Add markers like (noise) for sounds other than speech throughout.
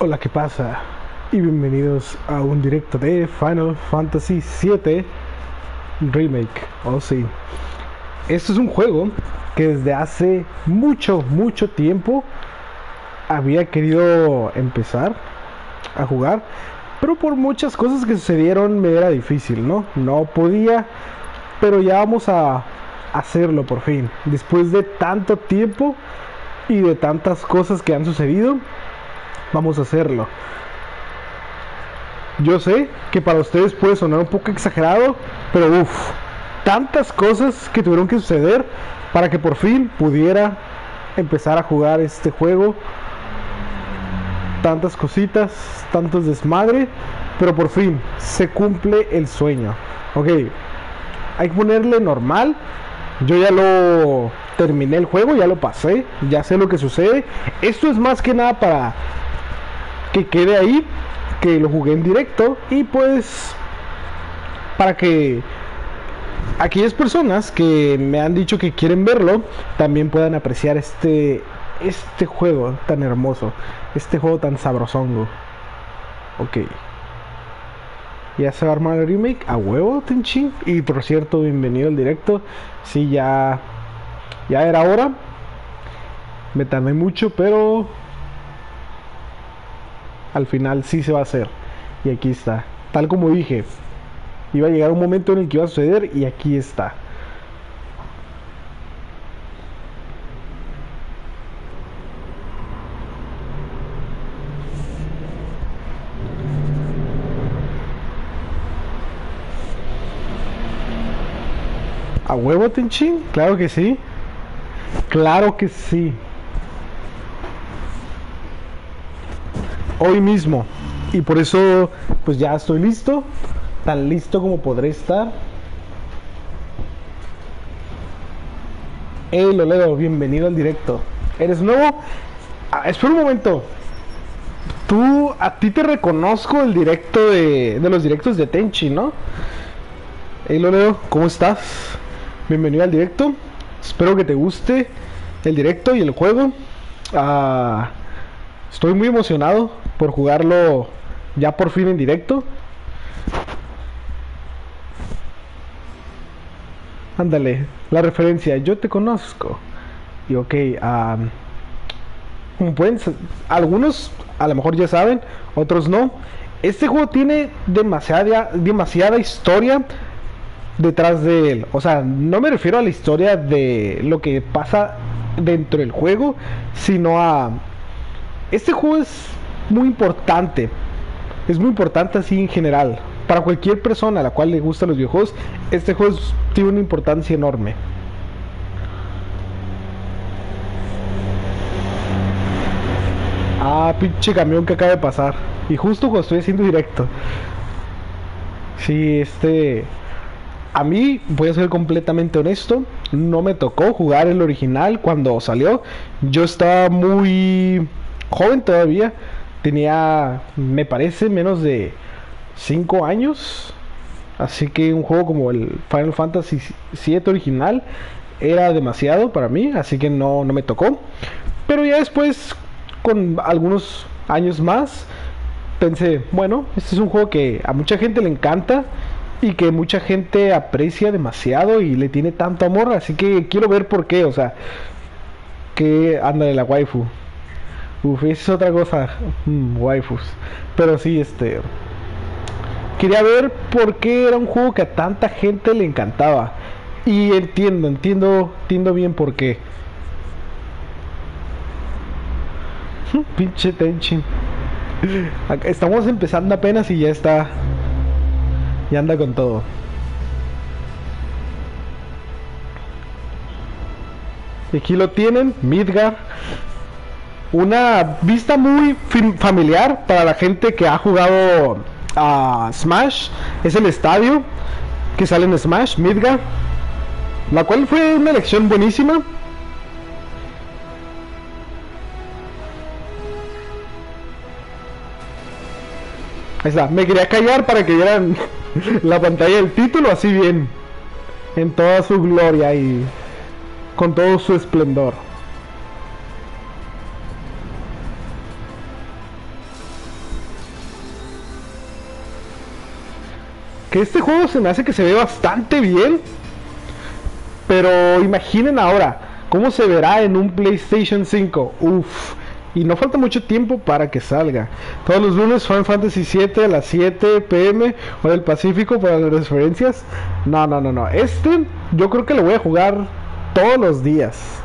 Hola, ¿qué pasa? Y bienvenidos a un directo de Final Fantasy VII Remake. Oh, sí. Este es un juego que desde hace mucho, mucho tiempo había querido empezar a jugar, pero por muchas cosas que sucedieron me era difícil, ¿no? No podía, pero ya vamos a hacerlo por fin. Después de tanto tiempo y de tantas cosas que han sucedido, vamos a hacerlo. Yo sé que para ustedes puede sonar un poco exagerado, pero uff, tantas cosas que tuvieron que suceder para que por fin pudiera empezar a jugar este juego. Tantas cositas, tantos desmadre, pero por fin se cumple el sueño. Ok, hay que ponerle normal. Yo ya lo terminé el juego, ya lo pasé, ya sé lo que sucede. Esto es más que nada para que quede ahí, que lo jugué en directo y pues para que aquellas personas que me han dicho que quieren verlo también puedan apreciar este este juego tan hermoso, este juego tan sabrosongo. Ok. Ya se va a armar el remake a huevo, Tenchi. Y por cierto, bienvenido al directo. Sí, ya ya era hora. Me tardé mucho, pero al final sí se va a hacer. Y aquí está. Tal como dije, iba a llegar un momento en el que iba a suceder y aquí está. ¿A huevo, Tenchin? Claro que sí. Claro que sí. Hoy mismo. Y por eso, pues ya estoy listo. Tan listo como podré estar. Hey Loleo, bienvenido al directo. ¿Eres nuevo? Ah, espera un momento. Tú, a ti te reconozco el directo de, de los directos de Tenchi, ¿no? Hey Loleo, ¿cómo estás? Bienvenido al directo. Espero que te guste el directo y el juego. Ah, estoy muy emocionado por jugarlo ya por fin en directo. Ándale, la referencia, yo te conozco. Y ok, pueden, algunos a lo mejor ya saben, otros no. Este juego tiene demasiada, demasiada historia detrás de él. O sea, no me refiero a la historia de lo que pasa dentro del juego, sino a... Este juego es muy importante. Es muy importante así en general. Para cualquier persona a la cual le gustan los videojuegos, este juego tiene una importancia enorme. Ah, pinche camión que acaba de pasar. Y justo cuando estoy haciendo directo. Sí, este a mí, voy a ser completamente honesto, no me tocó jugar el original cuando salió. Yo estaba muy joven todavía, tenía, me parece, menos de 5 años. Así que un juego como el Final Fantasy VII original era demasiado para mí, así que no, no me tocó. Pero ya después, con algunos años más, pensé, bueno, este es un juego que a mucha gente le encanta y que mucha gente aprecia demasiado y le tiene tanto amor, así que quiero ver por qué, o sea, que anda de la waifu. Uf, es otra cosa, mm, waifus. Pero sí, este quería ver por qué era un juego que a tanta gente le encantaba. Y entiendo, entiendo, entiendo bien por qué. (laughs) Pinche Tenchin. Estamos empezando apenas y ya está y anda con todo. Y aquí lo tienen, Midgar. Una vista muy familiar para la gente que ha jugado a Smash. Es el estadio que sale en Smash, Midgar. La cual fue una elección buenísima. Ahí me quería callar para que vieran (laughs) la pantalla del título así bien. En toda su gloria y con todo su esplendor. Que este juego se me hace que se ve bastante bien. Pero imaginen ahora, ¿cómo se verá en un PlayStation 5? Uf. Y no falta mucho tiempo para que salga. Todos los lunes Final Fantasy 7 a las 7 pm o del Pacífico para las referencias. No, no, no, no. Este yo creo que lo voy a jugar todos los días.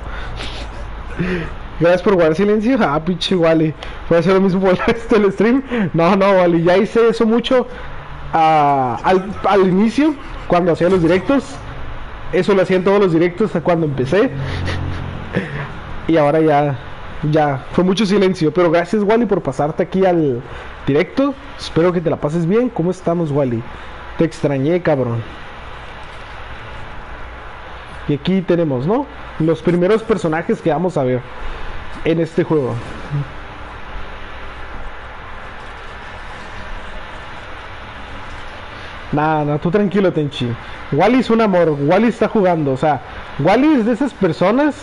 Gracias por guardar silencio. Ah, pinche Wally. Voy a hacer lo mismo por el stream. No, no, Wally. Ya hice eso mucho al, al inicio, cuando hacía los directos. Eso lo hacía en todos los directos cuando empecé. (laughs) Y ahora ya, ya, fue mucho silencio. Pero gracias, Wally, por pasarte aquí al directo. Espero que te la pases bien. ¿Cómo estamos, Wally? Te extrañé, cabrón. Y aquí tenemos, ¿no? Los primeros personajes que vamos a ver en este juego. Nada, nada, tú tranquilo, Tenchi. Wally es un amor, Wally está jugando, o sea, Wally es de esas personas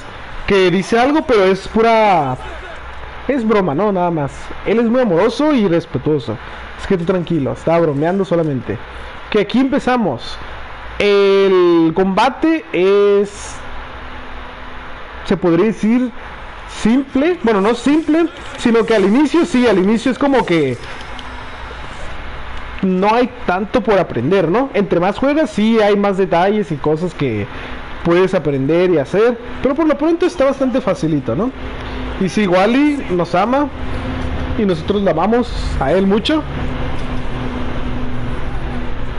que dice algo, pero es pura. Es broma, ¿no? Nada más. Él es muy amoroso y respetuoso. Es que tú tranquilo, está bromeando solamente. Que aquí empezamos. El combate es. Se podría decir simple, bueno, no simple, sino que al inicio sí, al inicio es como que no hay tanto por aprender, ¿no? Entre más juegas sí hay más detalles y cosas que puedes aprender y hacer, pero por lo pronto está bastante facilito, ¿no? Y si Wally nos ama y nosotros la amamos a él mucho.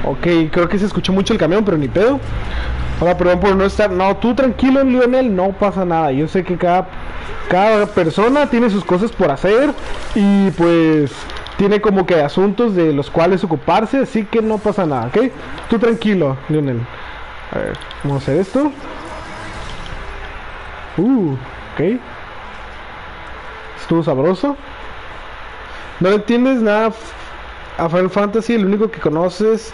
Ok, creo que se escuchó mucho el camión, pero ni pedo. Hola, perdón por no estar. No, tú tranquilo, Lionel, no pasa nada. Yo sé que cada, cada persona tiene sus cosas por hacer y pues tiene como que asuntos de los cuales ocuparse, así que no pasa nada, ¿ok? Tú tranquilo, Lionel. A ver, vamos a hacer esto. Uh, ok. Estuvo sabroso. No entiendes nada a Final Fantasy, el único que conoces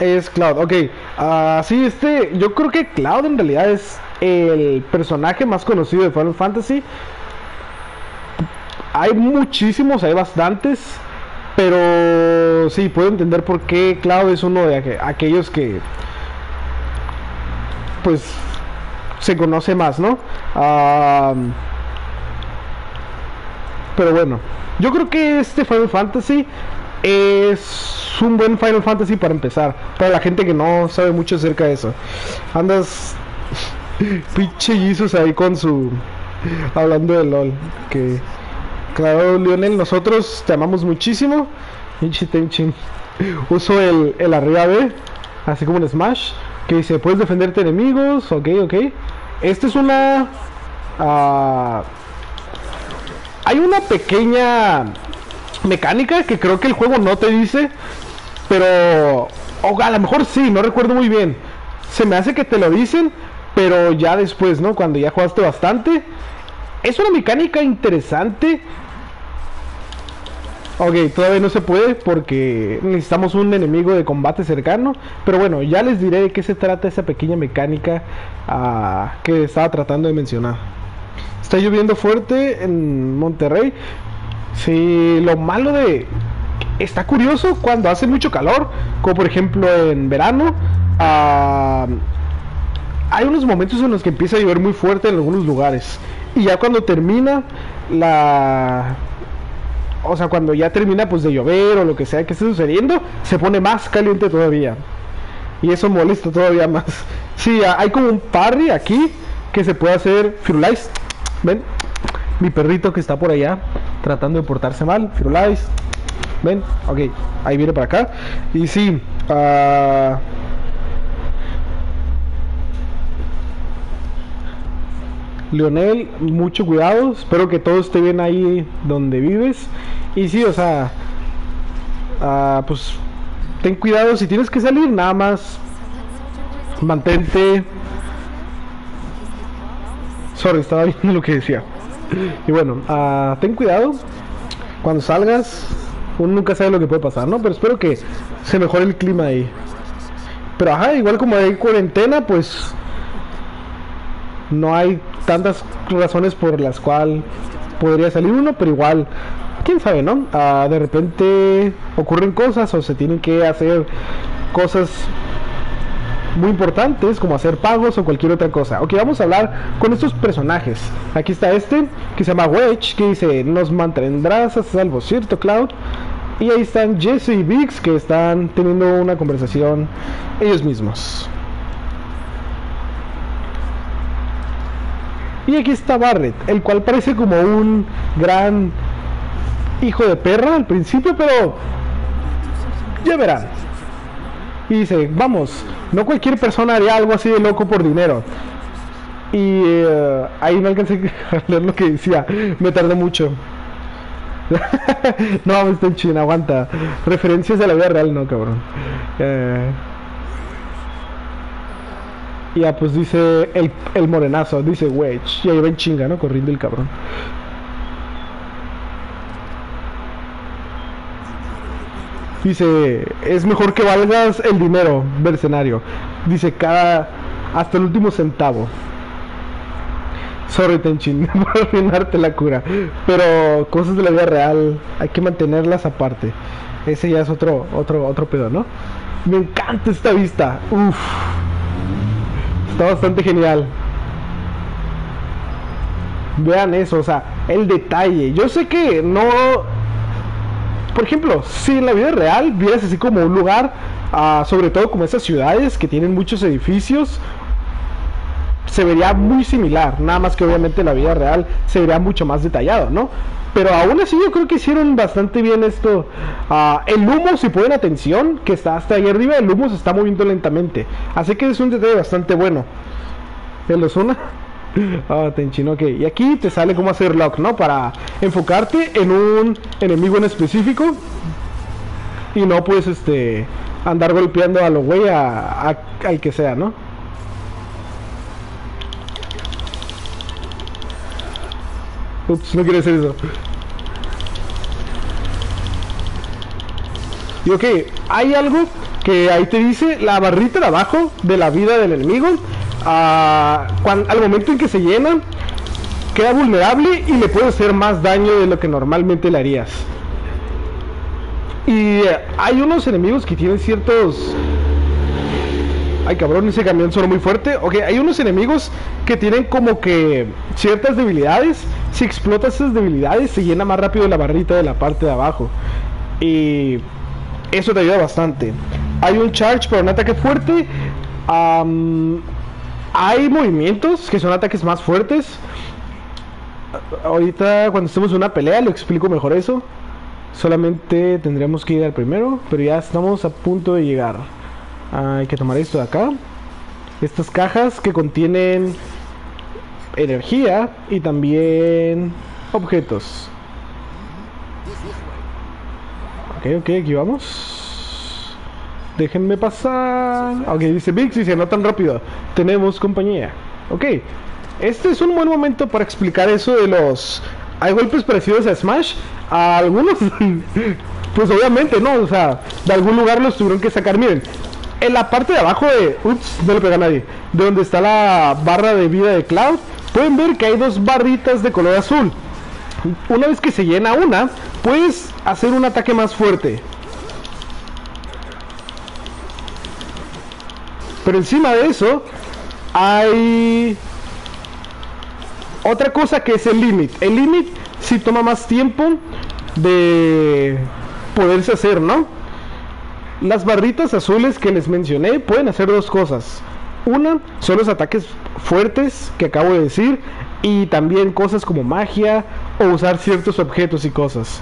es Cloud, ok. Uh, sí, este, yo creo que Cloud en realidad es el personaje más conocido de Final Fantasy. Hay muchísimos, hay bastantes. Pero sí, puedo entender por qué Cloud es uno de aquellos que. Pues. Se conoce más, ¿no? Pero bueno, yo creo que este Final Fantasy es un buen Final Fantasy para empezar. Para la gente que no sabe mucho acerca de eso. Andas (laughs) pinche Jesus ahí con su hablando de LOL. Que claro, Lionel, nosotros te amamos muchísimo. Uso el, el arriba B, así como en Smash, que dice, puedes defenderte enemigos, ok, ok. Esta es una... Uh, hay una pequeña mecánica que creo que el juego no te dice, pero o a lo mejor sí, no recuerdo muy bien. Se me hace que te lo dicen, pero ya después, ¿no? Cuando ya jugaste bastante. Es una mecánica interesante. Ok, todavía no se puede porque necesitamos un enemigo de combate cercano. Pero bueno, ya les diré de qué se trata esa pequeña mecánica uh, que estaba tratando de mencionar. Está lloviendo fuerte en Monterrey. Sí, lo malo de... Está curioso cuando hace mucho calor, como por ejemplo en verano. Uh, hay unos momentos en los que empieza a llover muy fuerte en algunos lugares. Y ya cuando termina la... O sea, cuando ya termina pues de llover o lo que sea que esté sucediendo, se pone más caliente todavía. Y eso molesta todavía más. (laughs) Sí, hay como un parry aquí que se puede hacer Firulais. Ven, mi perrito que está por allá tratando de portarse mal. Firulais. Ven, ok, ahí viene para acá. Y sí, uh, Leonel, mucho cuidado. Espero que todo esté bien ahí donde vives. Y sí, o sea, uh, pues ten cuidado si tienes que salir, nada más mantente. Sorry, estaba viendo lo que decía. Y bueno, uh, ten cuidado cuando salgas. Uno nunca sabe lo que puede pasar, ¿no? Pero espero que se mejore el clima ahí. Pero ajá, igual como hay cuarentena, pues no hay tantas razones por las cuales podría salir uno, pero igual, quién sabe, ¿no? Uh, de repente ocurren cosas o se tienen que hacer cosas muy importantes como hacer pagos o cualquier otra cosa. Ok, vamos a hablar con estos personajes. Aquí está este que se llama Wedge, que dice, nos mantendrás a salvo, ¿cierto, Cloud? Y ahí están Jesse y Vix que están teniendo una conversación ellos mismos. Y aquí está Barrett, el cual parece como un gran hijo de perra al principio, pero ya verán. Y dice, vamos, no cualquier persona haría algo así de loco por dinero. Y eh, ahí no alcancé a (laughs) leer lo que decía, me tardé mucho. (laughs) no, está en China, aguanta. Referencias de la vida real, no, cabrón. Eh, ya, pues dice el, el morenazo, dice Wedge. Y ahí va en chinga, ¿no? Corriendo el cabrón. Dice, es mejor que valgas el dinero, mercenario. Dice, cada, hasta el último centavo. Sorry, Tenchin, (laughs) por arruinarte la cura. Pero cosas de la vida real hay que mantenerlas aparte. Ese ya es otro, otro, otro pedo, ¿no? Me encanta esta vista. Uf. Está bastante genial. Vean eso, o sea, el detalle. Yo sé que no por ejemplo, si en la vida real vieras así como un lugar, uh, sobre todo como esas ciudades que tienen muchos edificios, se vería muy similar, nada más que obviamente en la vida real se vería mucho más detallado, ¿no? Pero aún así yo creo que hicieron bastante bien esto. Uh, el humo, si ponen atención, que está hasta ahí arriba, el humo se está moviendo lentamente. Así que es un detalle bastante bueno. ¿En la zona? Ah, Tenchin, ok. Y aquí te sale cómo hacer lock, ¿no? Para enfocarte en un enemigo en específico. Y no pues este andar golpeando a lo güey a, al que sea, ¿no? No quiere decir eso. Y ok, hay algo que ahí te dice la barrita de abajo de la vida del enemigo al momento en que se llena, queda vulnerable y le puede hacer más daño de lo que normalmente le harías. Y hay unos enemigos que tienen ciertos... Ay cabrón, ese camión sonó muy fuerte. Ok, hay unos enemigos que tienen como que ciertas debilidades. Si explotas esas debilidades, se llena más rápido la barrita de la parte de abajo. Y eso te ayuda bastante. Hay un charge para un ataque fuerte. Hay movimientos que son ataques más fuertes. Ahorita cuando estemos en una pelea lo explico mejor eso. Solamente tendríamos que ir al primero, pero ya estamos a punto de llegar. Hay que tomar esto de acá. Estas cajas que contienen energía y también objetos. Ok, ok, aquí vamos. Déjenme pasar. Ok, dice Vix y no tan rápido. Tenemos compañía. Ok. Este es un buen momento para explicar eso de los... Hay golpes parecidos a Smash. A algunos... (laughs) pues obviamente, ¿no? O sea, de algún lugar los tuvieron que sacar. Miren. En la parte de abajo de... Ups, no le pega a nadie. De donde está la barra de vida de Cloud. Pueden ver que hay dos barritas de color azul. Una vez que se llena una, puedes hacer un ataque más fuerte. Pero encima de eso, hay otra cosa que es el limit. El limit sí toma más tiempo de poderse hacer, ¿no? Las barritas azules que les mencioné pueden hacer dos cosas. Una son los ataques fuertes que acabo de decir y también cosas como magia o usar ciertos objetos y cosas.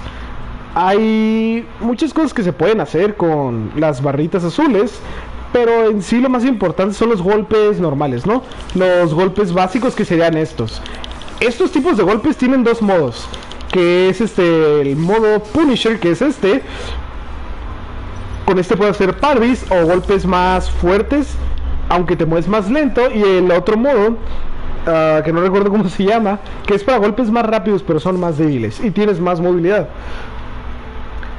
Hay muchas cosas que se pueden hacer con las barritas azules, pero en sí lo más importante son los golpes normales, ¿no? Los golpes básicos que serían estos. Estos tipos de golpes tienen dos modos, que es este el modo Punisher, que es este. Con este puedo hacer parvis o golpes más fuertes, aunque te mueves más lento. Y el otro modo, ah, que no recuerdo cómo se llama, que es para golpes más rápidos pero son más débiles y tienes más movilidad.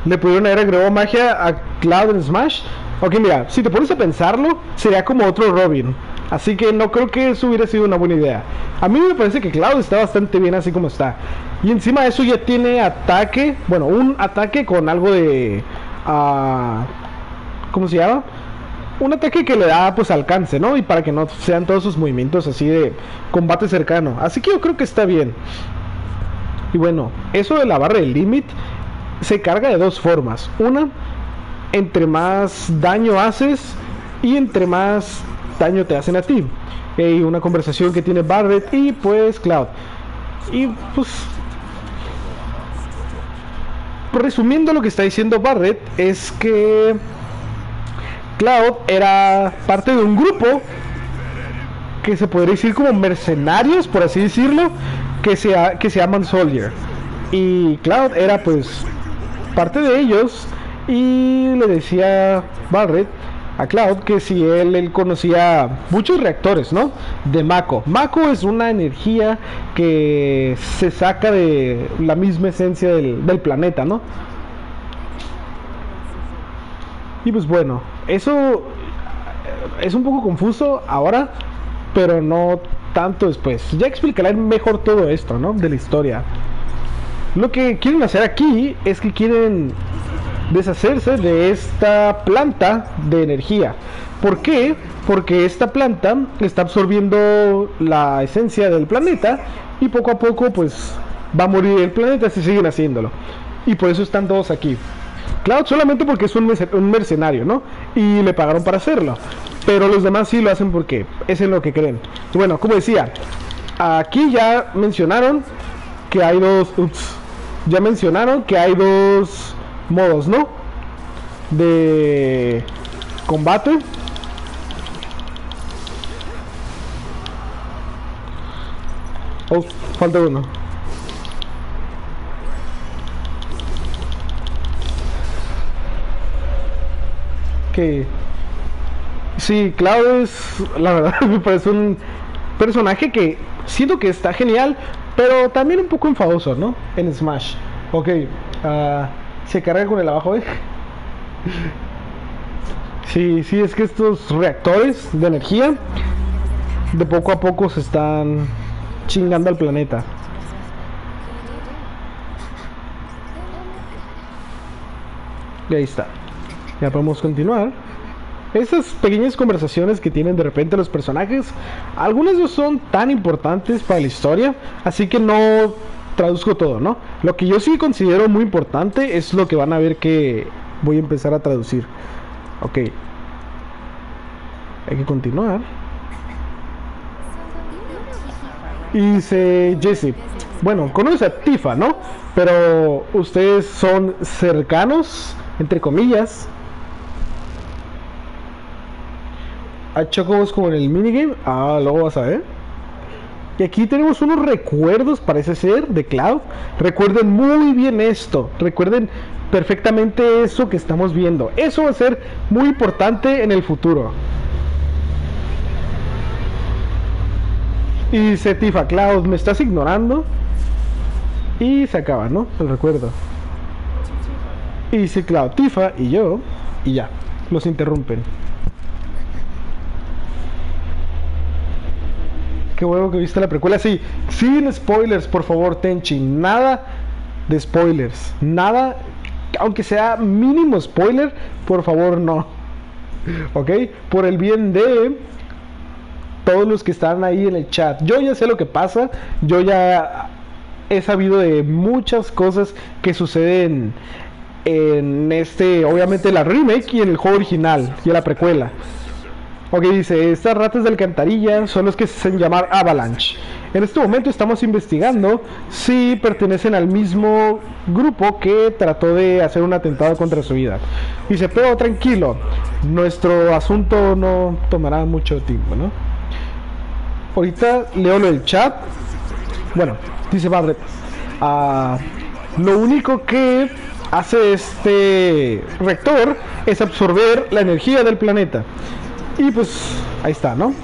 Le pudieron haber agregado magia a Cloud en Smash, Ok, mira, si te pones a pensarlo, sería como otro Robin. Así que no creo que eso hubiera sido una buena idea. A mí me parece que Cloud está bastante bien así como está. Y encima de eso ya tiene ataque. Bueno, un ataque con algo de... Uh, ¿Cómo se llama? Un ataque que le da pues alcance, ¿no? Y para que no sean todos sus movimientos así de combate cercano. Así que yo creo que está bien. Y bueno, eso de la barra del límite se carga de dos formas. Una, entre más daño haces y entre más daño te hacen a ti. Y una conversación que tiene Barret y pues Cloud. Y pues resumiendo lo que está diciendo Barret es que Cloud era parte de un grupo que se podría decir como mercenarios, por así decirlo, que se, que se llaman Soldier. Y Cloud era pues parte de ellos y le decía Barret a Cloud que si él, él conocía muchos reactores, ¿no? De Mako. Mako es una energía que se saca de la misma esencia del planeta, ¿no? Y pues bueno, eso es un poco confuso ahora, pero no tanto después. Ya explicaré mejor todo esto, ¿no? De la historia. Lo que quieren hacer aquí es que quieren deshacerse de esta planta de energía. ¿Por qué? Porque esta planta está absorbiendo la esencia del planeta y poco a poco pues va a morir el planeta si siguen haciéndolo. Y por eso están todos aquí. Cloud solamente porque es un, mercenario, ¿no? Y le pagaron para hacerlo. Pero los demás sí lo hacen porque es en lo que creen. bueno, como decía, aquí ya mencionaron que hay dos... ya mencionaron que hay dos modos, ¿no? De combate. Oh, falta uno. Que sí, Cloud es la verdad (laughs) me parece un personaje que siento que está genial, pero también un poco enfadoso, ¿no? En Smash. Ok, uh, se carga con el abajo ¿eh? (laughs) Sí, sí, es que estos reactores de energía de poco a poco se están chingando al planeta. Y ahí está. Ya podemos continuar. Esas pequeñas conversaciones que tienen de repente los personajes, algunas no son tan importantes para la historia, así que no traduzco todo, ¿no? Lo que yo sí considero muy importante es lo que van a ver que voy a empezar a traducir. Ok. Hay que continuar. Y dice Jesse, bueno, conoce a Tifa, ¿no? Pero ustedes son cercanos, entre comillas. A Chocobos como en el minigame. Ah, luego vas a ver. Y aquí tenemos unos recuerdos, parece ser, de Cloud. Recuerden muy bien esto. Recuerden perfectamente eso que estamos viendo. Eso va a ser muy importante en el futuro. Y dice Tifa, Cloud, ¿me estás ignorando? Y se acaba, ¿no? El recuerdo. Y dice Cloud, Tifa y yo, y ya, los interrumpen. Qué huevo que viste la precuela. Sí, sin spoilers, por favor, Tenchi. Nada de spoilers. Nada, aunque sea mínimo spoiler, por favor, no. (laughs) ¿Ok? Por el bien de todos los que están ahí en el chat. Yo ya sé lo que pasa. Yo ya he sabido de muchas cosas que suceden en este, obviamente la remake y en el juego original y en la precuela. Ok, dice, estas ratas de alcantarilla son los que se hacen llamar Avalanche. En este momento estamos investigando si pertenecen al mismo grupo que trató de hacer un atentado contra su vida. Dice, pero tranquilo, nuestro asunto no tomará mucho tiempo, ¿no? Ahorita leo lo del chat. Bueno, dice Barret, ah, lo único que hace este rector es absorber la energía del planeta. Y pues ahí está, ¿no?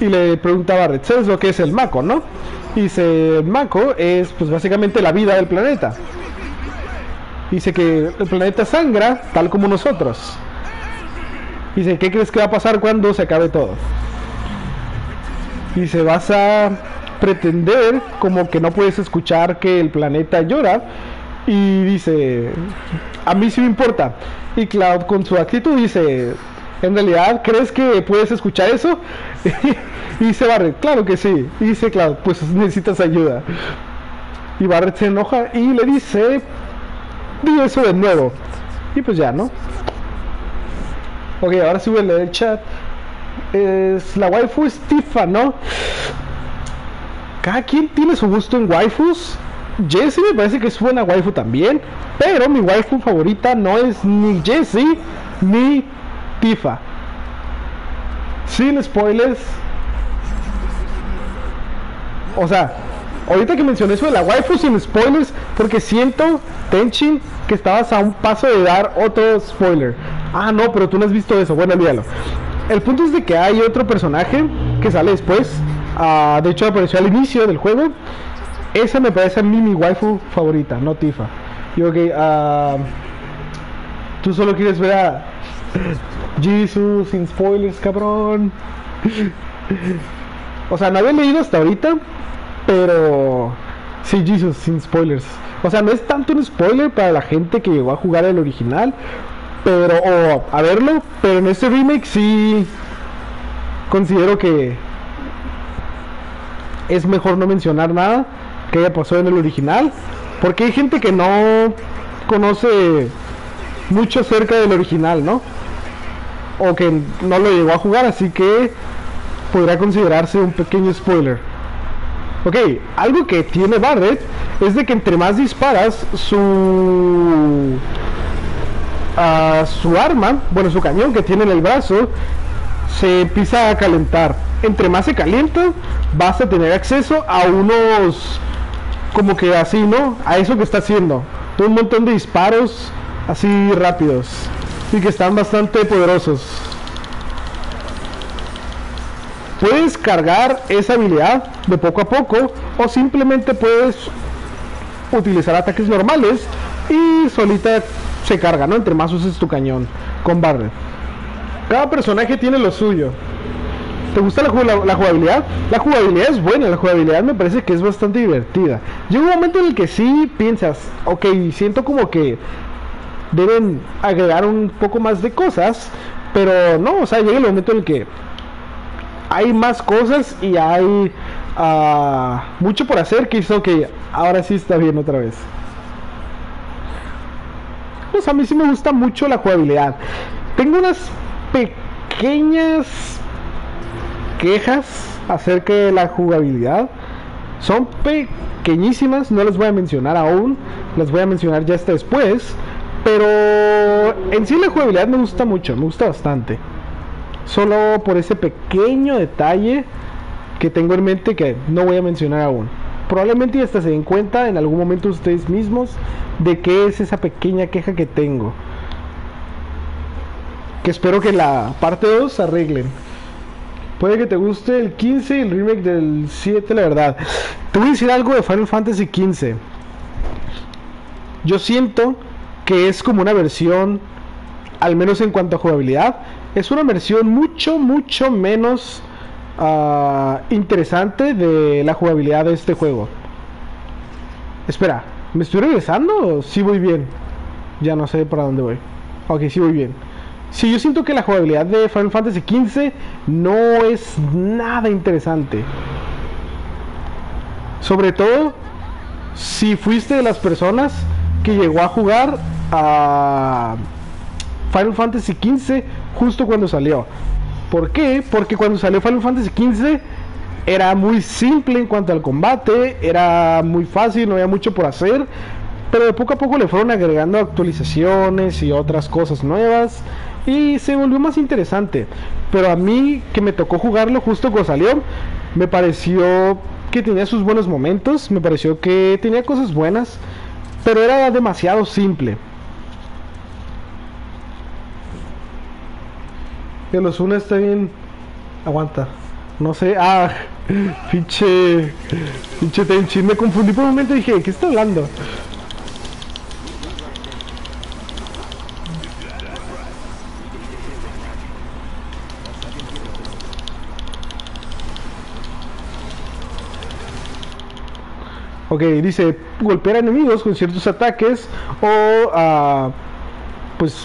Y le preguntaba a Red, ¿sabes lo que es el Mako, no? Y dice, el Mako es pues básicamente la vida del planeta. Dice que el planeta sangra tal como nosotros. Dice, ¿qué crees que va a pasar cuando se acabe todo? Dice, vas a pretender como que no puedes escuchar que el planeta llora. Y dice, a mí sí me importa. Y Cloud con su actitud dice, ¿En realidad crees que puedes escuchar eso? (laughs) y dice Barret, claro que sí. Dice, claro, pues necesitas ayuda. Y Barret se enoja y le dice, di eso de nuevo. Y pues ya, ¿no? Ok, ahora sube el chat. Es la waifu es Tifa, ¿no? Cada quien tiene su gusto en waifus. Jessie me parece que es buena waifu también. Pero mi waifu favorita no es ni Jessie ni Tifa. Sin spoilers. O sea, ahorita que mencioné eso de la waifu sin spoilers, porque siento, Tenchin, que estabas a un paso de dar otro spoiler. Ah, no, pero tú no has visto eso. Bueno, olvídalo. El punto es de que hay otro personaje que sale después. Ah, de hecho, apareció al inicio del juego. Esa me parece a mí mi waifu favorita, no Tifa. Yo que uh, tú solo quieres ver a Jesus sin spoilers, cabrón. o sea, no había leído hasta ahorita, pero sí, Jesus sin spoilers. O sea, no es tanto un spoiler para la gente que llegó a jugar el original, pero o a verlo, pero en este remake sí considero que es mejor no mencionar nada que haya pasado en el original, porque hay gente que no conoce mucho acerca del original, ¿no? O que no lo llegó a jugar, así que podrá considerarse un pequeño spoiler. Ok, algo que tiene Barret es de que entre más disparas, su su arma, bueno, su cañón que tiene en el brazo, se empieza a calentar. Entre más se calienta, vas a tener acceso a unos, como que así, ¿no? A eso que está haciendo. Un montón de disparos así rápidos y que están bastante poderosos. Puedes cargar esa habilidad de poco a poco o simplemente puedes utilizar ataques normales y solita se carga, ¿no? Entre más uses tu cañón con Barret. Cada personaje tiene lo suyo. ¿Te gusta la, jugabilidad? La jugabilidad es buena, la jugabilidad me parece que es bastante divertida. Llega un momento en el que sí piensas, ok, siento como que deben agregar un poco más de cosas, pero no, o sea, llega el momento en el que hay más cosas y hay ah, mucho por hacer que hizo que ahora sí está bien otra vez pues a mí sí me gusta mucho la jugabilidad. Tengo unas pequeñas quejas acerca de la jugabilidad. Son pequeñísimas, no las voy a mencionar aún, las voy a mencionar ya hasta después. Pero en sí la jugabilidad me gusta mucho, me gusta bastante. Solo por ese pequeño detalle que tengo en mente que no voy a mencionar aún probablemente hasta se den cuenta en algún momento ustedes mismos de qué es esa pequeña queja que tengo. Que espero que la parte 2 arreglen. Puede que te guste el 15 y el remake del 7, la verdad. Te voy a decir algo de Final Fantasy 15. Yo siento que es como una versión, al menos en cuanto a jugabilidad, es una versión mucho, mucho menos Ah, interesante de la jugabilidad de este juego. Espera, ¿me estoy regresando o sí voy bien? Ya no sé para dónde voy. Ok, sí voy bien. Si yo siento que la jugabilidad de Final Fantasy XV no es nada interesante. Sobre todo si fuiste de las personas que llegó a jugar a Final Fantasy XV justo cuando salió. ¿Por qué? Porque cuando salió Final Fantasy XV era muy simple en cuanto al combate, era muy fácil, no había mucho por hacer, pero de poco a poco le fueron agregando actualizaciones y otras cosas nuevas y se volvió más interesante. Pero a mí que me tocó jugarlo justo cuando salió, me pareció que tenía sus buenos momentos, me pareció que tenía cosas buenas, pero era demasiado simple. que los une está bien. Aguanta. No sé. Ah, (laughs) pinche. Pinche Tenchi. Me confundí por un momento y dije, ¿qué está hablando? Ok, dice golpear enemigos con ciertos ataques o uh, pues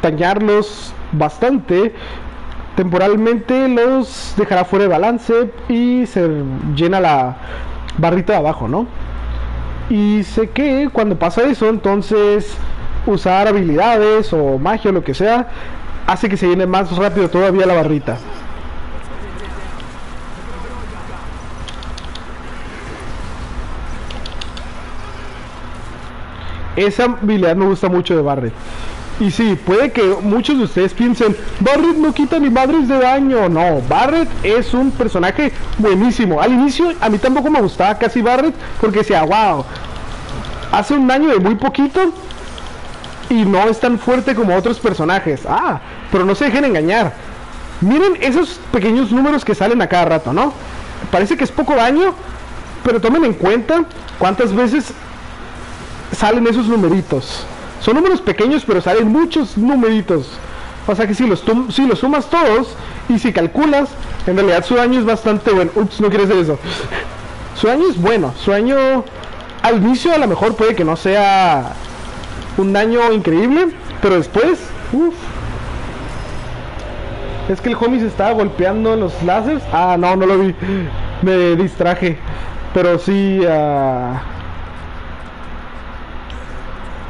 dañarlos bastante, temporalmente los dejará fuera de balance y se llena la barrita de abajo, ¿no? Y sé que cuando pasa eso, entonces usar habilidades o magia o lo que sea hace que se llene más rápido todavía la barrita. Esa habilidad me gusta mucho de Barret. Y sí, puede que muchos de ustedes piensen, Barret no quita ni madres de daño. No, Barret es un personaje buenísimo. Al inicio a mí tampoco me gustaba casi Barret porque decía, wow, hace un daño de muy poquito y no es tan fuerte como otros personajes. Ah, pero no se dejen engañar. Miren esos pequeños números que salen a cada rato, ¿no? Parece que es poco daño, pero tomen en cuenta cuántas veces salen esos numeritos. Son números pequeños, pero salen muchos numeritos. O sea que si los, si los sumas todos y si calculas, en realidad su daño es bastante bueno. Ups, no quiere decir eso. (laughs) Su daño es bueno. Su daño al inicio a lo mejor puede que no sea un daño increíble, pero después, uff. Es que el homie se estaba golpeando los láseres. Ah, no, no lo vi. (laughs) Me distraje. Pero sí, uh...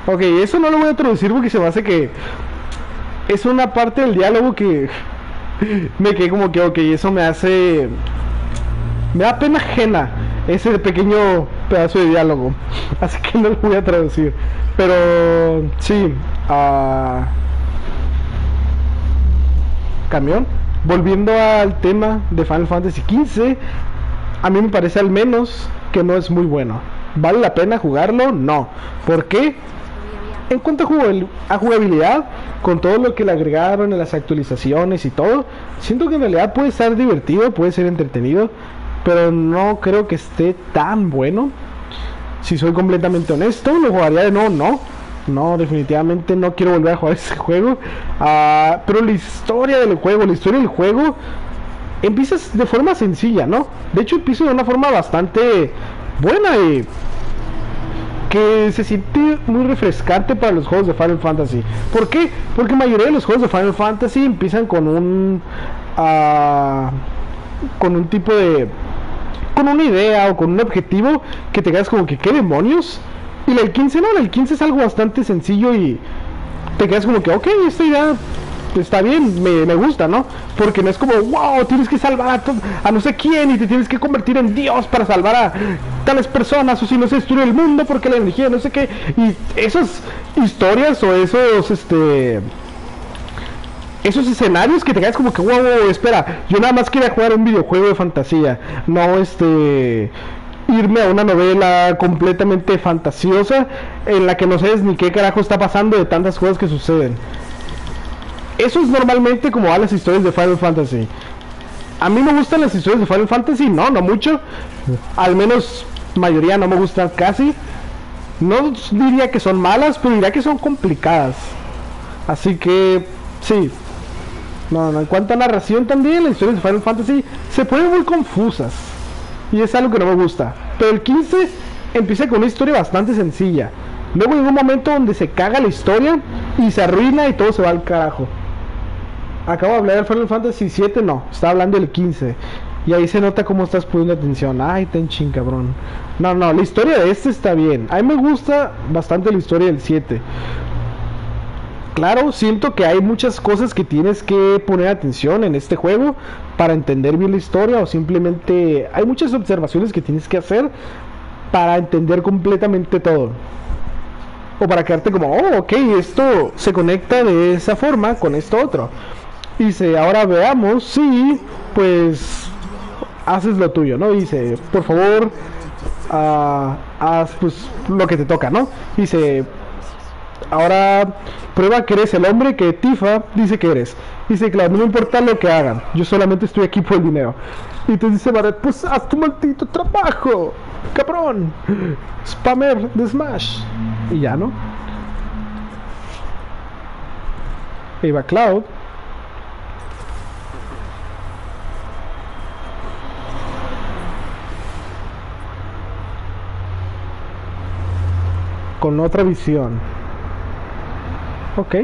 Ok, eso no lo voy a traducir porque se me hace que es una parte del diálogo que (laughs) me quedé como que, ok, eso me hace... Me da pena ajena ese pequeño pedazo de diálogo. (laughs) Así que no lo voy a traducir. Pero sí, uh... camión. Volviendo al tema de Final Fantasy XV, a mí me parece al menos que no es muy bueno. ¿Vale la pena jugarlo? No. ¿Por qué? En cuanto a jugabilidad, con todo lo que le agregaron en las actualizaciones y todo, siento que en realidad puede estar divertido, puede ser entretenido, pero no creo que esté tan bueno. Si soy completamente honesto, lo jugaría de nuevo, no. No, definitivamente no quiero volver a jugar (laughs) ese juego. Ah, pero la historia del juego, la historia del juego, empieza de forma sencilla, ¿no? De hecho, empieza de una forma bastante buena y que se siente muy refrescante para los juegos de Final Fantasy. ¿Por qué? Porque la mayoría de los juegos de Final Fantasy empiezan con un uh, con un tipo de con una idea o con un objetivo que te quedas como que qué demonios. Y el 15 no, el 15 es algo bastante sencillo y te quedas como que, ok, esta idea está bien, me, me, gusta, ¿no? Porque no es como, wow, tienes que salvar a, a, no sé quién y te tienes que convertir en Dios para salvar a tales personas o si no se destruye el mundo porque la energía, no sé qué. Y esas historias o esos, este... Esos escenarios que te quedas como que, wow, wow, espera, yo nada más quería jugar un videojuego de fantasía, no este irme a una novela completamente fantasiosa en la que no sabes ni qué carajo está pasando de tantas cosas que suceden. Eso es normalmente como van las historias de Final Fantasy. A mí me gustan las historias de Final Fantasy, no, no mucho. Al menos mayoría no me gustan casi. No diría que son malas, pero diría que son complicadas. Así que, sí. No, no, en cuanto a narración también, las historias de Final Fantasy se ponen muy confusas. Y es algo que no me gusta. Pero el 15 empieza con una historia bastante sencilla. Luego en un momento donde se caga la historia y se arruina y todo se va al carajo. Acabo de hablar del Final Fantasy 7, no, estaba hablando del 15. Y ahí se nota cómo estás poniendo atención. Ay, ten ching, cabrón. No, no, la historia de este está bien. A mí me gusta bastante la historia del 7. Claro, siento que hay muchas cosas que tienes que poner atención en este juego para entender bien la historia o simplemente hay muchas observaciones que tienes que hacer para entender completamente todo. O para quedarte como, oh, ok, esto se conecta de esa forma con esto otro. Dice, ahora veamos si, pues, haces lo tuyo, ¿no? Dice, por favor, uh, haz pues lo que te toca, ¿no? Dice, ahora prueba que eres el hombre que Tifa dice que eres. Dice, claro, no importa lo que hagan, yo solamente estoy aquí por el dinero. Y te dice Barret, pues haz tu maldito trabajo, cabrón, spammer de Smash. Y ya, ¿no? Ahí va Cloud. Con otra visión. Ok.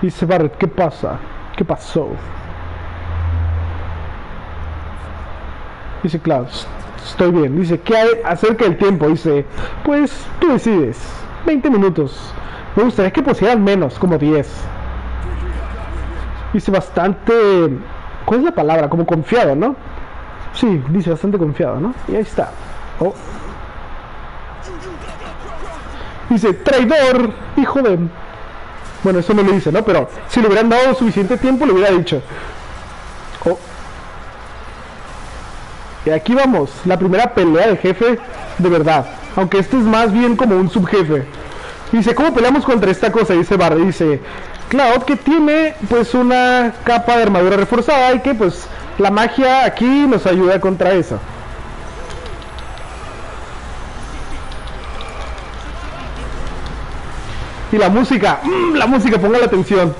Dice Barret, ¿qué pasa? ¿Qué pasó? Dice Klaus, estoy bien. Dice, ¿qué hay acerca del tiempo? Dice, pues tú decides. 20 minutos. Me gustaría que pusieran menos, como 10. Dice bastante... ¿Cuál es la palabra? Como confiado, ¿no? Sí, dice bastante confiado, ¿no? Y ahí está. Oh. Dice, traidor, hijo de... Bueno, eso no lo dice, ¿no? Pero si le hubieran dado suficiente tiempo, le hubiera dicho. Oh. Y aquí vamos, la primera pelea de jefe de verdad. Aunque este es más bien como un subjefe. Dice, ¿cómo peleamos contra esta cosa? Dice Barre, dice, Cloud que tiene pues una capa de armadura reforzada y que pues la magia aquí nos ayuda contra eso. Y la música, mm, la música, ponga la atención.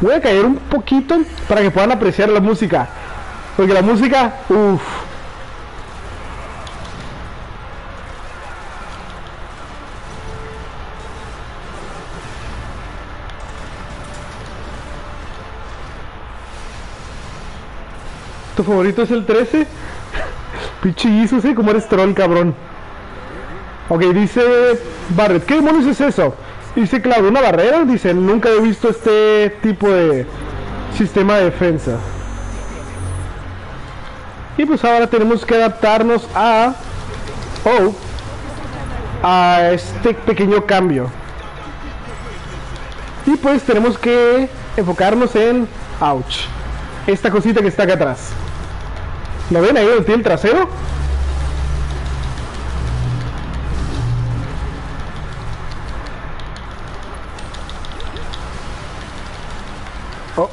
Voy a caer un poquito para que puedan apreciar la música. Porque la música, uff. ¿Tu favorito es el 13? (laughs) Pinche Jesus, ¿eh? Como eres troll, cabrón. Ok, dice Barret, ¿qué demonios es eso? Dice claro, ¿una barrera? Dice, nunca he visto este tipo de sistema de defensa. Y pues ahora tenemos que adaptarnos a... Oh, a este pequeño cambio. Y pues tenemos que enfocarnos en... Ouch. Esta cosita que está acá atrás. ¿Lo ven ahí donde tiene el trasero? Oh.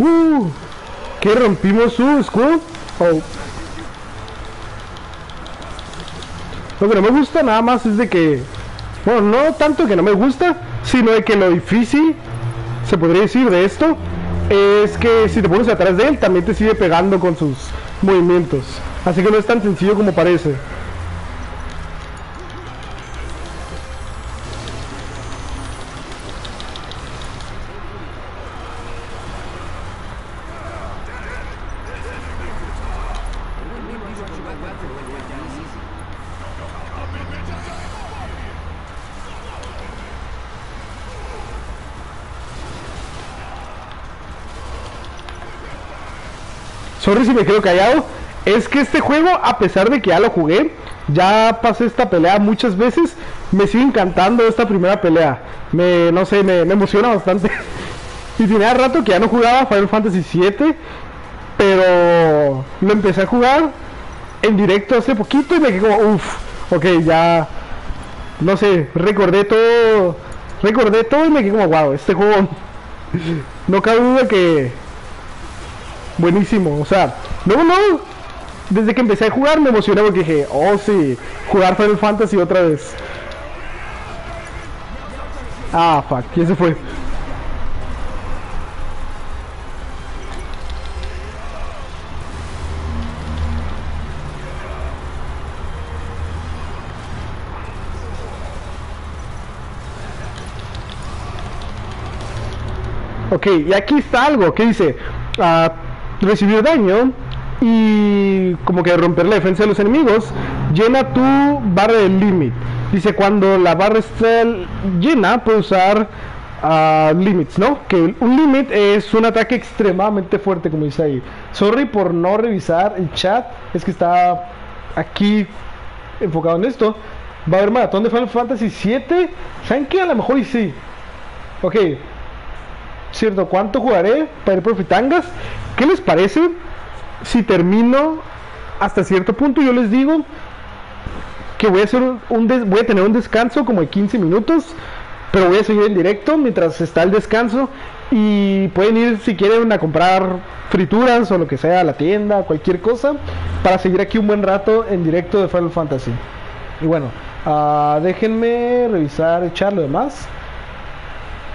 Uh, rompimos su escudo. Oh. Lo que no me gusta nada más es de que, bueno, no tanto que no me gusta, sino de que lo difícil, se podría decir de esto, es que si te pones atrás de él, también te sigue pegando con sus movimientos. Así que no es tan sencillo como parece. Sorry si me quedo callado. Es que este juego, a pesar de que ya lo jugué, ya pasé esta pelea muchas veces, me sigue encantando esta primera pelea. Me, no sé, me, emociona bastante. (laughs) y tenía rato que ya no jugaba Final Fantasy VII, pero lo empecé a jugar en directo hace poquito y me quedé como, uff, ok, ya, no sé, recordé todo, recordé todo y me quedé como, wow, este juego, (laughs) no cabe duda que buenísimo. O sea, no, no. Desde que empecé a jugar me emocioné porque dije, oh sí, jugar Final Fantasy otra vez. Ah, fuck, ¿quién se fue? Ok, y aquí está algo que dice, ah, recibir daño y como que romper la defensa de los enemigos, llena tu barra de límite. Dice cuando la barra está llena, puedes usar a limits, ¿no? Que un limit es un ataque extremadamente fuerte, como dice ahí. Sorry por no revisar el chat, es que está aquí enfocado en esto. Va a haber maratón de Final Fantasy 7. ¿Saben qué? A lo mejor y sí. Ok. Cierto, ¿cuánto jugaré para ir por? ¿Qué les parece si termino hasta cierto punto? Yo les digo que voy a hacer un, des- voy a tener un descanso como de 15 minutos, pero voy a seguir en directo mientras está el descanso y pueden ir si quieren a comprar frituras o lo que sea a la tienda, cualquier cosa, para seguir aquí un buen rato en directo de Final Fantasy. Y bueno, ah, déjenme revisar, echar lo demás.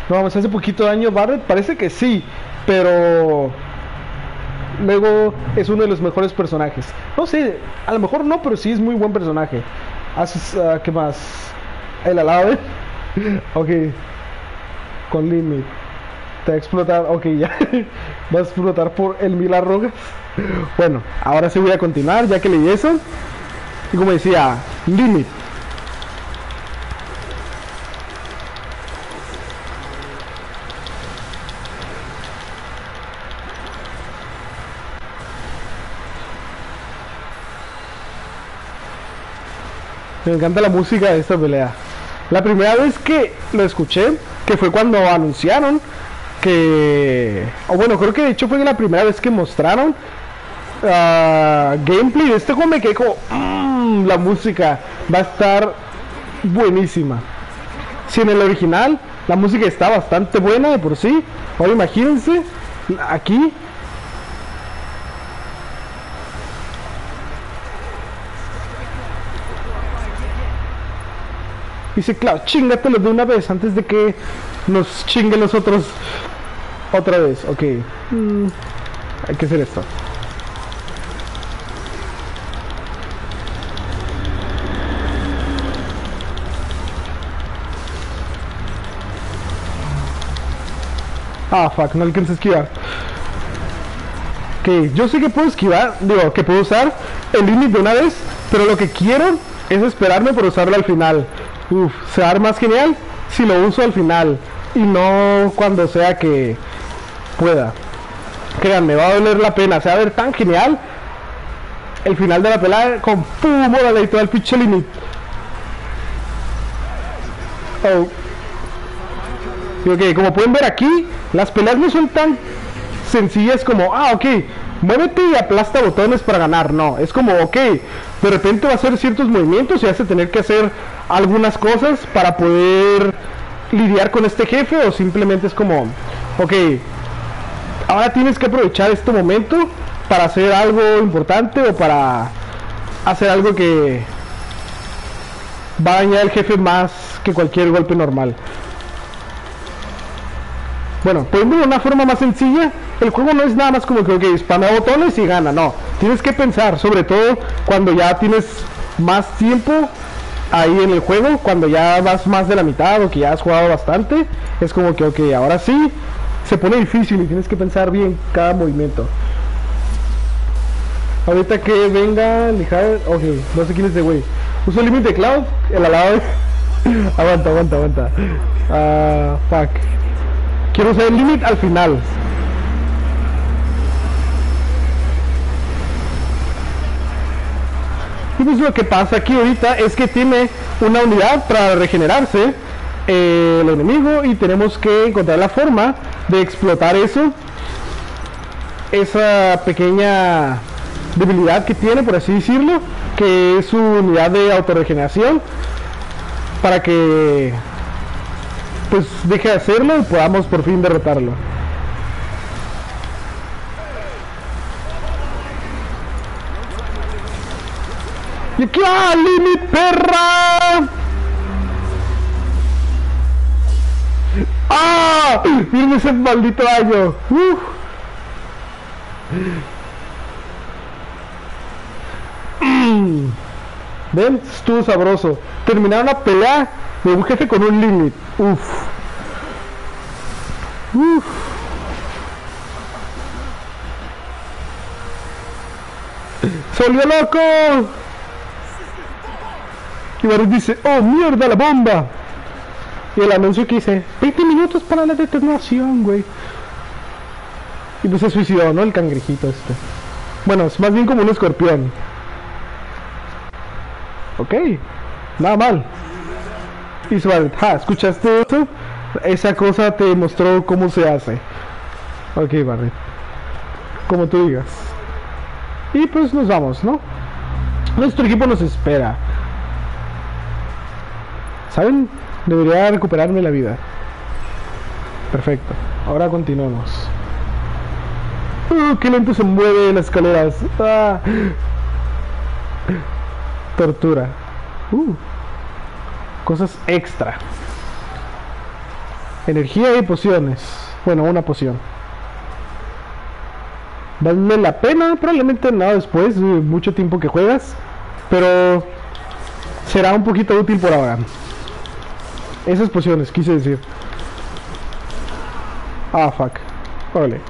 No, vamos, hace poquito daño Barret, parece que sí, pero luego es uno de los mejores personajes. No sé, a lo mejor no, pero sí es muy buen personaje. Haces, ah, ¿qué más? El alado, (laughs) ok. Con limit. Te va a ok, ya. (laughs) Va a explotar por el mil arrugas. (laughs) Bueno, ahora sí voy a continuar, ya que leí eso. Y como decía, limit. Me encanta la música de esta pelea. La primera vez que lo escuché, que fue cuando anunciaron que... O bueno, creo que de hecho fue la primera vez que mostraron ah, gameplay de este juego, me quedé. "Mm, la música va a estar buenísima. Si en el original la música está bastante buena de por sí, ahora imagínense aquí Dice, claro, chingátelo de una vez antes de que nos chinguen los otros otra vez. Ok. Mm, hay que hacer esto. Ah, fuck, no alcancé a esquivar. Ok, yo sé que puedo esquivar, digo, que puedo usar el límite de una vez, pero lo que quiero es esperarme por usarlo al final. Uf, se va a dar más genial si lo uso al final y no cuando sea que pueda. Créanme, va a doler la pena, se va a ver tan genial el final de la pelea con pum, órale, y todo el pinche límite. Oh. Y como pueden ver aquí, las peleas no son tan sencillas como, ah, ok, muévete y aplasta botones para ganar. No, es como, ok, de repente va a hacer ciertos movimientos y a tener que hacer algunas cosas para poder lidiar con este jefe o simplemente es como, ok, ahora tienes que aprovechar este momento para hacer algo importante o para hacer algo que va a dañar al jefe más que cualquier golpe normal. Bueno, poniendo de una forma más sencilla, el juego no es nada más como que, ok, spamea botones y gana, no. Tienes que pensar, sobre todo cuando ya tienes más tiempo ahí en el juego, cuando ya vas más de la mitad o que ya has jugado bastante, es como que, ok, ahora sí, se pone difícil y tienes que pensar bien cada movimiento. Ahorita que venga Lijar, ok, no sé quién es ese güey. Uso el límite de Cloud, el alado. (laughs) aguanta, aguanta, aguanta. Ah, fuck. Quiero usar el límite al final. Y pues lo que pasa aquí ahorita es que tiene una unidad para regenerarse eh, el enemigo y tenemos que encontrar la forma de explotar eso. Esa pequeña debilidad que tiene, por así decirlo, que es su unidad de autorregeneración, para que pues deje de hacerlo y podamos por fin derrotarlo. ¡Y aquí ¡ah, mi perra! ¡Ah! ¡Miren ese maldito daño! ¡Uf! Mm. ¿Ven? Estuvo sabroso. Terminaron la pelea de un jefe con un límite. Uf. Uf. ¡Se volvió loco! Y Baruch dice, ¡Oh, mierda, la bomba! Y el anuncio que dice, 20 minutos para la detonación, güey. Y pues se suicidó, ¿no? El cangrejito este. Bueno, es más bien como un escorpión. Ok, nada mal. Y suave, ja, ¿escuchaste eso? Esa cosa te mostró cómo se hace. Ok, Barret. Como tú digas. Y pues nos vamos, ¿no? Nuestro equipo nos espera. ¿Saben? Debería recuperarme la vida. Perfecto. Ahora continuemos. Uh, qué lento se mueve las escaleras. Ah. Tortura. Uh. Cosas extra. Energía y pociones. Bueno, una poción. Vale la pena, probablemente nada después de mucho tiempo que juegas. Pero será un poquito útil por ahora. Esas pociones, quise decir. Ah, fuck. Órale.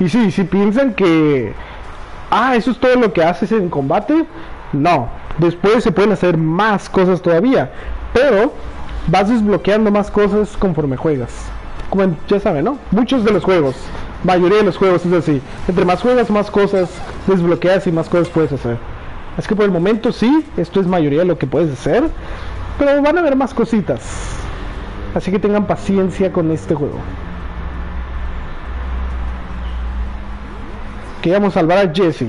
Y sí, si piensan que... Ah, eso es todo lo que haces en combate. No. Después se pueden hacer más cosas todavía. Pero vas desbloqueando más cosas conforme juegas. Como ya saben, ¿no? Muchos de los juegos. Mayoría de los juegos es así. Entre más juegas, más cosas desbloqueas y más cosas puedes hacer. Es que por el momento sí, esto es mayoría de lo que puedes hacer. Pero van a haber más cositas. Así que tengan paciencia con este juego. Queríamos salvar a Jesse.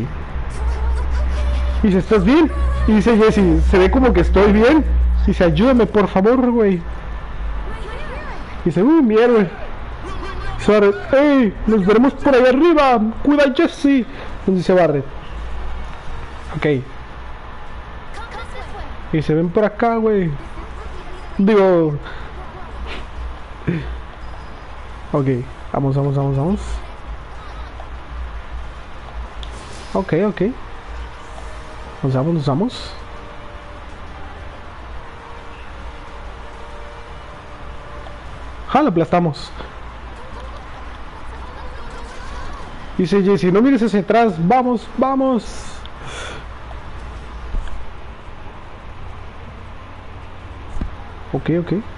Y dice, ¿estás bien? Y dice Jesse, se ve como que estoy bien. Y dice, ayúdame por favor, güey. Dice, uy, mierda. Barret, hey, nos veremos por ahí arriba. Cuida a Jesse. Dice Barret. Ok. Y se ven por acá, güey. Digo... (laughs) Ok, vamos, vamos, vamos, vamos. Ok, ok. Nos vamos, nos vamos. Ja, lo aplastamos. Dice Jesse, no mires hacia atrás, vamos, vamos. Ok, ok.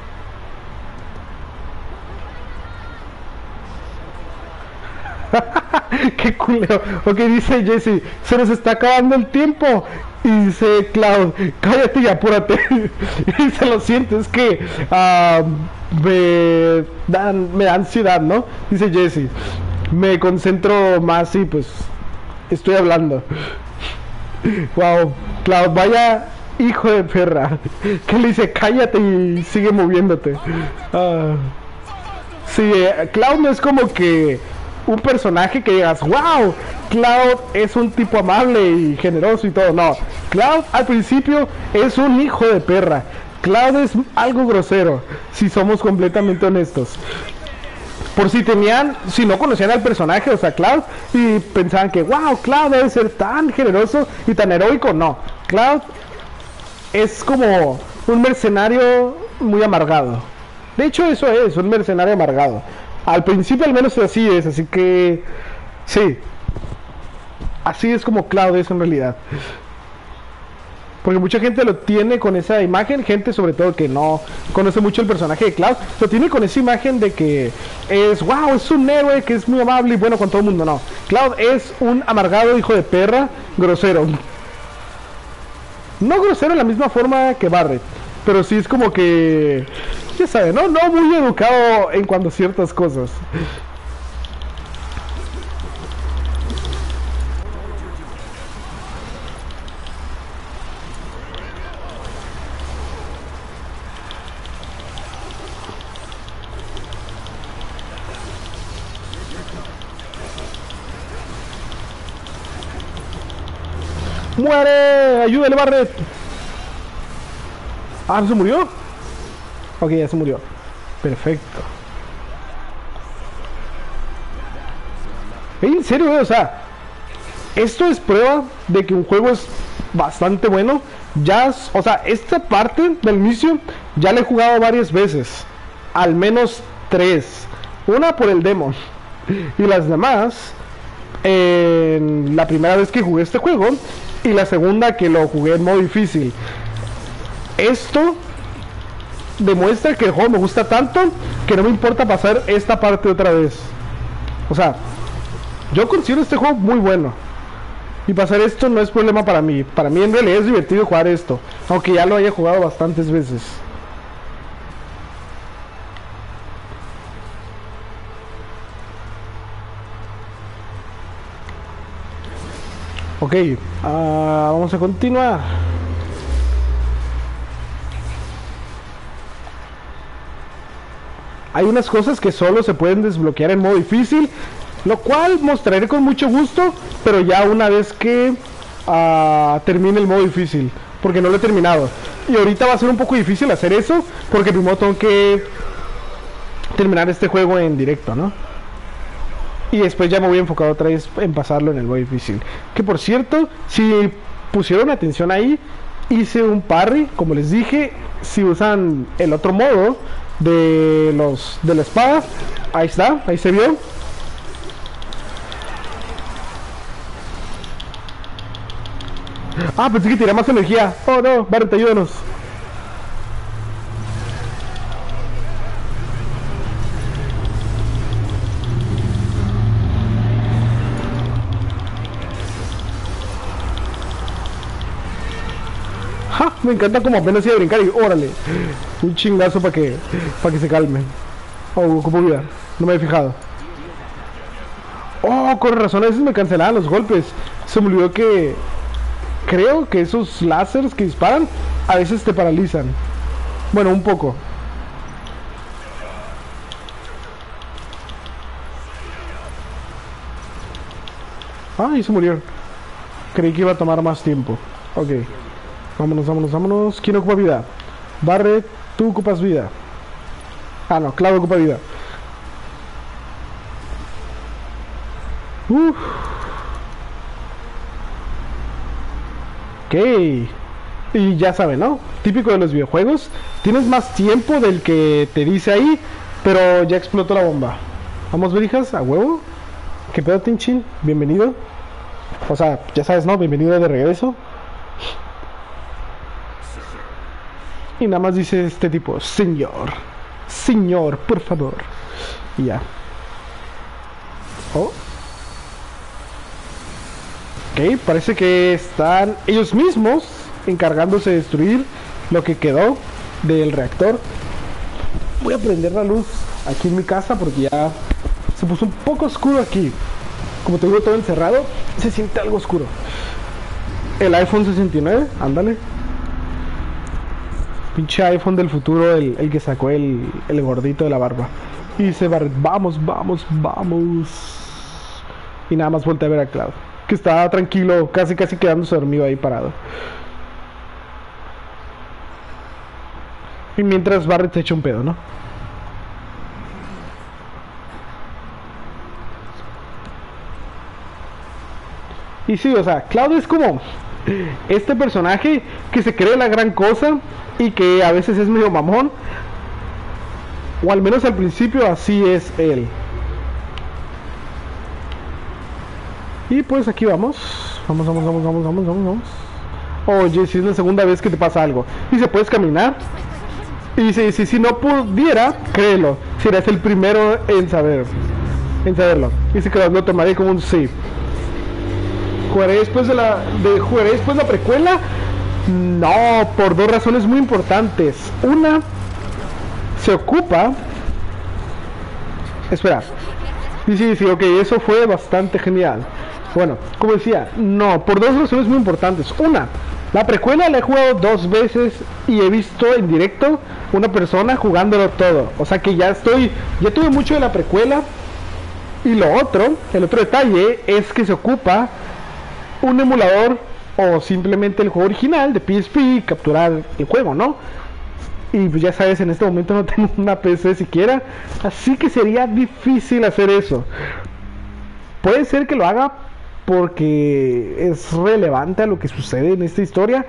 (laughs) Qué culero. Ok, dice Jesse, se nos está acabando el tiempo. Y dice Cloud, cállate y apúrate. (laughs) y se lo siente, es que ah, me, dan, me da ansiedad, ¿no? Dice Jesse, me concentro más y pues estoy hablando. (laughs) wow, Cloud, vaya hijo de perra. Que le dice, cállate y sigue moviéndote. Uh, sí, eh, Cloud no es como que un personaje que digas, wow, Cloud es un tipo amable y generoso y todo. No, Cloud al principio es un hijo de perra. Cloud es algo grosero, si somos completamente honestos. Por si tenían, si no conocían al personaje, o sea, Cloud, y pensaban que, wow, Cloud debe ser tan generoso y tan heroico. No, Cloud es como un mercenario muy amargado. De hecho, eso es, un mercenario amargado. Al principio al menos así es, así que sí. Así es como Cloud es en realidad. Porque mucha gente lo tiene con esa imagen, gente sobre todo que no conoce mucho el personaje de Cloud, lo tiene con esa imagen de que es, wow, es un héroe que es muy amable y bueno con todo el mundo. No, Cloud es un amargado hijo de perra, grosero. No grosero en la misma forma que Barret, pero sí es como que ya sabe, ¿no? No muy educado en cuanto a ciertas cosas. ¡Muere! ¡Ayúdale, Barret! Ah, ¿no se murió? Ok, ya se murió. Perfecto. En serio, o sea, esto es prueba de que un juego es bastante bueno. Ya, o sea, esta parte del inicio ya la he jugado varias veces. Al menos tres. Una por el demo. Y las demás, en la primera vez que jugué este juego y la segunda que lo jugué en modo difícil. Esto demuestra que el juego me gusta tanto que no me importa pasar esta parte otra vez. O sea, yo considero este juego muy bueno. Y pasar esto no es problema para mí. Para mí en realidad es divertido jugar esto. Aunque ya lo haya jugado bastantes veces. Ok, uh, vamos a continuar. Hay unas cosas que solo se pueden desbloquear en modo difícil, lo cual mostraré con mucho gusto, pero ya una vez que uh, termine el modo difícil, porque no lo he terminado. Y ahorita va a ser un poco difícil hacer eso, porque primero tengo que terminar este juego en directo, ¿no? Y después ya me voy a enfocar otra vez en pasarlo en el modo difícil. Que por cierto, si pusieron atención ahí, hice un parry, como les dije, si usan el otro modo de los de la espada, ahí está, ahí se vio. Ah, pensé que tiraba más energía. Oh no, Barret, ayúdanos. Me encanta como apenas iba a brincar y órale. Un chingazo para que, para que se calme. Oh, ocupo vida. No me he fijado. Oh, con razón, a veces me cancelaban los golpes. Se me olvidó que... Creo que esos láseres que disparan a veces te paralizan. Bueno, un poco. Ah, y se murieron. Creí que iba a tomar más tiempo. Ok. Vámonos, vámonos, vámonos. ¿Quién ocupa vida? Barret, tú ocupas vida. Ah, no, Claudio ocupa vida. Uf. Ok. Y ya saben, ¿no? Típico de los videojuegos. Tienes más tiempo del que te dice ahí, pero ya explotó la bomba. Vamos, verijas, a huevo. ¿Qué pedo, Tinchin? Bienvenido. O sea, ya sabes, ¿no? Bienvenido de regreso. Y nada más dice este tipo, señor, señor, por favor. Y ya. Oh. Ok, parece que están ellos mismos encargándose de destruir lo que quedó del reactor. Voy a prender la luz aquí en mi casa porque ya se puso un poco oscuro aquí. Como tengo todo encerrado, se siente algo oscuro. El iPhone 69, ándale. Pinche iPhone del futuro, el, que sacó el, el, gordito de la barba. Y dice vamos, vamos, vamos. Y nada más volteé a ver a Cloud. Que estaba tranquilo, casi casi quedándose dormido ahí parado. Y mientras Barret se echa un pedo, ¿no? Y sí, o sea, Cloud es como este personaje que se cree la gran cosa y que a veces es medio mamón. O al menos al principio así es él. Y pues aquí vamos. Vamos, vamos, vamos, vamos, vamos, vamos, vamos. Oye, si es la segunda vez que te pasa algo. Dice, ¿puedes caminar? Y dice, si, si no pudiera, créelo. Serás el primero en saber. En saberlo. Dice que lo tomaré como un sí. ¿Jugaré después de la. De, ¿Jugaré después la precuela? No, por dos razones muy importantes. Una, se ocupa... Espera. Sí, sí, sí, ok, eso fue bastante genial. Bueno, como decía, no, por dos razones muy importantes. Una, la precuela la he jugado dos veces y he visto en directo una persona jugándolo todo. O sea que ya estoy, ya tuve mucho de la precuela. Y lo otro, el otro detalle es que se ocupa un emulador o simplemente el juego original de PSP y capturar el juego, ¿no? Y pues ya sabes, en este momento no (laughs) tengo una PC siquiera, así que sería difícil hacer eso. Puede ser que lo haga porque es relevante a lo que sucede en esta historia,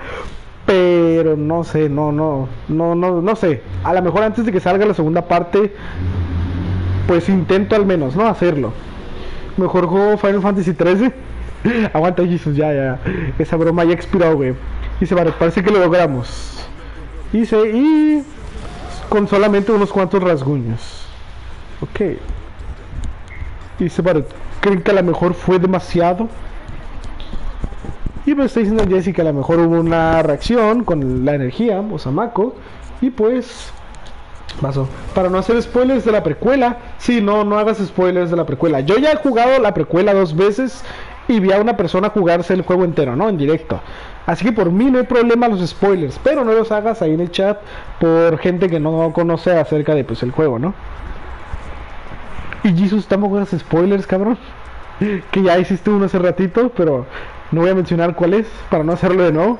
pero no sé, no, no, no, no, no sé. A lo mejor antes de que salga la segunda parte, pues intento al menos, ¿no? Hacerlo. Mejor juego Final Fantasy 13. (laughs) Aguanta, Jesus, ya, ya. Esa broma ya expiró, güey. Dice, vale, parece que lo logramos. Dice, y con solamente unos cuantos rasguños. Ok. Dice, vale, ¿creen que a lo mejor fue demasiado? Y me está diciendo Jessica que a lo mejor hubo una reacción con la energía, o Samako. Y pues Pasó. Para no hacer spoilers de la precuela, sí, no, no hagas spoilers de la precuela. Yo ya he jugado la precuela dos veces y vi a una persona jugarse el juego entero, ¿no? En directo. Así que por mí no hay problema los spoilers, pero no los hagas ahí en el chat por gente que no conoce acerca de pues el juego, ¿no? Y Jesus, tampoco hagas spoilers, cabrón. (laughs) Que ya hiciste uno hace ratito, pero no voy a mencionar cuál es para no hacerlo de nuevo.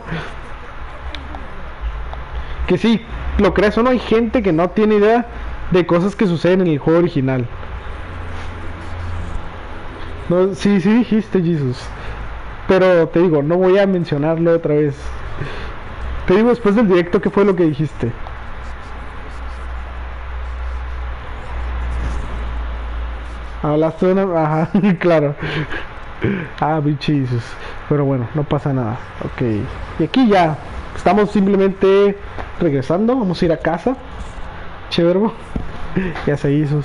Que sí, lo crees o no, hay gente que no tiene idea de cosas que suceden en el juego original. No, sí, sí dijiste, Jesus. Pero te digo, no voy a mencionarlo otra vez. Te digo después del directo qué fue lo que dijiste. Hablaste de una... Ajá, (laughs) claro. Ah, bichis. Pero bueno, no pasa nada. Ok. Y aquí ya. Estamos simplemente regresando. Vamos a ir a casa. Chéverbo. (laughs) Ya se hizo.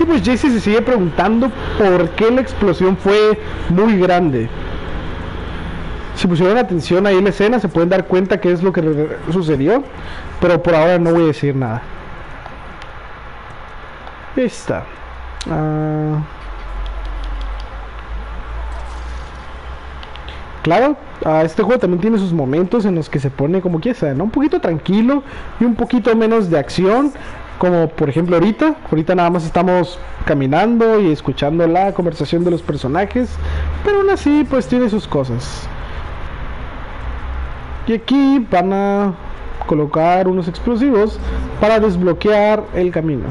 Y pues Jesse se sigue preguntando por qué la explosión fue muy grande. Si pusieron atención ahí en la escena se pueden dar cuenta qué es lo que sucedió. Pero por ahora no voy a decir nada. Esta. Ah. Claro, ah, este juego también tiene sus momentos en los que se pone como quiera, ¿no? Un poquito tranquilo y un poquito menos de acción, como por ejemplo ahorita. Ahorita nada más estamos caminando y escuchando la conversación de los personajes, pero aún así pues tiene sus cosas. Y aquí van a colocar unos explosivos para desbloquear el camino.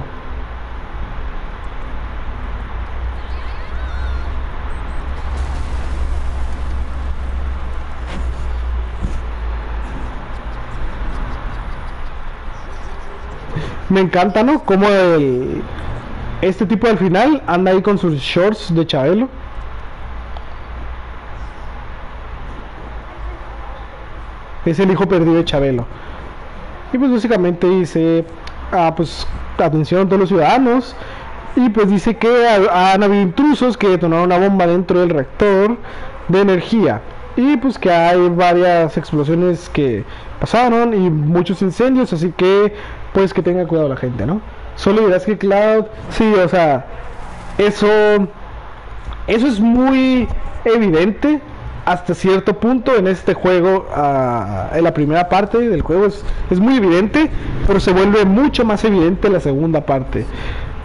Me encanta, ¿no? Como el, este tipo al final anda ahí con sus shorts de Chabelo. Es el hijo perdido de Chabelo. Y pues básicamente dice, ah, pues atención a todos los ciudadanos. Y pues dice que han habido intrusos que detonaron una bomba dentro del reactor de energía. Y pues que hay varias explosiones que pasaron y muchos incendios, así que pues que tenga cuidado la gente, ¿no? Solo dirás que Cloud, sí, o sea, eso, eso es muy evidente hasta cierto punto en este juego, uh, en la primera parte del juego es, muy evidente, pero se vuelve mucho más evidente en la segunda parte.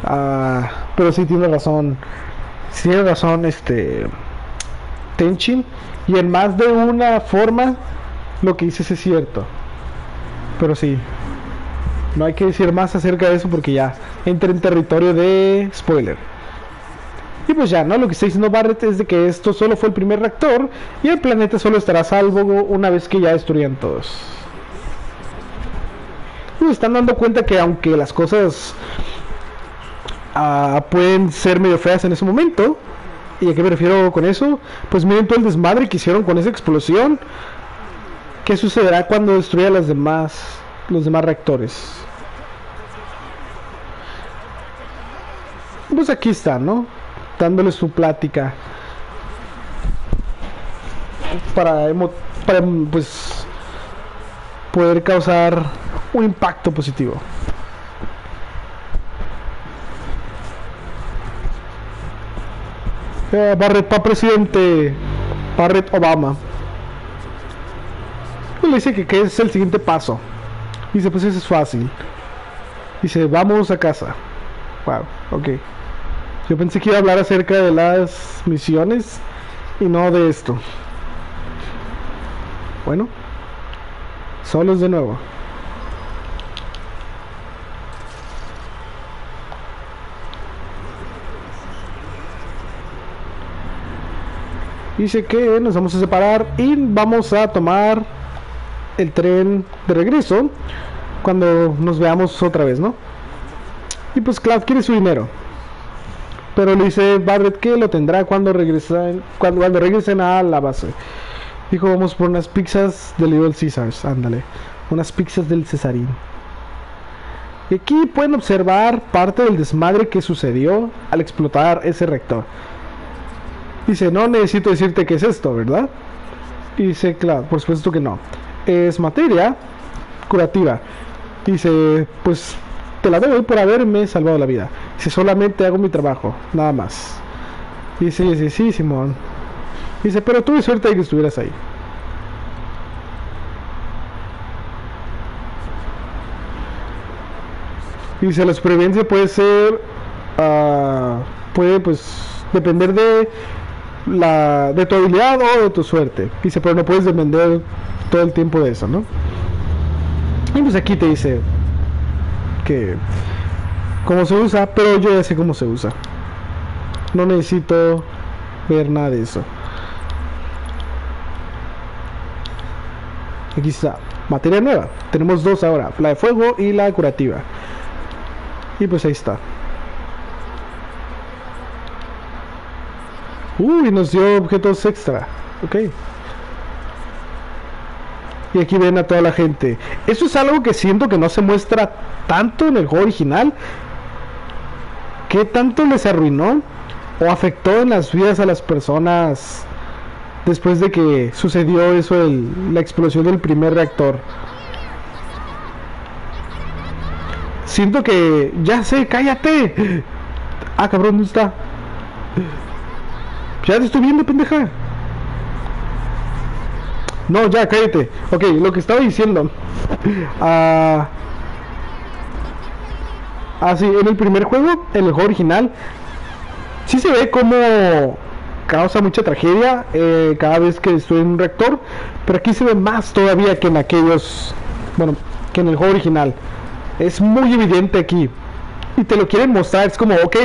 Uh, pero sí tiene razón, sí tiene razón este Tenchin y en más de una forma lo que dices es cierto. Pero sí, no hay que decir más acerca de eso porque ya entra en territorio de spoiler. Y pues ya, ¿no? Lo que está diciendo Barrett es de que esto solo fue el primer reactor y el planeta solo estará salvo una vez que ya destruyan todos. Están dando cuenta que aunque las cosas uh, pueden ser medio feas en ese momento, ¿y a qué me refiero con eso? Pues miren todo el desmadre que hicieron con esa explosión. ¿Qué sucederá cuando destruya las demás, los demás reactores? Pues aquí está, ¿no? Dándole su plática. Para, para pues poder causar un impacto positivo. Eh, Barrett para presidente. Barrett Obama. Le dice que, que es el siguiente paso. Dice, pues eso es fácil. Dice, vamos a casa. Wow, ok. Yo pensé que iba a hablar acerca de las misiones y no de esto. Bueno, solos de nuevo. Dice que nos vamos a separar y vamos a tomar el tren de regreso cuando nos veamos otra vez, ¿no? Y pues Cloud quiere su dinero. Pero le dice Barrett que lo tendrá cuando regresen, cuando, regresen a la base. Dijo, vamos por unas pizzas del Little Caesars, ándale. Unas pizzas del Cesarín. Y aquí pueden observar parte del desmadre que sucedió al explotar ese reactor. Dice, no necesito decirte qué es esto, ¿verdad? Y dice, claro, por supuesto que no. Es materia curativa. Dice, pues te la doy por haberme salvado la vida. Dice, solamente hago mi trabajo, nada más. Dice, dice, sí, Simón. Dice, pero tuve suerte de que estuvieras ahí. Dice, la supervivencia puede ser, uh, puede pues depender de la de tu habilidad o de tu suerte. Dice, pero no puedes depender todo el tiempo de eso, ¿no? Y pues aquí te dice que cómo se usa, pero yo ya sé cómo se usa. No necesito ver nada de eso. Aquí está, materia nueva. Tenemos dos ahora, la de fuego y la curativa. Y pues ahí está. Uy, nos dio objetos extra. Ok. Y aquí ven a toda la gente. Eso es algo que siento que no se muestra tanto en el juego original. ¿Qué tanto les arruinó o afectó en las vidas a las personas después de que sucedió eso, la explosión del primer reactor? Siento que... Ya sé, cállate. Ah, cabrón, ¿dónde está? Ya te estoy viendo, pendeja. No, ya, cállate. Ok, lo que estaba diciendo. (laughs) Ah, ah, sí, en el primer juego, en el juego original, sí se ve como causa mucha tragedia eh, cada vez que estoy en un reactor, pero aquí se ve más todavía que en aquellos, bueno, que en el juego original. Es muy evidente aquí. Y te lo quieren mostrar. Es como, ok,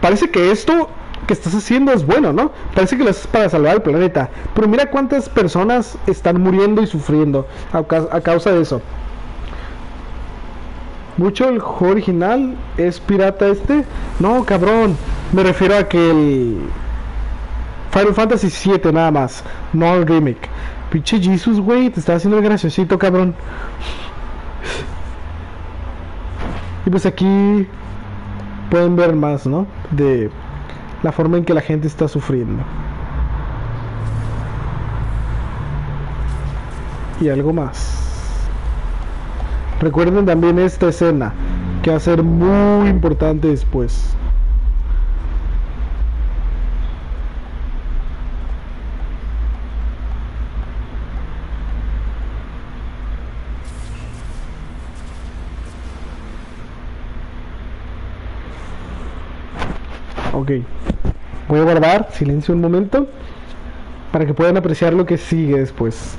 parece que esto que estás haciendo es bueno, ¿no? Parece que lo haces para salvar el planeta. Pero mira cuántas personas están muriendo y sufriendo a, causa de eso. Mucho el juego original es pirata este. No, cabrón. Me refiero a que el Final Fantasy 7 nada más. No el remake. Pinche Jesus, güey. Te está haciendo el graciosito, cabrón. Y pues aquí pueden ver más, ¿no? De la forma en que la gente está sufriendo. Y algo más. Recuerden también esta escena, que va a ser muy importante después. Ok. Voy a guardar silencio un momento para que puedan apreciar lo que sigue después.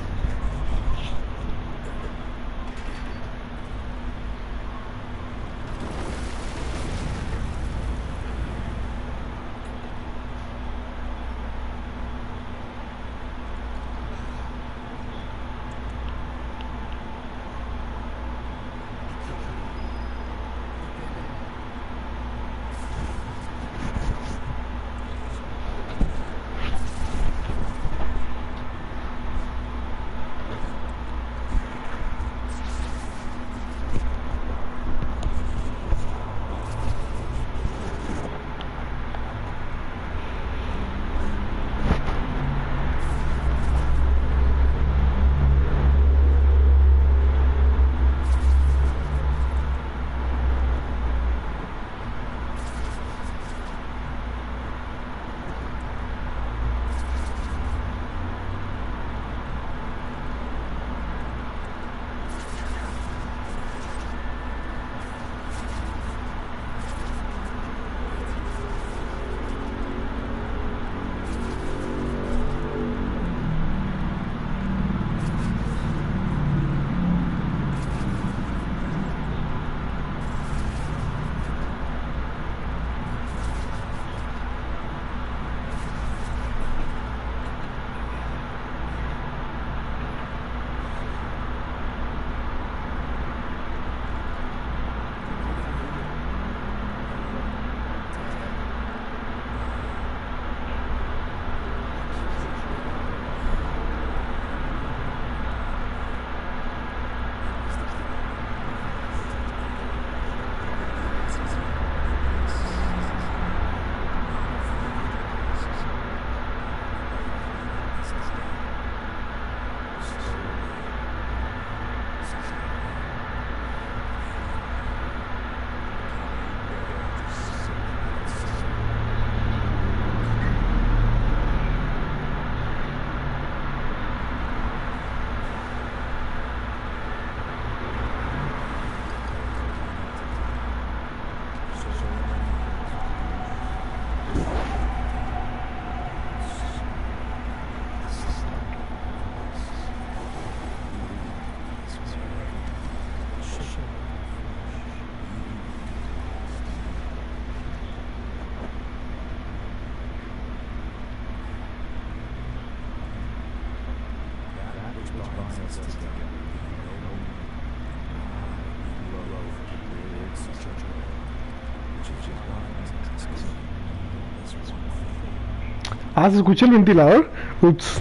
¿Se escucha el ventilador? Ups.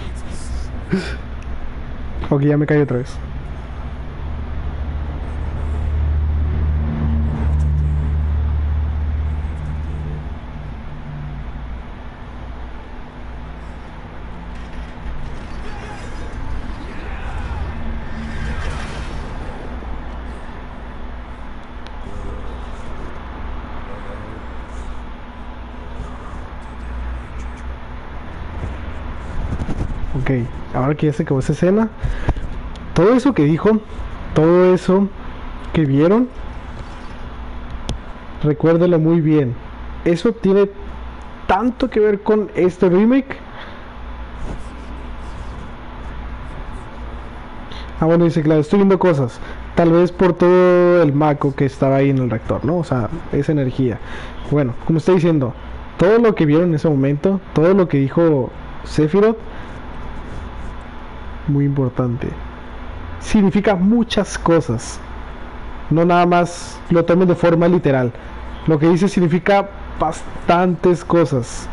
Ok, ya me caí otra vez. Ok, ahora que ya se esa escena, todo eso que dijo, todo eso que vieron, recuérdelo muy bien. Eso tiene tanto que ver con este remake. Ah, bueno, dice, claro, estoy viendo cosas. Tal vez por todo el maco que estaba ahí en el reactor, ¿no? O sea, esa energía. Bueno, como estoy diciendo, todo lo que vieron en ese momento, todo lo que dijo Sephiroth, muy importante. Significa muchas cosas. No nada más lo tomen de forma literal. Lo que dice significa bastantes cosas.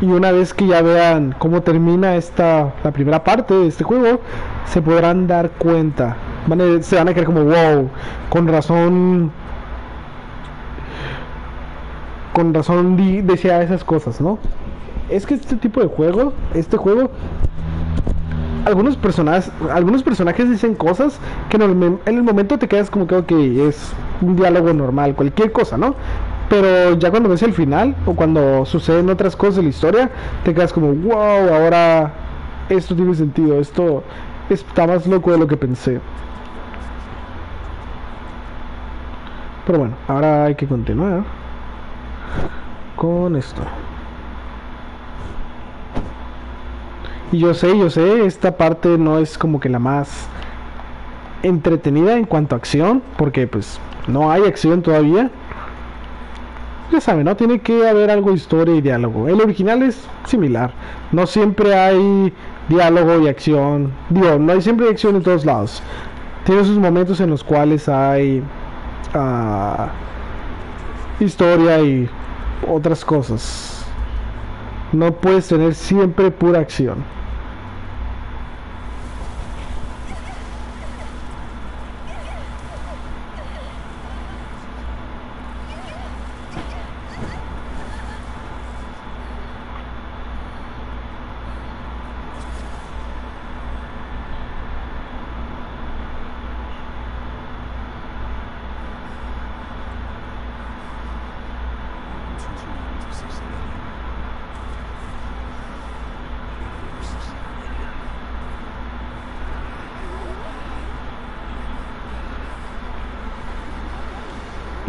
Y una vez que ya vean cómo termina esta la primera parte de este juego, se podrán dar cuenta. Van a- se van a quedar como wow, con razón con razón decía esas cosas, ¿no? Es que este tipo de juego, este juego algunos personajes dicen cosas que en el, en el momento te quedas como que es un diálogo normal, cualquier cosa, ¿no? Pero ya cuando ves el final o cuando suceden otras cosas en la historia, te quedas como wow, ahora esto tiene sentido, esto está más loco de lo que pensé. Pero bueno, ahora hay que continuar con esto. Y yo sé, yo sé, esta parte no es como que la más entretenida en cuanto a acción, porque pues no hay acción todavía. Ya saben, ¿no? Tiene que haber algo de historia y diálogo. El original es similar. No siempre hay diálogo y acción. Digo, no hay siempre acción en todos lados. Tiene sus momentos en los cuales hay ah, historia y otras cosas. No puedes tener siempre pura acción.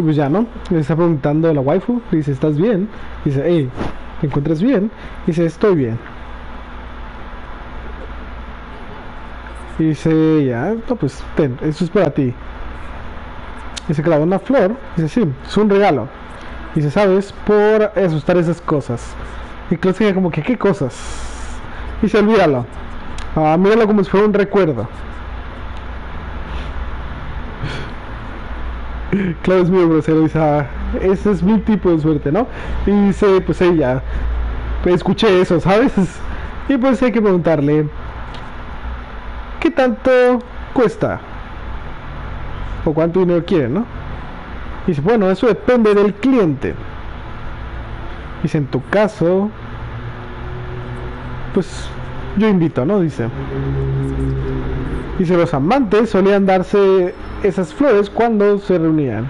Y pues ya, ¿no? Le está preguntando a la waifu. le Dice, ¿estás bien? Dice, hey, ¿te encuentras bien? Dice, estoy bien. Y dice, ya, no, pues ten, eso es para ti. Dice, claro, una flor. Dice, sí, es un regalo. Dice, ¿sabes? Por asustar esas cosas. Y Klaus se como que, ¿qué cosas? Dice, olvídalo. Ah, míralo como si fuera un recuerdo. Claro, es muy grosero, dice, ese es mi tipo de suerte, ¿no? Y dice, pues ella, pues escuché eso, ¿sabes? Y pues hay que preguntarle, ¿qué tanto cuesta? ¿O cuánto dinero quiere, no? Y dice, bueno, eso depende del cliente. Dice, en tu caso, pues yo invito, ¿no? Dice. Dice, los amantes solían darse esas flores cuando se reunían.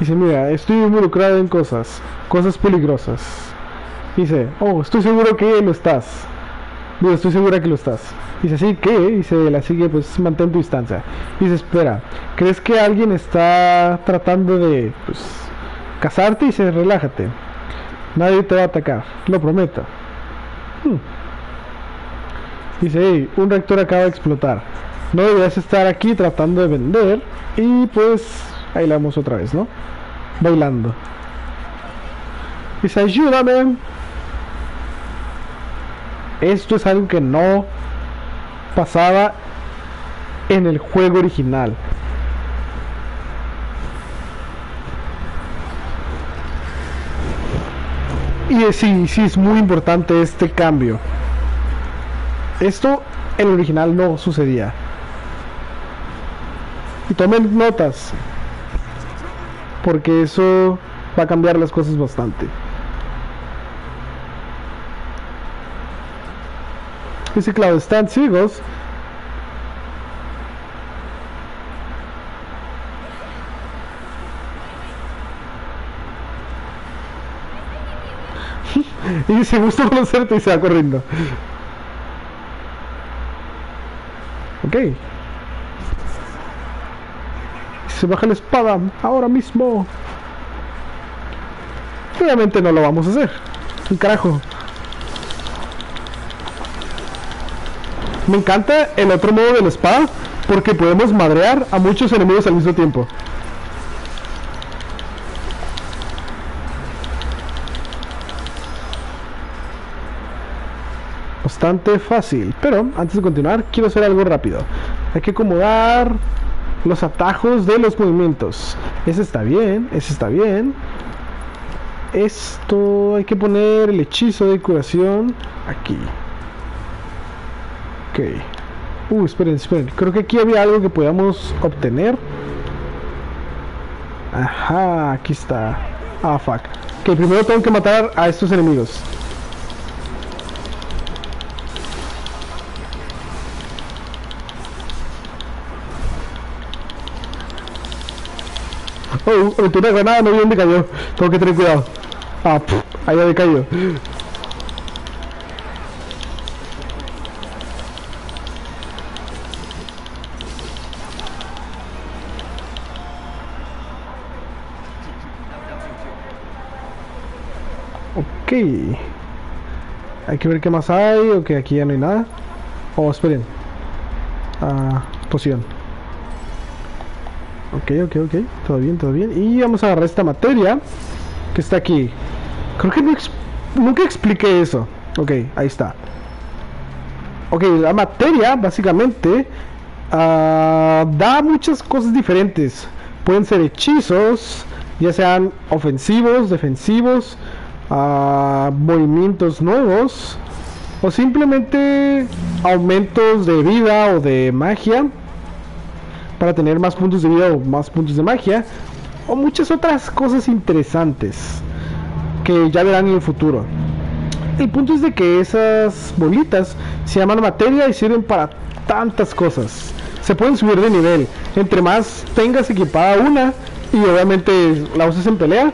Dice, mira, estoy involucrado en cosas, cosas peligrosas. Dice, oh, estoy seguro que lo estás. Digo, estoy segura que lo estás. Dice, sí, ¿qué? Dice, la sigue, pues mantén tu distancia. Dice, espera, ¿crees que alguien está tratando de, pues, casarte? Dice, relájate. Nadie te va a atacar, lo prometo. Hmm. Dice, hey, un reactor acaba de explotar. No deberías estar aquí tratando de vender. Y pues, ahí otra vez, ¿no? Bailando. Dice, ayúdame. Esto es algo que no pasaba en el juego original. Y sí, sí, es muy importante este cambio. Esto en el original no sucedía. Y tomen notas. Porque eso va a cambiar las cosas bastante. Dice claro, están ciegos. (laughs) y dice, gusto conocerte y se va corriendo. Ok. Se baja la espada ahora mismo. Obviamente no lo vamos a hacer. Un carajo. Me encanta el otro modo de la espada porque podemos madrear a muchos enemigos al mismo tiempo. Bastante fácil, pero antes de continuar quiero hacer algo rápido. Hay que acomodar los atajos de los movimientos. Ese está bien, ese está bien. Esto hay que poner el hechizo de curación aquí. Ok. Uh, esperen, esperen. Creo que aquí había algo que podíamos obtener. Ajá, aquí está. Ah, fuck. Ok, primero tengo que matar a estos enemigos. Oh, una granada, no vi dónde cayó. Tengo que tener cuidado. Ah, pff, ahí me cayó. Ok. Hay que ver qué más hay. Ok, aquí ya no hay nada. Oh, esperen. Ah, poción. Ok, ok, ok. Todo bien, todo bien. Y vamos a agarrar esta materia que está aquí. Creo que nunca expliqué eso. Ok, ahí está. Ok, la materia básicamente ah, da muchas cosas diferentes. Pueden ser hechizos, ya sean ofensivos, defensivos, uh, movimientos nuevos o simplemente aumentos de vida o de magia para tener más puntos de vida o más puntos de magia o muchas otras cosas interesantes que ya verán en el futuro. El punto es de que esas bolitas se llaman materia y sirven para tantas cosas. Se pueden subir de nivel. Entre más tengas equipada una y obviamente la uses en pelea.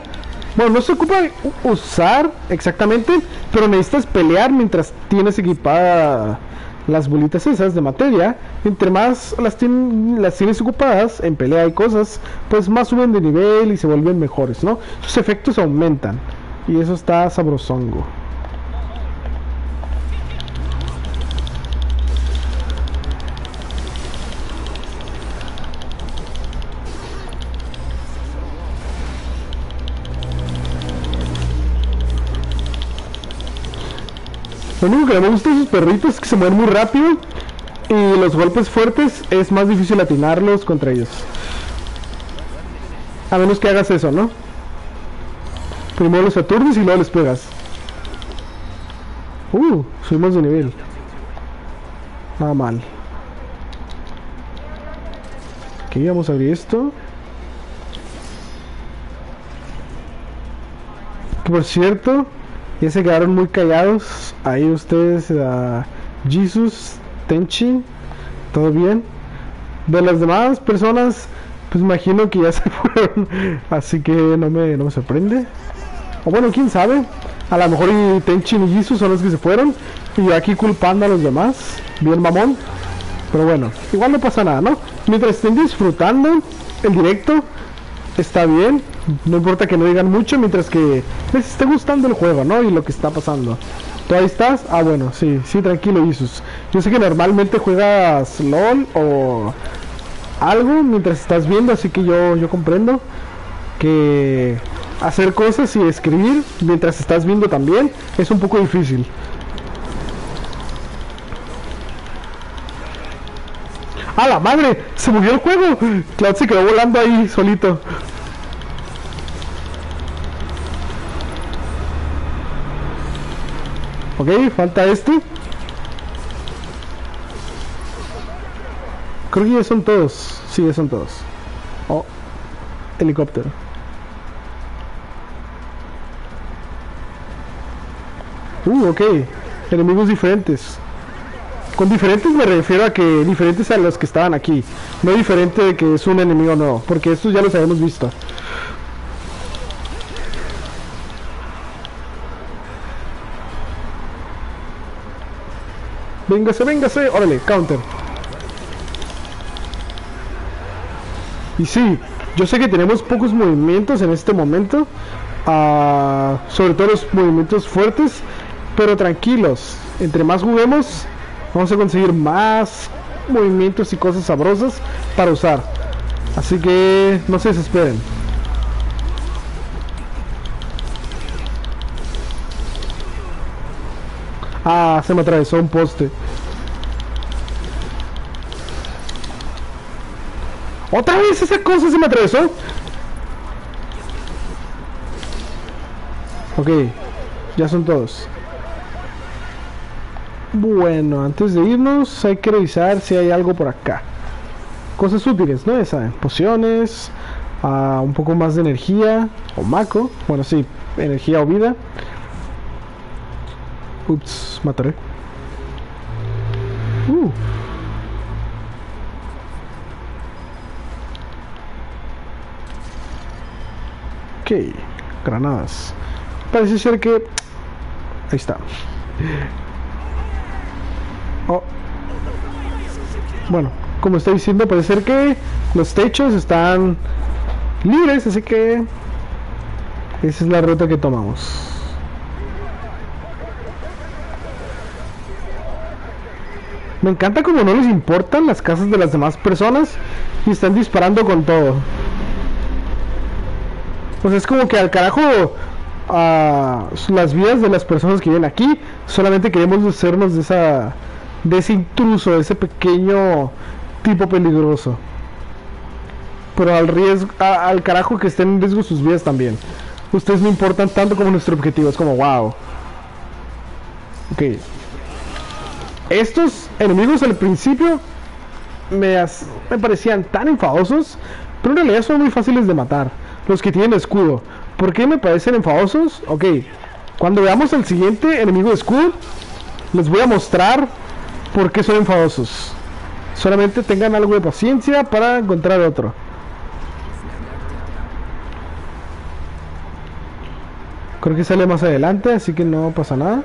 Bueno, no se ocupa usar exactamente, pero necesitas pelear mientras tienes equipada las bolitas esas de materia, entre más las, las tienes ocupadas en pelea y cosas, pues más suben de nivel y se vuelven mejores, ¿no? Sus efectos aumentan y eso está sabrosongo. Lo único que me gusta de esos perritos es que se mueven muy rápido y los golpes fuertes es más difícil atinarlos contra ellos. A menos que hagas eso, ¿no? Primero los aturdes y luego les pegas. Uh, subimos de nivel. Nada mal. Ok, vamos a abrir esto. por cierto, ya se quedaron muy callados. Ahí ustedes, uh, Jesus, Tenchi, todo bien. De las demás personas, pues imagino que ya (laughs) se fueron. Así que no me, no me sorprende. O bueno, quién sabe. A lo mejor y Tenchi y Jesus son los que se fueron. Y aquí culpando a los demás. Bien mamón. Pero bueno, igual no pasa nada, ¿no? Mientras estén disfrutando el directo, está bien. No importa que no digan mucho mientras que les esté gustando el juego, ¿no? Y lo que está pasando. ¿Tú ahí estás? Ah, bueno, sí, sí, tranquilo, Isus. Yo sé que normalmente juegas LOL o algo mientras estás viendo, así que yo, yo comprendo que hacer cosas y escribir mientras estás viendo también es un poco difícil. ¡A la madre! ¡Se murió el juego! Cloud se quedó volando ahí solito. Ok, falta este. Creo que ya son todos. Sí, ya son todos. Oh, helicóptero. Uh, ok. Enemigos diferentes. Con diferentes me refiero a que diferentes a los que estaban aquí. No diferente de que es un enemigo nuevo. Porque estos ya los habíamos visto. Véngase, véngase. Órale, counter. Y sí, yo sé que tenemos pocos movimientos en este momento. ah, sobre todo los movimientos fuertes. Pero tranquilos. Entre más juguemos, vamos a conseguir más movimientos y cosas sabrosas para usar. Así que no se desesperen. Ah, se me atravesó un poste. ¿Otra vez esa cosa se me atravesó? Ok, ya son todos. Bueno, antes de irnos hay que revisar si hay algo por acá. Cosas útiles, ¿no? Ya saben, pociones, ah, un poco más de energía, o maco, bueno sí, energía o vida. Ups, mataré. Uh. Ok, granadas. Parece ser que... Ahí está. Oh. Bueno, como estoy diciendo, parece ser que los techos están libres, así que esa es la ruta que tomamos. Me encanta como no les importan las casas de las demás personas y están disparando con todo. Pues es como que al carajo a las vidas de las personas que viven aquí, solamente queremos hacernos de esa de ese intruso, de ese pequeño tipo peligroso. Pero al riesgo al carajo que estén en riesgo sus vidas también. Ustedes no importan tanto como nuestro objetivo, es como wow. Ok. Estos enemigos al principio me, me parecían tan enfadosos, pero en realidad son muy fáciles de matar. Los que tienen escudo. ¿Por qué me parecen enfadosos? Ok, cuando veamos el siguiente enemigo de escudo, les voy a mostrar por qué son enfadosos. Solamente tengan algo de paciencia para encontrar otro. Creo que sale más adelante, así que no pasa nada.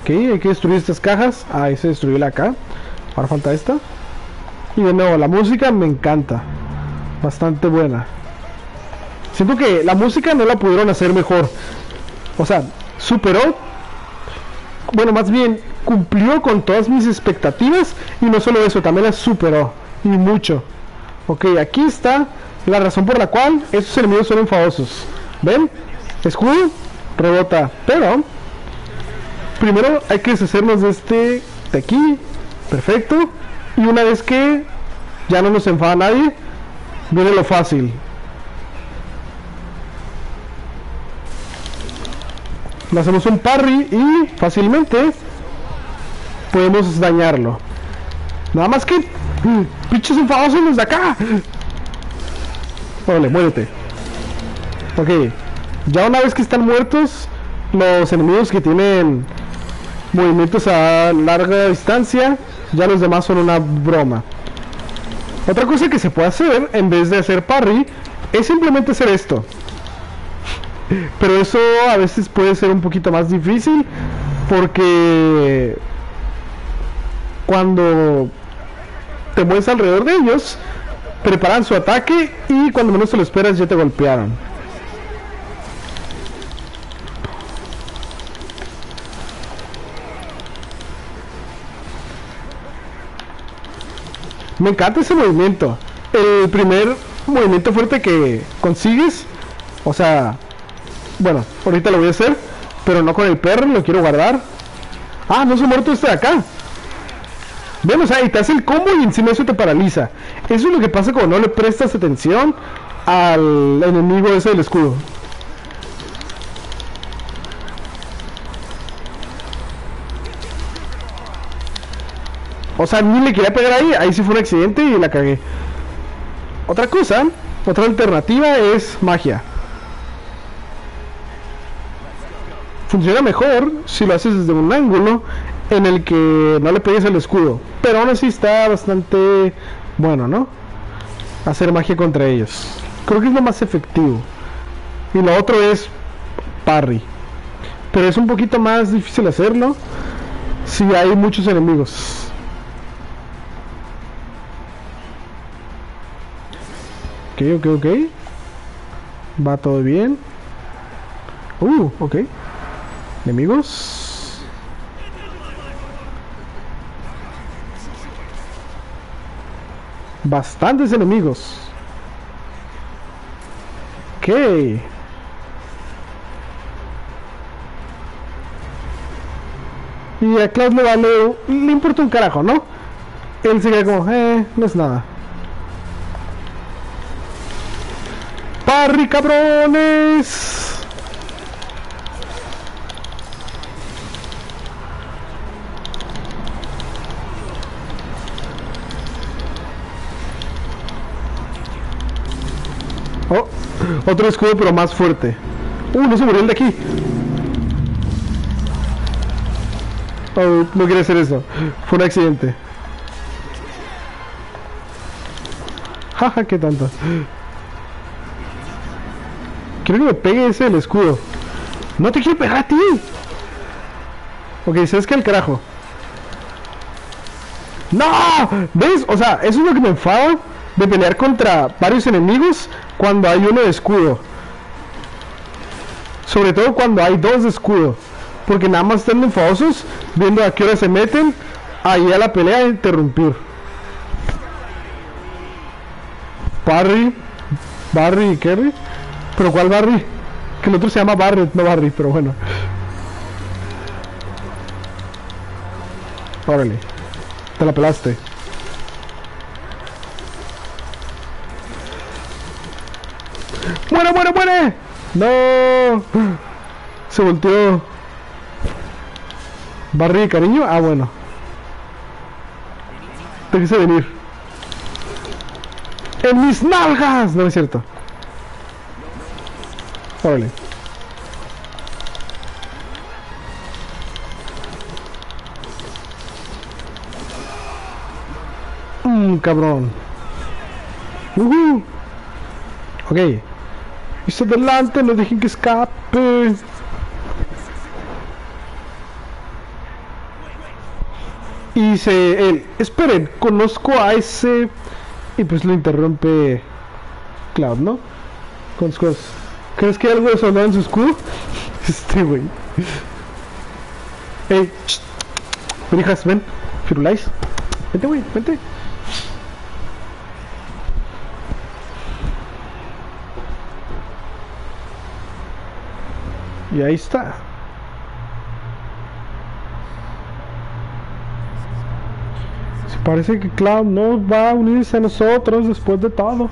Ok, hay que destruir estas cajas. Ah, ahí se destruyó la acá. Ahora falta esta. Y de nuevo, la música me encanta. Bastante buena. Siento que la música no la pudieron hacer mejor. O sea, superó. Bueno, más bien cumplió con todas mis expectativas. Y no solo eso, también la superó. Y mucho. Ok, aquí está la razón por la cual estos enemigos son enfadosos. ¿Ven? Escudo, rebota. Pero primero hay que deshacernos de este de aquí. Perfecto. Y una vez que ya no nos enfada nadie, viene lo fácil. Le hacemos un parry y fácilmente podemos dañarlo. Nada más que mm, pinches enfadosos los de acá. Órale, muérete. Ok. Ya una vez que están muertos, los enemigos que tienen movimientos a larga distancia, ya los demás son una broma. Otra cosa que se puede hacer en vez de hacer parry es simplemente hacer esto. Pero eso a veces puede ser un poquito más difícil porque cuando te mueves alrededor de ellos, preparan su ataque y cuando menos te lo esperas ya te golpearon. Me encanta ese movimiento. El primer movimiento fuerte que consigues. O sea, bueno, ahorita lo voy a hacer, pero no con el perro, lo quiero guardar. Ah, no se ha muerto este de acá. Vemos ahí, te hace el combo y encima eso te paraliza. Eso es lo que pasa cuando no le prestas atención al enemigo ese del escudo. O sea, ni le quería pegar ahí, ahí sí fue un accidente y la cagué. Otra cosa, otra alternativa es magia. Funciona mejor si lo haces desde un ángulo en el que no le pegues el escudo. Pero aún así está bastante bueno, ¿no? Hacer magia contra ellos. Creo que es lo más efectivo. Y lo otro es parry. Pero es un poquito más difícil hacerlo si hay muchos enemigos. Ok, ok, ok. Va todo bien. Uh, ok. Enemigos. Bastantes enemigos. Ok. Y a Cloud le vale... Le importa un carajo, ¿no? Él se queda como, eh, no es nada. ¡Parry, cabrones! Oh, otro escudo pero más fuerte. Uh, no se murió el de aquí. Oh, no quiere hacer eso. Fue un accidente. (laughs) Jaja, qué tanto. Quiero que me pegue ese el escudo. No te quiero pegar a ti. Ok, ¿sabes qué? El carajo. ¡No! ¿Ves? O sea, eso es lo que me enfada de pelear contra varios enemigos cuando hay uno de escudo. Sobre todo cuando hay dos de escudo. Porque nada más están enfadosos viendo a qué hora se meten ahí a la pelea interrumpir. Barry, Barry y Kerry. ¿Pero cuál Barry? Que el otro se llama Barret, no Barry, pero bueno. Órale. Te la pelaste. ¡Muere, muere, muere! ¡No! Se volteó. ¿Barry de cariño? Ah, bueno. Te quise venir. ¡En mis nalgas! No es cierto. Órale. Mmm, cabrón. Uh -huh. Ok. Hizo adelante, no dejen que escape. Y dice él, esperen, conozco a ese... Y pues lo interrumpe Cloud, ¿no? Con sus ¿Crees que algo soldado en su escudo? Este güey. Ey, ven hijas, ven. Firulais. Vente, güey, vente. Y ahí está. Parece que Cloud no va a unirse a nosotros después de todo.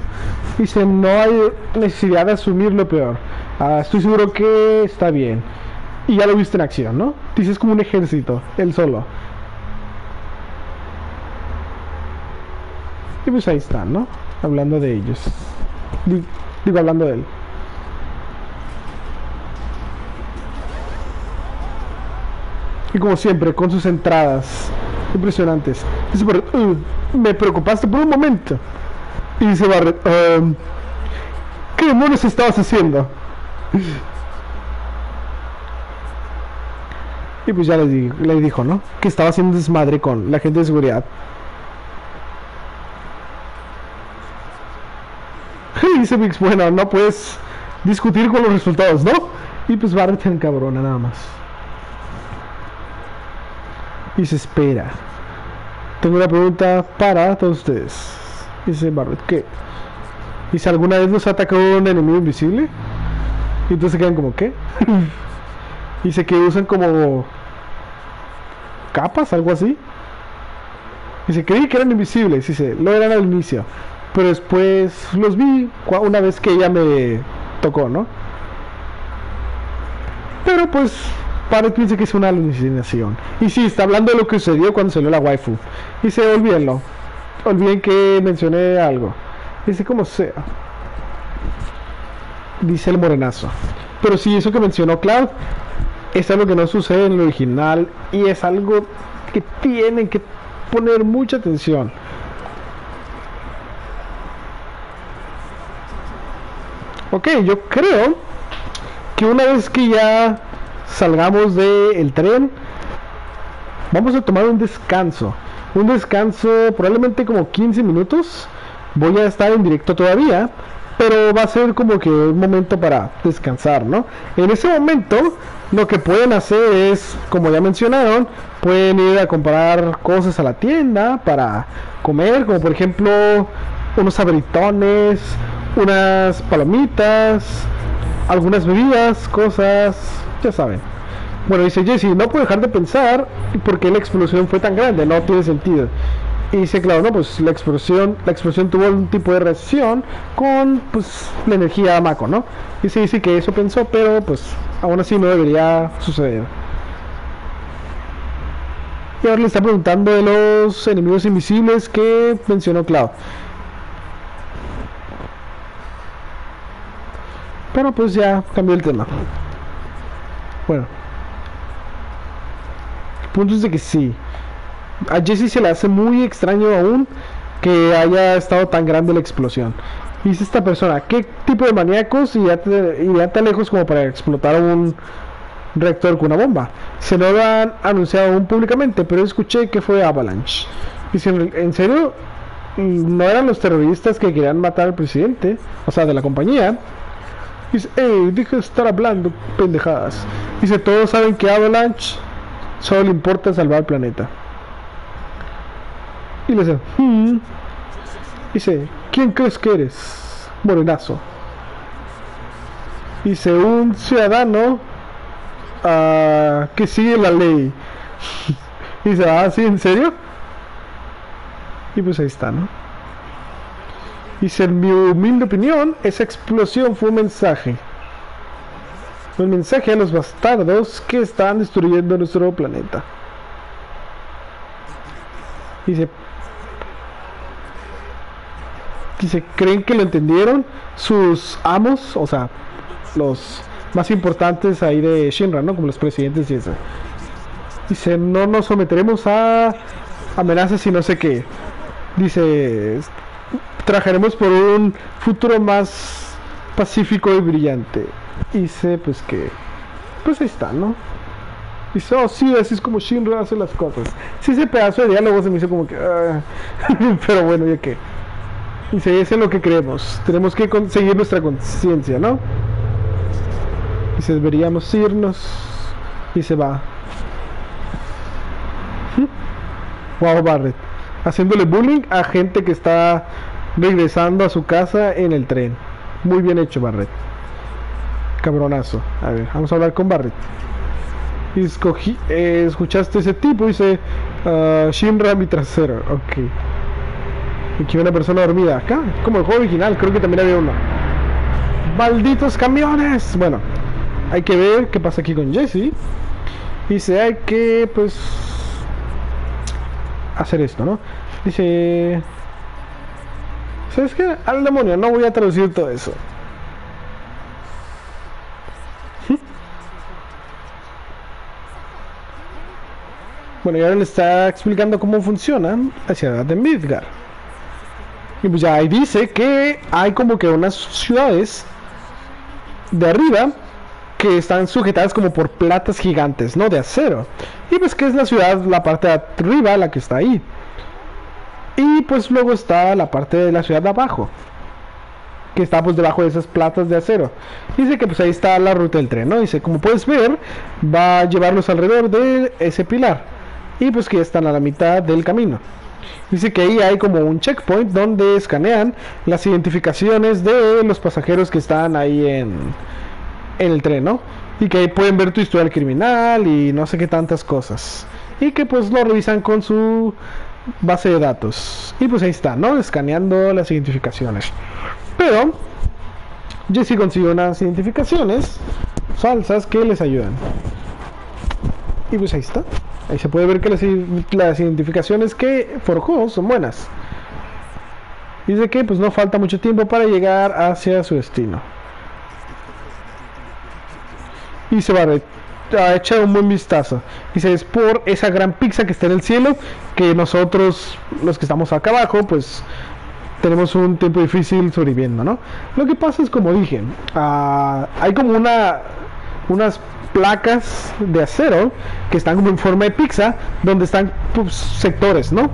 Dice, no hay necesidad de asumir lo peor. Ah, estoy seguro que está bien. Y ya lo viste en acción, ¿no? Dice, es como un ejército, él solo. Y pues ahí está, ¿no? Hablando de ellos. Digo, hablando de él. Y como siempre, con sus entradas impresionantes. Dice, uh, me preocupaste por un momento. Y dice Barret, um, ¿qué demonios estabas haciendo? Y pues ya le, le dijo, ¿no? Que estaba haciendo desmadre con la gente de seguridad. (laughs) Y dice Vix, bueno, no puedes discutir con los resultados, ¿no? Y pues Barret en cabrona nada más. Y se espera. Tengo una pregunta para todos ustedes. Dice Barret, ¿qué? Si alguna vez nos atacó un enemigo invisible. Y entonces quedan como, ¿qué? (laughs) Dice que usan como capas, algo así. Dice, creí que eran invisibles. Dice, lo eran al inicio. Pero después los vi una vez que ella me tocó, ¿no? Pero pues, Parrot piensa que es una alucinación. Y sí, está hablando de lo que sucedió cuando salió la waifu. Dice, olvídenlo. Olviden que mencioné algo. Dice, como sea. Dice el morenazo. Pero sí, eso que mencionó Cloud es algo que no sucede en el original y es algo que tienen que poner mucha atención. Ok, yo creo que una vez que ya salgamos del tren, vamos a tomar un descanso. Un descanso probablemente como 15 minutos. Voy a estar en directo todavía, pero va a ser como que un momento para descansar, ¿no? En ese momento lo que pueden hacer es, como ya mencionaron, pueden ir a comprar cosas a la tienda para comer, como por ejemplo unos abritones, unas palomitas, algunas bebidas, cosas, ya saben. Bueno, dice Jesse, no puedo dejar de pensar por qué la explosión fue tan grande, no tiene sentido. Y dice, claro, no, pues la explosión, la explosión tuvo un tipo de reacción con pues la energía de Mako, ¿no? Y se dice que eso pensó, pero pues aún así no debería suceder. Y ahora le está preguntando de los enemigos invisibles que mencionó Cloud. Pero pues ya cambió el tema. Bueno. El punto es de que sí a Jesse se le hace muy extraño aún que haya estado tan grande la explosión. Dice esta persona, ¿qué tipo de maníacos iría tan lejos como para explotar un reactor con una bomba? Se lo han anunciado aún públicamente, pero escuché que fue Avalanche. Dice, ¿en serio? ¿No eran los terroristas que querían matar al presidente? O sea, de la compañía. Dice, hey, deja de estar hablando pendejadas. Dice, todos saben que Avalanche solo le importa salvar el planeta. Y le dice, hmm". dice, ¿quién crees que eres? Morenazo. Dice, un ciudadano uh, que sigue la ley. (laughs) dice, ah, sí, ¿en serio? Y pues ahí está, ¿no? Dice, en mi humilde opinión, esa explosión fue un mensaje. Un mensaje a los bastardos que están destruyendo nuestro planeta. Dice, Dice, ¿creen que lo entendieron? Sus amos, o sea, los más importantes ahí de Shinra, ¿no? Como los presidentes y eso. Dice, no nos someteremos a amenazas y no sé qué. Dice, trabajaremos por un futuro más pacífico y brillante. Dice, pues que, pues ahí está, ¿no? Dice, oh sí, así es como Shinra hace las cosas. Sí, ese pedazo de diálogo se me hizo como que, ah, (laughs) pero bueno, ya que. Y se en lo que creemos. Tenemos que conseguir nuestra conciencia, ¿no? Y se deberíamos irnos. Y se va. Wow, Barret. Haciéndole bullying a gente que está regresando a su casa en el tren. Muy bien hecho, Barret. Cabronazo. A ver, vamos a hablar con Barret. Y escogí, eh, escuchaste ese tipo, dice uh, Shinra mi trasero. Ok. Aquí una persona dormida. Acá, como el juego original, creo que también había uno. ¡Malditos camiones! Bueno, hay que ver qué pasa aquí con Jesse. Dice, hay que, pues, hacer esto, ¿no? Dice, ¿sabes qué? Al demonio, no voy a traducir todo eso. (laughs) Bueno, y ahora le está explicando cómo funciona la ciudad de Midgar. Y pues ya ahí dice que hay como que unas ciudades de arriba que están sujetadas como por platas gigantes, ¿no? De acero. Y pues que es la ciudad, la parte de arriba, la que está ahí. Y pues luego está la parte de la ciudad de abajo. Que está pues debajo de esas platas de acero. Dice que pues ahí está la ruta del tren, ¿no? Dice, como puedes ver, va a llevarlos alrededor de ese pilar. Y pues que están a la mitad del camino. Dice que ahí hay como un checkpoint donde escanean las identificaciones de los pasajeros que están ahí en, en el tren, ¿no? Y que ahí pueden ver tu historial criminal y no sé qué tantas cosas. Y que pues lo revisan con su base de datos. Y pues ahí está, ¿no? Escaneando las identificaciones. Pero Jesse consiguió unas identificaciones falsas que les ayudan. Y pues ahí está. Ahí se puede ver que las, las identificaciones que forjó son buenas. Dice que pues no falta mucho tiempo para llegar hacia su destino. Y se va a echar un buen vistazo. Dice, es por esa gran pizza que está en el cielo que nosotros, los que estamos acá abajo, pues tenemos un tiempo difícil sobreviviendo, ¿no? Lo que pasa es, como dije, uh, hay como una unas placas de acero que están como en forma de pizza, donde están pues, sectores, ¿no?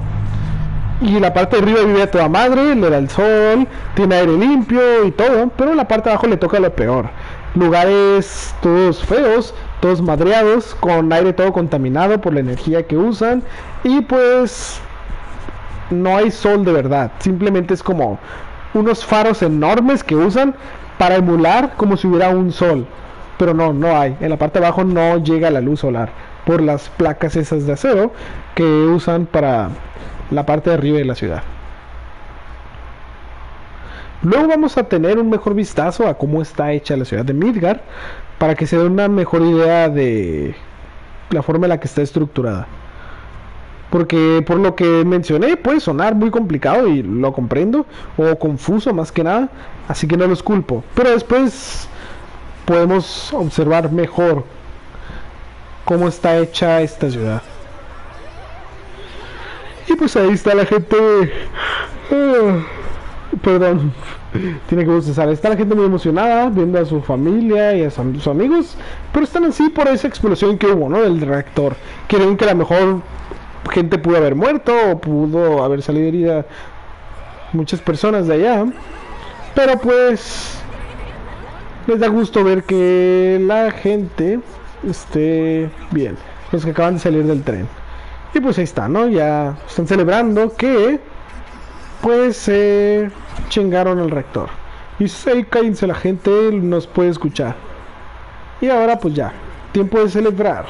Y la parte de arriba vive a toda madre, le da el sol, tiene aire limpio y todo, pero la parte de abajo le toca lo peor. Lugares todos feos, todos madreados, con aire todo contaminado por la energía que usan y pues no hay sol de verdad, simplemente es como unos faros enormes que usan para emular como si hubiera un sol pero no, no hay. En la parte de abajo no llega la luz solar por las placas esas de acero que usan para la parte de arriba de la ciudad. Luego vamos a tener un mejor vistazo a cómo está hecha la ciudad de Midgar para que se dé una mejor idea de la forma en la que está estructurada. Porque por lo que mencioné puede sonar muy complicado y lo comprendo, o confuso más que nada, así que no los culpo. Pero después podemos observar mejor cómo está hecha esta ciudad. Y pues ahí está la gente. Ah, (laughs) perdón, tiene que procesar. Está la gente muy emocionada viendo a su familia y a sus amigos, pero están así por esa explosión que hubo, ¿no? Del reactor. Creen que la mejor gente pudo haber muerto o pudo haber salido herida muchas personas de allá. Pero pues les da gusto ver que la gente esté bien, los que acaban de salir del tren. Y pues ahí está, ¿no? Ya están celebrando que pues se chingaron al rector. Y ahí cállense la gente, nos puede escuchar. Y ahora pues ya, tiempo de celebrar.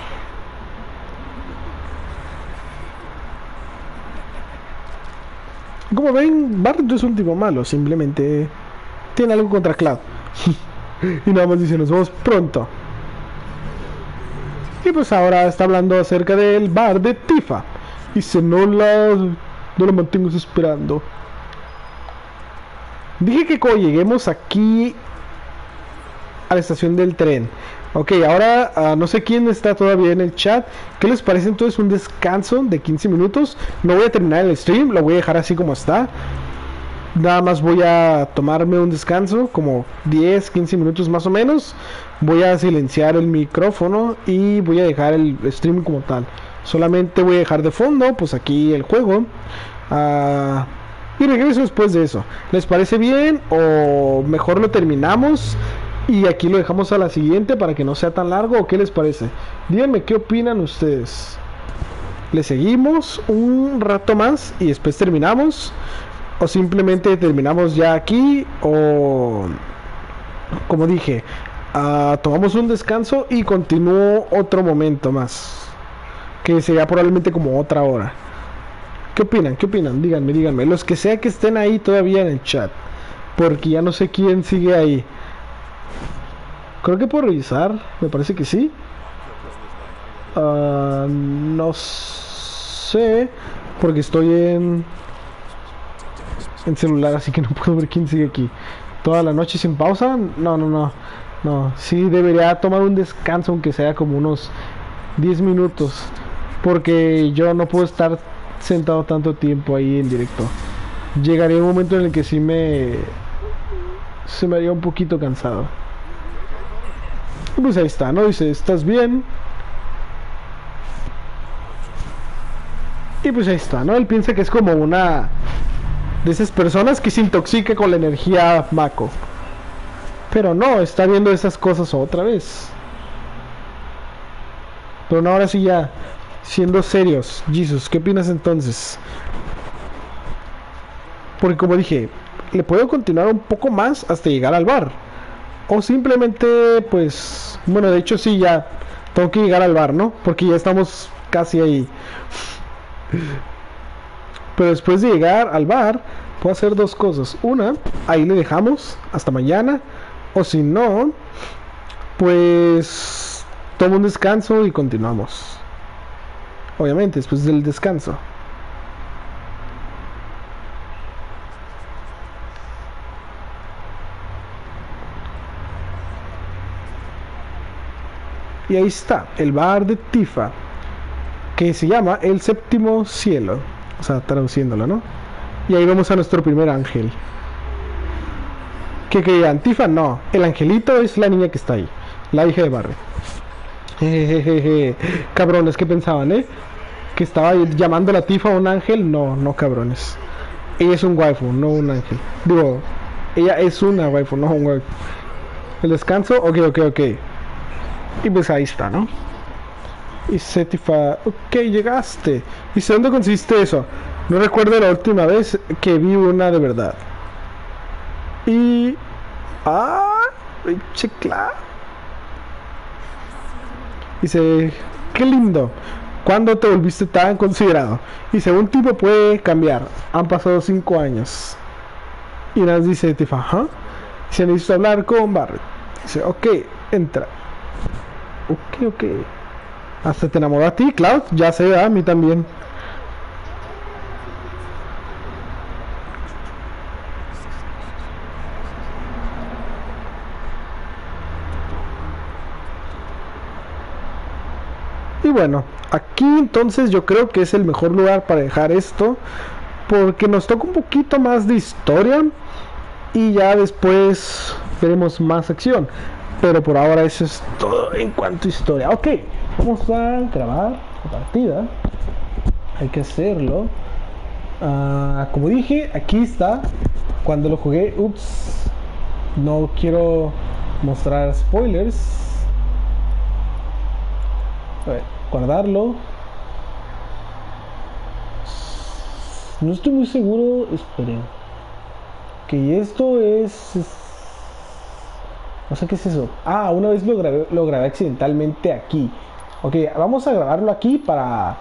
Como ven, Bart no es un tipo malo, simplemente tiene algo contra Cloud. (laughs) y nada más dice, nos vemos pronto. Y pues ahora está hablando acerca del bar de Tifa. Y Dice, no la, no la mantengo esperando. Dije que cuando lleguemos aquí a la estación del tren. Ok, ahora uh, no sé quién está todavía en el chat. ¿Qué les parece entonces un descanso de 15 minutos? No voy a terminar el stream, lo voy a dejar así como está. Nada más voy a tomarme un descanso, como 10, 15 minutos más o menos. Voy a silenciar el micrófono y voy a dejar el stream como tal. Solamente voy a dejar de fondo, pues aquí el juego. Uh, y regreso después de eso. ¿Les parece bien? O mejor lo terminamos y aquí lo dejamos a la siguiente para que no sea tan largo. ¿O qué les parece? Díganme qué opinan ustedes. Le seguimos un rato más y después terminamos o simplemente terminamos ya aquí o como dije uh, tomamos un descanso y continúo otro momento más que sería probablemente como otra hora ¿qué opinan? ¿qué opinan? díganme, díganme los que sea que estén ahí todavía en el chat porque ya no sé quién sigue ahí creo que puedo revisar me parece que sí uh, no sé porque estoy en en celular, así que no puedo ver quién sigue aquí. Toda la noche sin pausa. No, no, no. No, sí debería tomar un descanso, aunque sea como unos 10 minutos. Porque yo no puedo estar sentado tanto tiempo ahí en directo. Llegaría un momento en el que sí me. Se me haría un poquito cansado. Pues ahí está, ¿no? Dice, ¿estás bien? Y pues ahí está, ¿no? Él piensa que es como una de esas personas que se intoxica con la energía Mako. Pero no, está viendo esas cosas otra vez. Pero ahora sí ya, siendo serios, Jesus, ¿qué opinas entonces? Porque como dije, le puedo continuar un poco más hasta llegar al bar. O simplemente, pues, bueno, de hecho sí, ya tengo que llegar al bar, ¿no? Porque ya estamos casi ahí. Pero después de llegar al bar, puedo hacer dos cosas. Una, ahí le dejamos hasta mañana. O si no, pues tomo un descanso y continuamos. Obviamente, después del descanso. Y ahí está, el bar de Tifa, que se llama El Séptimo Cielo. O sea, traduciéndolo, ¿no? Y ahí vemos a nuestro primer ángel. ¿Qué querían? ¿Tifa? No. El angelito es la niña que está ahí. La hija de Barry. (laughs) Jejeje. Cabrones, ¿qué pensaban, eh? Estaba llamando a la Tifa a un ángel. No, no cabrones. Ella es un waifu, no un ángel. Digo, ella es una waifu, no un waifu. El descanso, ok, ok, ok. Y pues ahí está, ¿no? Y Tifa, ok, llegaste. ¿Y sé dónde consiste eso? No recuerdo la última vez que vi una de verdad. Y. ¡Ah! Checla. Dice: ¡Qué lindo! ¿Cuándo te volviste tan considerado? Y según tipo puede cambiar. Han pasado cinco años. Y nos dice Tifa, ¿ah? Se necesita hablar con Barret. Dice, ok, entra. Ok, ok. Hasta te enamoró a ti, Cloud. Ya sé, a mí también. Bueno, aquí entonces yo creo que es el mejor lugar para dejar esto. Porque nos toca un poquito más de historia. Y ya después veremos más acción. Pero por ahora eso es todo en cuanto a historia. Ok, vamos a grabar la partida. Hay que hacerlo. Ah, como dije, aquí está. Cuando lo jugué, ups, no quiero mostrar spoilers. A ver, guardarlo. No estoy muy seguro. Esperen. Que esto es no sé qué es eso. Ah, una vez lo grabé, lo grabé accidentalmente aquí. Ok, vamos a grabarlo aquí para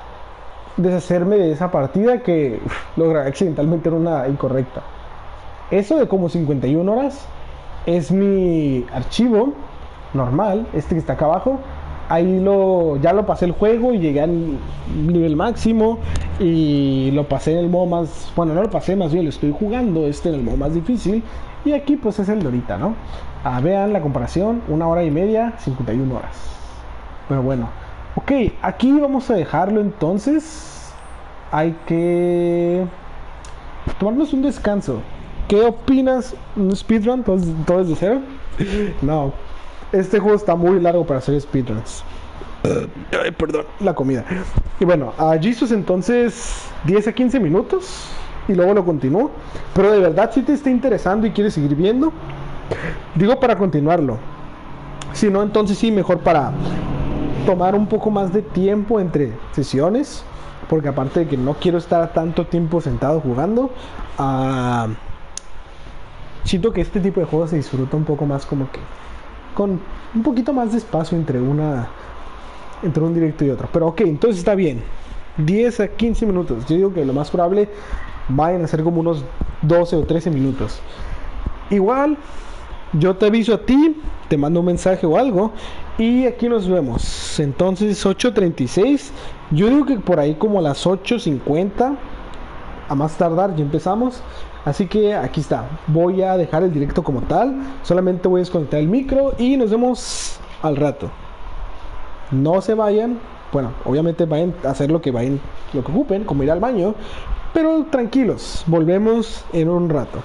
deshacerme de esa partida que lo grabé accidentalmente en una incorrecta. Eso de como 51 horas es mi archivo normal, este que está acá abajo. Ahí lo, ya lo pasé el juego y llegué al nivel máximo y lo pasé en el modo más, bueno, no lo pasé, más bien lo estoy jugando este en el modo más difícil y aquí pues es el de ahorita, ¿no? Ah, vean la comparación, una hora y media, 51 horas. Pero bueno, ok, aquí vamos a dejarlo entonces. Hay que tomarnos un descanso. ¿Qué opinas? ¿Un speedrun? ¿Todo, todo de cero? (laughs) no, este juego está muy largo para hacer speedruns. Perdón, la comida. Y bueno, a Jesus entonces 10 a 15 minutos y luego lo continúo. Pero de verdad, si te está interesando y quieres seguir viendo, Digo para continuarlo. Si no, entonces sí, mejor para tomar un poco más de tiempo entre sesiones. Porque aparte de que no quiero estar tanto tiempo sentado jugando, uh, siento que este tipo de juegos se disfruta un poco más como que con un poquito más de espacio entre una entre un directo y otro. Pero ok, entonces está bien. 10 a 15 minutos. Yo digo que lo más probable vayan a ser como unos 12 o 13 minutos. Igual yo te aviso a ti, te mando un mensaje o algo y aquí nos vemos. Entonces 8.36, yo digo que por ahí como a las 8.50, a más tardar ya empezamos. Así que aquí está, voy a dejar el directo como tal, solamente voy a desconectar el micro y nos vemos al rato. No se vayan, bueno, obviamente vayan a hacer lo que vayan, lo que ocupen, como ir al baño, pero tranquilos, volvemos en un rato.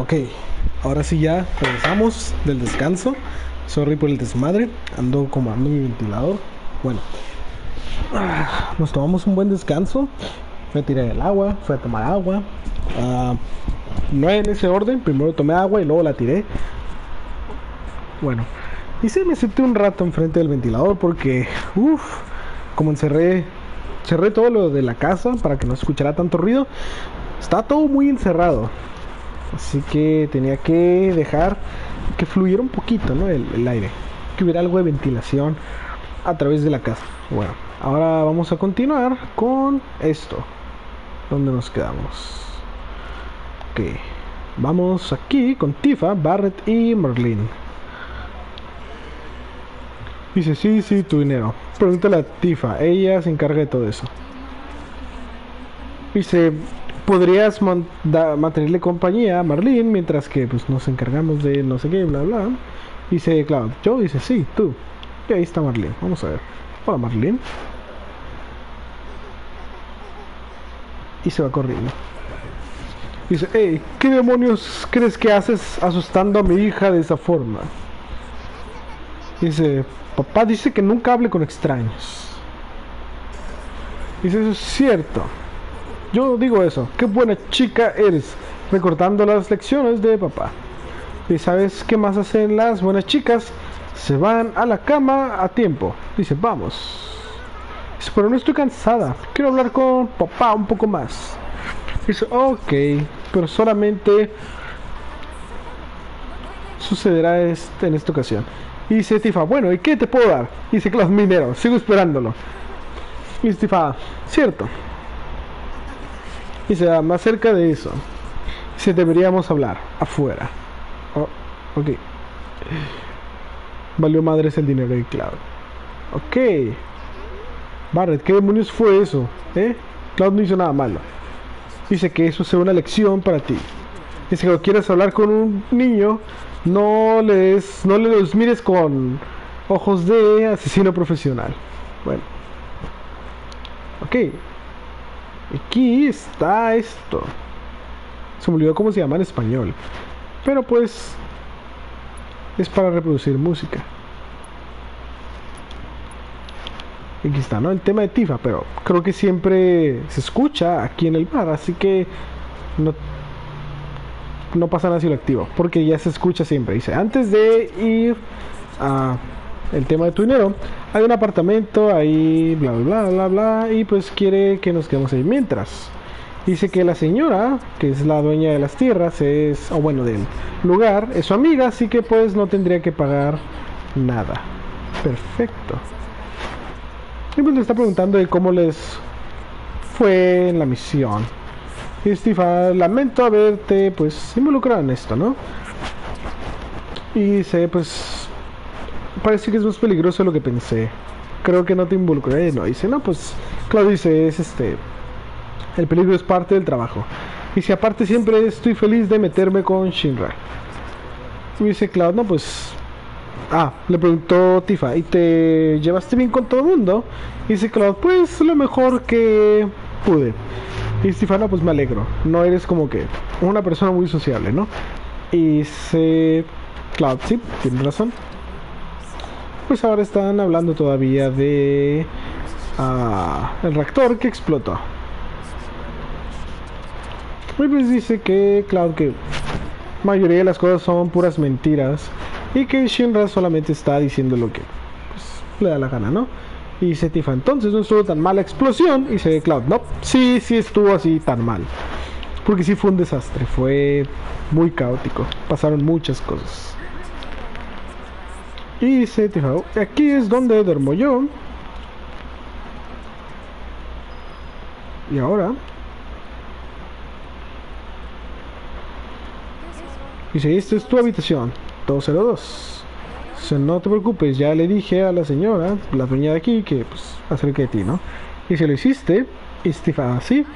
Ok, ahora sí ya regresamos del descanso. Sorry por el desmadre, ando comando mi ventilador. Bueno, ah, nos tomamos un buen descanso. Me tiré del agua, fui a tomar agua. Uh, no en ese orden, primero tomé agua y luego la tiré. Bueno, y sí me senté un rato enfrente del ventilador porque, uff, como encerré, cerré todo lo de la casa para que no escuchara tanto ruido. Está todo muy encerrado. Así que tenía que dejar que fluyera un poquito ¿no? el, aire. Que hubiera algo de ventilación a través de la casa. Bueno, ahora vamos a continuar con esto. ¿Dónde nos quedamos? Ok. Vamos aquí con Tifa, Barrett y Merlin. Dice, sí, sí, tu dinero. Pregúntale a Tifa, ella se encarga de todo eso. Dice, podrías mantenerle compañía a Marlene mientras que pues nos encargamos de no sé qué, bla bla. Dice claro, yo dice sí, tú. Y ahí está Marlene, vamos a ver. Hola Marlene. Y se va corriendo. Dice, hey, ¿qué demonios crees que haces asustando a mi hija de esa forma? Dice, papá dice que nunca hable con extraños. Dice, eso es cierto. Yo digo eso, qué buena chica eres, recordando las lecciones de papá. ¿Y sabes qué más hacen las buenas chicas? Se van a la cama a tiempo. Dice, vamos. Dice, pero no estoy cansada, quiero hablar con papá un poco más. Dice, ok, pero solamente sucederá este, en esta ocasión. Y dice Tifa, bueno, ¿y qué te puedo dar? Dice Klaus Minero, sigo esperándolo. Y Tifa, cierto, y se más cerca de eso. Si deberíamos hablar afuera. Oh, ok. Valió madres el dinero de Cloud. Ok. Barrett, ¿qué demonios fue eso? ¿Eh? Cloud no hizo nada malo. Dice que eso sea una lección para ti. Dice que cuando quieras hablar con un niño, no les, no le los mires con ojos de asesino profesional. Bueno. Ok. Aquí está esto. Se me olvidó cómo se llama en español. Pero pues es para reproducir música. Aquí está, ¿no? El tema de Tifa, pero creo que siempre se escucha aquí en el bar, así que no, no pasa nada si lo activo, porque ya se escucha siempre. Dice, antes de ir a el tema de tu dinero. Hay un apartamento ahí, bla, bla, bla, bla, y pues quiere que nos quedemos ahí. Mientras, dice que la señora, que es la dueña de las tierras, es, o bueno, del lugar, es su amiga, así que pues no tendría que pagar nada. Perfecto. Y pues le está preguntando de cómo les fue en la misión. Y Steve, lamento haberte pues involucrado en esto, ¿no? Y dice, pues parece que es más peligroso de lo que pensé. Creo que no te involucré. No, dice, no, pues, claro, dice, es este. El peligro es parte del trabajo. Y si aparte siempre estoy feliz de meterme con Shinra. Y dice Cloud, no, pues. Ah, le preguntó Tifa, ¿y te llevaste bien con todo el mundo? Y dice Cloud, pues lo mejor que pude. Y Tifa, no, pues me alegro. No eres como que una persona muy sociable, ¿no? Y dice Cloud, sí, tiene razón pues ahora están hablando todavía de ah, el reactor que explotó. Y pues dice que, claro, que mayoría de las cosas son puras mentiras y que Shinra solamente está diciendo lo que pues, le da la gana, ¿no? Y dice Tifa, entonces no estuvo tan mala explosión. Y dice Cloud, no, sí, sí estuvo así tan mal. Porque sí fue un desastre, fue muy caótico, pasaron muchas cosas. Y se dijo, aquí es donde duermo yo. Y ahora... Dice, esta es tu habitación, 202. Dice, no te preocupes, ya le dije a la señora, la dueña de aquí, que pues acerca de ti, ¿no? Y si lo hiciste, y así.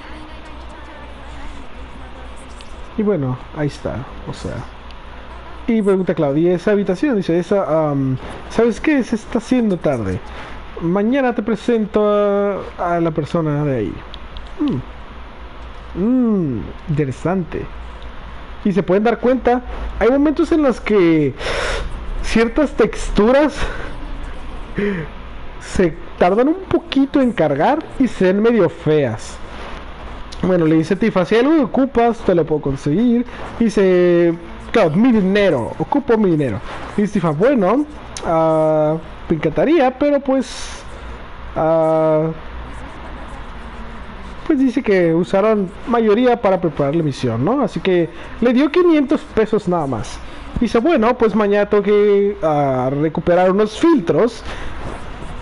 Y bueno, ahí está, o sea, y pregunta Claudia, esa habitación? Dice, esa, ¿sabes qué? Se está haciendo tarde. Mañana te presento a, la persona de ahí. Mmm, interesante. y se pueden dar cuenta, hay momentos en los que ciertas texturas (laughs) se tardan un poquito en cargar y se ven medio feas. Bueno, le dice Tifa, si algo que ocupas, te lo puedo conseguir. Dice, claro, mi dinero, ocupo mi dinero. Y Tifa, bueno, uh, me encantaría, pero pues... Uh, pues dice que usaron mayoría para preparar la misión, ¿no? Así que le dio 500 pesos nada más. Dice, bueno, pues mañana tengo que uh, recuperar unos filtros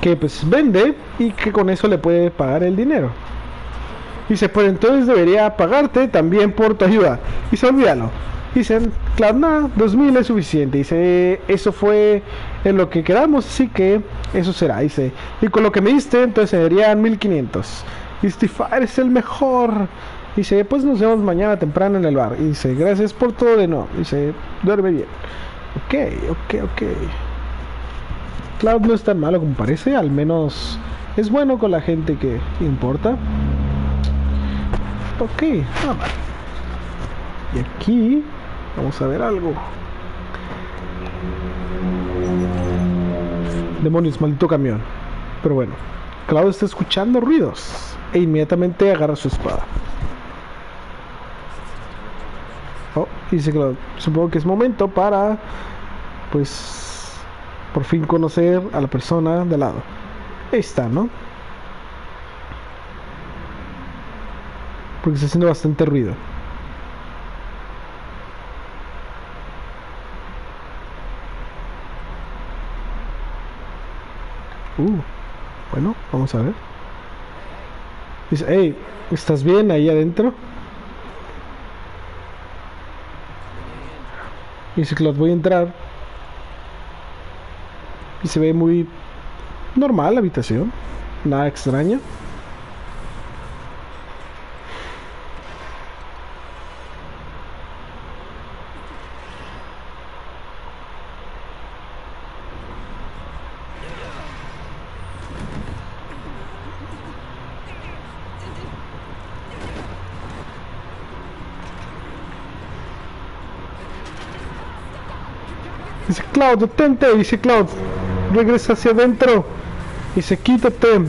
que pues vende y que con eso le puede pagar el dinero. Dice, pues entonces debería pagarte también por tu ayuda. Dice, olvídalo. Dicen, claro, nada, 2000 es suficiente. Dice, eso fue en lo que quedamos, así que eso será. Dice, y con lo que me diste, entonces serían 1500. Dice, eres el mejor. Dice, pues nos vemos mañana temprano en el bar. Y dice, gracias por todo de no. Dice, duerme bien. Ok, ok, ok. Cloud no es tan malo como parece, al menos es bueno con la gente que importa. Ok, ah, Y aquí vamos a ver algo. Demonios, maldito camión. Pero bueno, Cloud está escuchando ruidos e inmediatamente agarra su espada. Oh, dice Cloud, supongo que es momento para pues por fin conocer a la persona de lado. Ahí está, ¿no? Porque está haciendo bastante ruido. Uh, bueno, vamos a ver. Dice, hey, ¿estás bien ahí adentro? Dice, Claude, voy a entrar. Y se ve muy normal la habitación. Nada extraño. Dice Cloud, detente, dice Cloud, regresa hacia adentro. Dice quítate.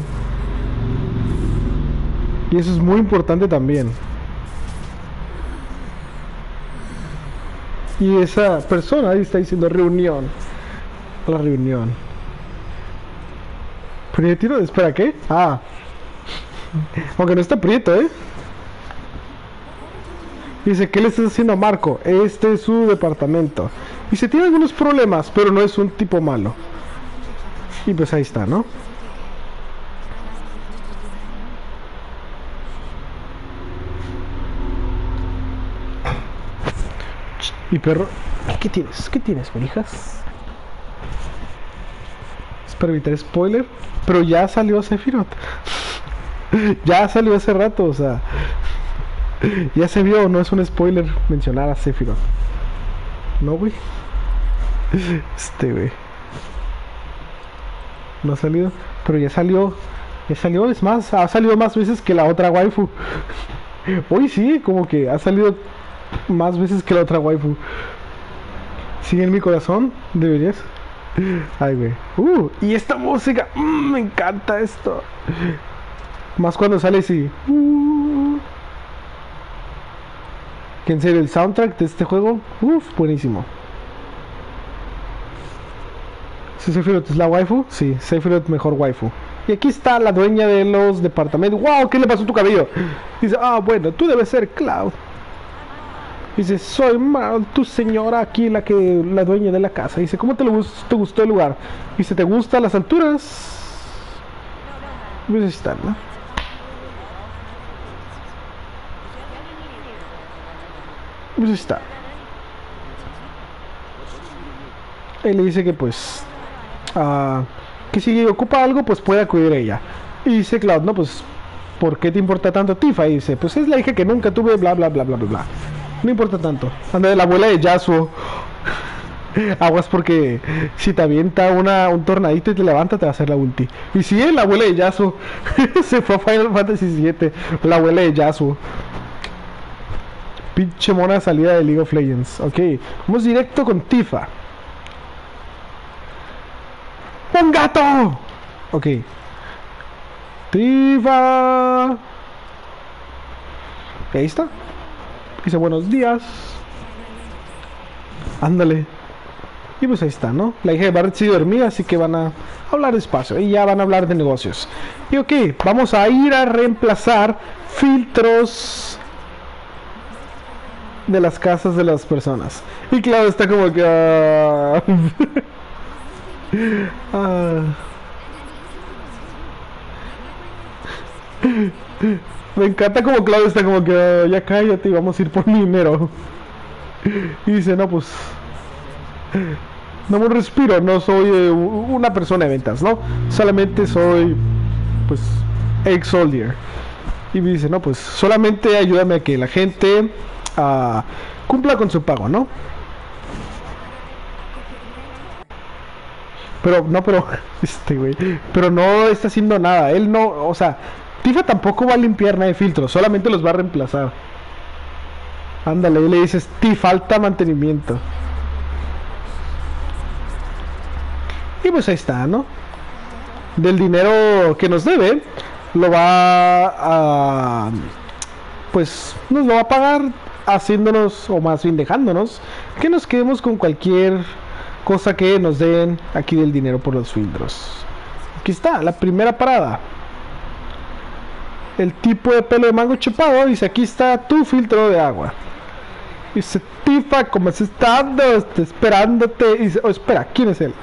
Y eso es muy importante también. Y esa persona ahí está diciendo reunión. La reunión. Prietito, espera, ¿qué? Ah. Aunque no está prieto, ¿eh? Dice, ¿qué le estás haciendo a Marco? Este es su departamento. Dice, tiene algunos problemas, pero no es un tipo malo. Y pues ahí está, ¿no? Mi perro, ¿qué tienes? ¿Qué tienes, hijas? Es para evitar spoiler, pero ya salió Sephiroth. (laughs) ya salió hace rato, o sea, ya se vio, no es un spoiler mencionar a Sephiroth. No, güey. Este, güey. No ha salido, pero ya salió. Ya salió, es más, ha salido más veces que la otra waifu. (laughs) Hoy sí, como que ha salido más veces que la otra waifu. Sigue en mi corazón, deberías. Ay, güey. Uh, y esta música, mm, me encanta esto. Más cuando sale así. Uh. Que en serio, el soundtrack de este juego, uff, buenísimo. ¿Sí, Sephiroth es la waifu? Sí, Sephiroth mejor waifu. Y aquí está la dueña de los departamentos. ¡Wow! ¿Qué le pasó a tu cabello? Dice, ah, bueno, tú debes ser Cloud. Dice, soy tu señora aquí, la que la dueña de la casa. Dice, ¿cómo te, gustó el lugar? Dice, ¿te gustan las alturas? Pues están, ¿no? Pues está. Él le dice que pues uh, que si ocupa algo pues puede acudir a ella. Y dice Cloud, no pues ¿por qué te importa tanto Tifa? Y dice, pues es la hija que nunca tuve, bla bla bla bla bla bla. No importa tanto. Anda de la abuela de Yasuo. (laughs) Aguas porque si te avienta una, un tornadito y te levanta te va a hacer la ulti. Y si es la abuela de Yasuo. (laughs) Se fue a Final Fantasy VII. La abuela de Yasuo. Pinche mona salida de League of Legends. Ok, vamos directo con Tifa. ¡Un gato! Ok. Tifa. Ahí está. Dice buenos días. Ándale. Y pues ahí está, ¿no? La hija de Barrett sigue dormida, así que van a hablar despacio. Y ya van a hablar de negocios. Y ok, vamos a ir a reemplazar filtros de las casas de las personas. Y claro, está como que... ah. (laughs) Ah. Me encanta como Claudio está como que "Ah, ya cállate y vamos a ir por mi dinero. Y dice, no, pues... No me respiro, no soy eh, una persona de ventas, ¿no? Solamente soy, pues, ex soldier. Y me dice, no, pues, solamente ayúdame a que la gente cumpla con su pago, ¿no? Pero, no, pero, (laughs) este güey, pero no está haciendo nada. Él no, o sea, Tifa tampoco va a limpiar nada de filtros, solamente los va a reemplazar. Ándale, y le dices, ti falta mantenimiento. Y pues ahí está, ¿no? Del dinero que nos debe, lo va a. Pues nos lo va a pagar haciéndonos, o más bien dejándonos, que nos quedemos con cualquier cosa que nos den aquí del dinero por los filtros. Aquí está, la primera parada. El tipo de pelo de mango chupado dice: Aquí está tu filtro de agua. Dice: Tifa, ¿cómo has estado? Estoy esperándote. Dice: Oh, espera, ¿quién es él?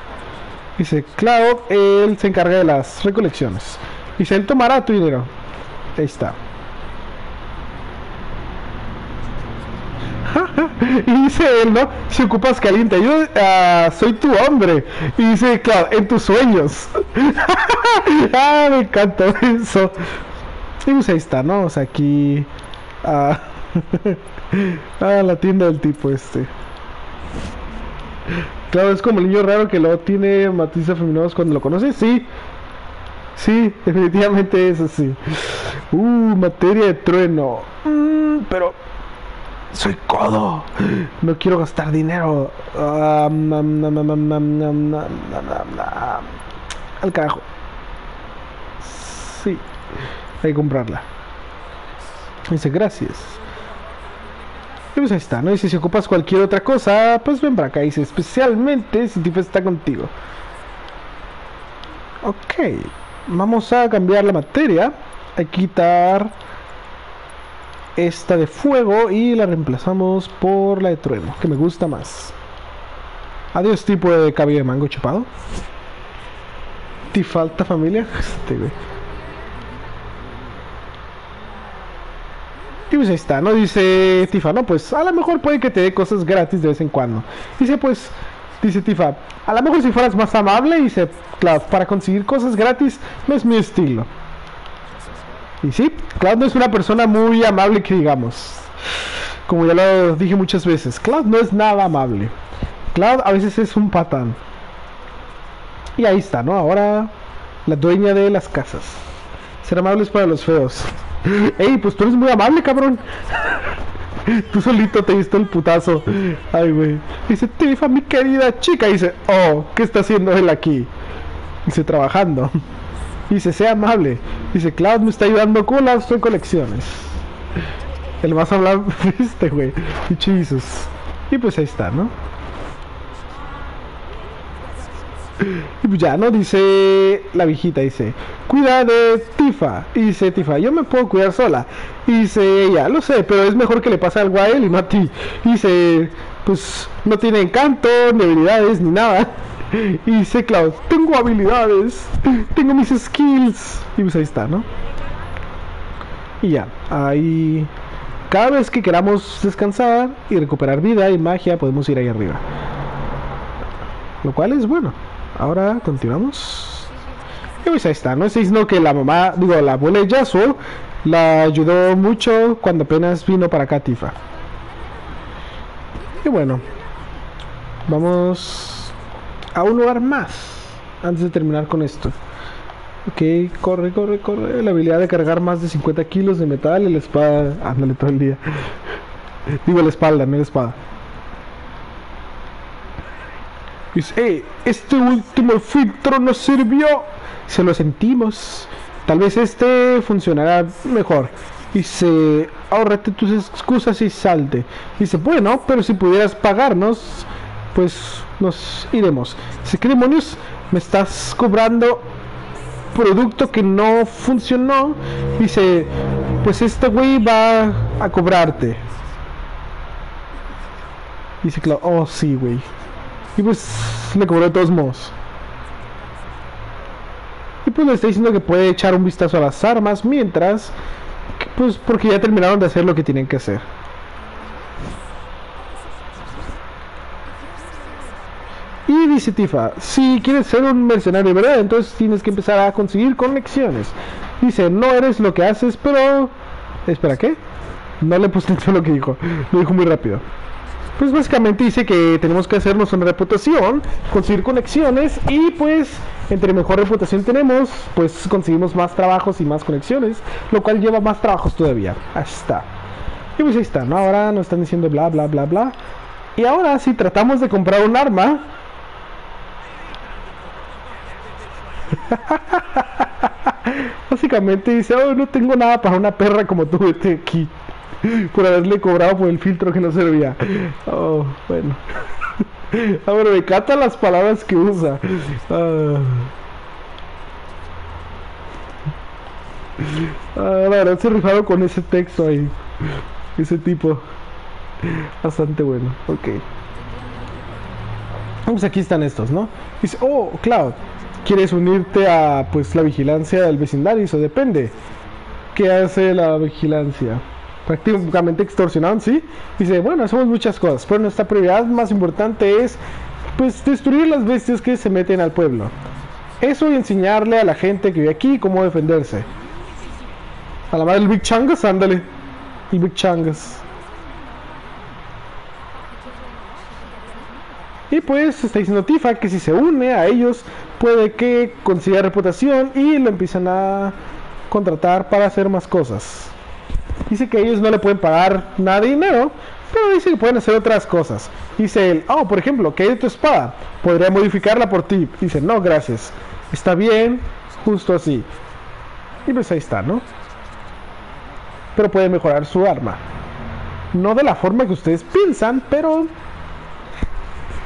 Dice: Claro, él se encarga de las recolecciones. Dice: Él tomará tu dinero. Ahí está. (laughs) y dice él, ¿no? Si ocupas caliente, yo ah, soy tu hombre. Y dice, claro, en tus sueños. (laughs) ah, me encanta eso. Y pues ahí está, ¿no? O sea, aquí... ah, (laughs) ah, la tienda del tipo este. Claro, es como el niño raro que luego tiene matices afeminados cuando lo conoces. Sí. Sí, definitivamente es así. Uh, materia de trueno. Mm, pero soy codo. No quiero gastar dinero. Al carajo. Sí. Hay que comprarla. Dice, gracias. Y pues ahí está, ¿no? Dice, si ocupas cualquier otra cosa, pues ven para acá. Dice, especialmente si Tifa está contigo. Ok. Vamos a cambiar la materia. A quitar esta de fuego y la reemplazamos por la de trueno, que me gusta más. Adiós tipo de cabello de mango chupado. ¿Te falta familia? (laughs) Este, güey. Y pues ahí está, ¿no? Dice Tifa, no, pues a lo mejor puede que te dé cosas gratis de vez en cuando. Dice, pues, dice Tifa, a lo mejor si fueras más amable, dice, claro, para conseguir cosas gratis no es mi estilo. Y sí, Cloud no es una persona muy amable que digamos. Como ya lo dije muchas veces, Cloud no es nada amable. Cloud a veces es un patán. Y ahí está, ¿no? Ahora la dueña de las casas. Ser amables para los feos. (laughs) Ey, pues tú eres muy amable, cabrón. (laughs) Tú solito te diste el putazo. Ay, güey. Dice, Tifa, mi querida chica. Dice, oh, ¿qué está haciendo él aquí? Dice, trabajando. Dice, sea amable. Dice, Cloud me está ayudando con las recolecciones. El más hablado (laughs) este, güey. Jesus. Y pues ahí está, ¿no? Y pues ya, ¿no? Dice la viejita, dice, cuida de Tifa. Dice Tifa, yo me puedo cuidar sola. Dice ella, lo sé, pero es mejor que le pase algo a él y no a ti. Dice, pues no tiene encanto, ni habilidades, ni nada. Y dice Cloud, tengo habilidades, tengo mis skills. Y pues ahí está, ¿no? Y ya, ahí... Cada vez que queramos descansar y recuperar vida y magia, podemos ir ahí arriba. Lo cual es bueno. Ahora continuamos. Y pues ahí está, ¿no? Se dice que la mamá, digo, la abuela Yasuo la ayudó mucho cuando apenas vino para acá Tifa. Y bueno, vamos a un lugar más antes de terminar con esto. Ok, corre, corre, corre. La habilidad de cargar más de 50 kilos de metal y la espada. Ándale todo el día. (laughs) Digo la espalda, no la espada. Dice, eh, este último filtro nos sirvió. Se lo sentimos. Tal vez este funcionará mejor. Dice, ahorrate tus excusas y salte. Dice, bueno, pero si pudieras pagarnos, pues nos iremos. Dice, ¿qué demonios? Me estás cobrando producto que no funcionó. Dice, pues este güey va a cobrarte. Dice, claro, oh sí, güey. Y pues le cobró de todos modos. Y pues le está diciendo que puede echar un vistazo a las armas mientras, pues porque ya terminaron de hacer lo que tienen que hacer. Y dice Tifa, si quieres ser un mercenario, ¿verdad? Entonces tienes que empezar a conseguir conexiones. Dice, no eres lo que haces, pero... Espera, ¿qué? No le puse atención lo que dijo. Lo dijo muy rápido. Pues básicamente dice que tenemos que hacernos una reputación, conseguir conexiones y pues entre mejor reputación tenemos, pues conseguimos más trabajos y más conexiones, lo cual lleva más trabajos todavía. Ahí está. Y pues ahí está, ¿no? Ahora nos están diciendo bla, bla, bla, bla. Y ahora si tratamos de comprar un arma... (laughs) Básicamente dice, oh, no tengo nada para una perra como tú, vete aquí. (laughs) por haberle cobrado por el filtro que no servía. Oh, bueno. (laughs) Ahora me cata las palabras que usa. Ah, la verdad se rifaron con ese texto ahí. Ese tipo. Bastante bueno. Ok. Pues aquí están estos, ¿no? Dice, oh, Cloud, ¿quieres unirte a pues la vigilancia del vecindario? Eso depende. ¿Qué hace la vigilancia? prácticamente extorsionaron, ¿sí? Dice, bueno, hacemos muchas cosas, pero nuestra prioridad más importante es, pues, destruir las bestias que se meten al pueblo. Eso y enseñarle a la gente que vive aquí cómo defenderse. A la madre del Big Changas, ándale. Y Big Changas. Y pues está diciendo Tifa que si se une a ellos puede que consiga reputación y lo empiezan a contratar para hacer más cosas. Dice que ellos no le pueden pagar nada de dinero, pero dice que pueden hacer otras cosas. Dice él, oh, por ejemplo, que hay tu espada, podría modificarla por ti. Dice, no, gracias. Está bien, justo así. Y pues ahí está, ¿no? Pero puede mejorar su arma. No de la forma que ustedes piensan, pero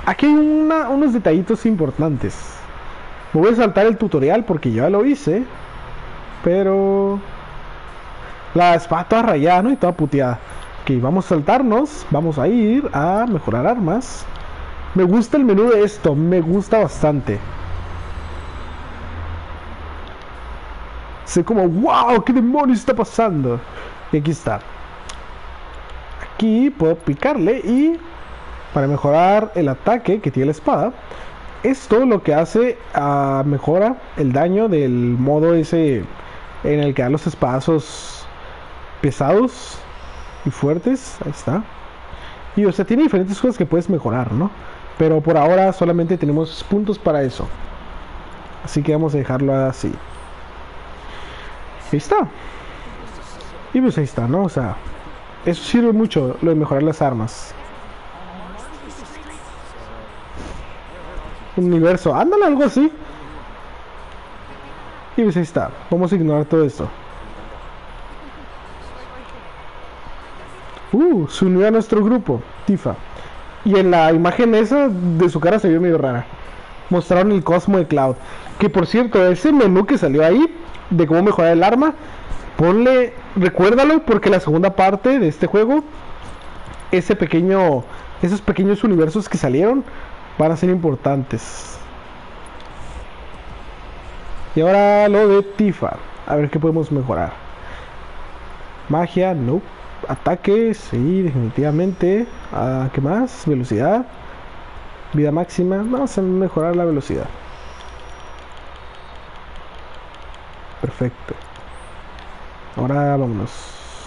aquí hay unos detallitos importantes. Voy a saltar el tutorial porque ya lo hice, pero la espada toda rayada, ¿no? Y toda puteada. Ok, vamos a saltarnos. Vamos a ir a mejorar armas. Me gusta el menú de esto. Me gusta bastante. Sé como, wow, ¿qué demonios está pasando? Y aquí está. Aquí puedo picarle y para mejorar el ataque que tiene la espada. Esto lo que hace ah, mejora el daño del modo ese en el que da los espadazos pesados y fuertes. Ahí está. Y o sea, tiene diferentes cosas que puedes mejorar, ¿no? Pero por ahora solamente tenemos puntos para eso. Así que vamos a dejarlo así. Ahí está. Y pues ahí está, ¿no? O sea, eso sirve mucho, lo de mejorar las armas. Universo, ándale, algo así. Y pues ahí está. Vamos a ignorar todo esto. Uh, se unió a nuestro grupo, Tifa. Y en la imagen esa de su cara se vio medio rara. Mostraron el Cosmo de Cloud. Que por cierto, ese menú que salió ahí, de cómo mejorar el arma, ponle, recuérdalo porque la segunda parte de este juego, ese pequeño, esos pequeños universos que salieron, van a ser importantes. Y ahora lo de Tifa. A ver qué podemos mejorar. Magia, no ataque, sí, definitivamente. ¿A ah, ¿Qué más? Velocidad. Vida máxima. Vamos a mejorar la velocidad. Perfecto. Ahora vámonos.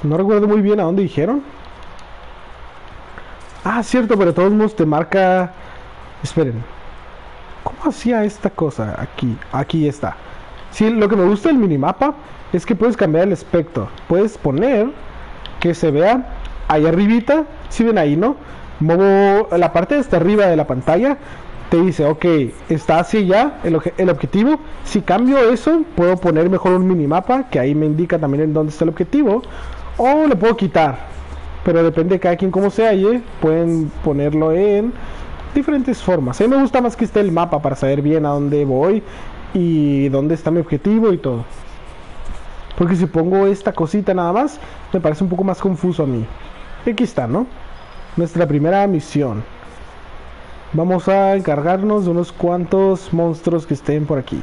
No recuerdo muy bien a dónde dijeron. Ah, cierto, pero todos modos te marca... Esperen. ¿Cómo hacía esta cosa? Aquí. Aquí está. Sí, lo que me gusta del minimapa es que puedes cambiar el aspecto. Puedes poner que se vea ahí arribita, si ven ahí, ¿no? Muevo la parte de hasta arriba de la pantalla, te dice, ok, está hacia allá el, objetivo. Si cambio eso, puedo poner mejor un minimapa, que ahí me indica también en dónde está el objetivo. O lo puedo quitar. Pero depende de cada quien cómo se halle, pueden ponerlo en diferentes formas. A mí me gusta más que esté el mapa para saber bien a dónde voy y dónde está mi objetivo y todo. Porque si pongo esta cosita nada más, me parece un poco más confuso a mí. Aquí está, ¿no? Nuestra primera misión. Vamos a encargarnos de unos cuantos monstruos que estén por aquí.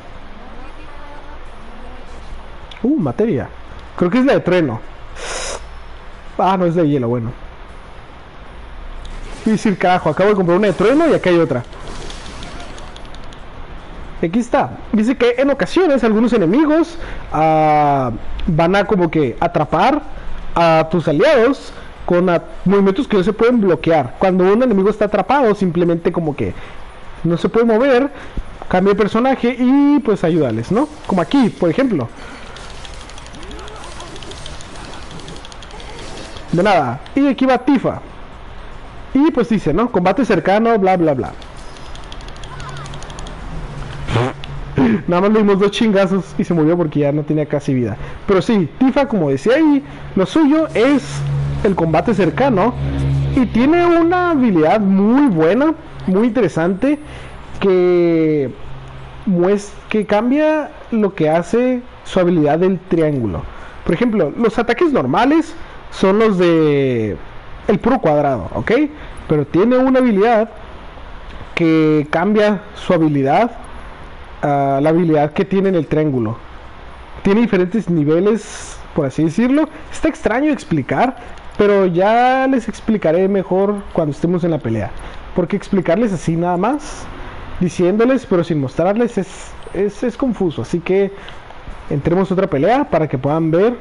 Uh, materia. Creo que es la de trueno. Ah, no es de hielo, bueno. Y decir, carajo, acabo de comprar una de trueno y acá hay otra. Aquí está. Dice que en ocasiones algunos enemigos uh, van a como que atrapar a tus aliados con movimientos que no se pueden bloquear. Cuando un enemigo está atrapado, simplemente como que no se puede mover, cambia el personaje y pues ayúdales, ¿no? Como aquí, por ejemplo. De nada. Y aquí va Tifa. Y pues dice, ¿no? Combate cercano, bla, bla, bla. Nada más le dimos dos chingazos y se murió porque ya no tenía casi vida. Pero sí, Tifa, como decía ahí, lo suyo es el combate cercano y tiene una habilidad muy buena, muy interesante que que cambia lo que hace su habilidad del triángulo. Por ejemplo, los ataques normales son los de el puro cuadrado, ¿ok? Pero tiene una habilidad que cambia su habilidad a la habilidad que tiene en el triángulo. Tiene diferentes niveles, por así decirlo. Está extraño explicar, pero ya les explicaré mejor cuando estemos en la pelea. Porque explicarles así nada más, diciéndoles, pero sin mostrarles, es, es, es confuso. Así que entremos a otra pelea para que puedan ver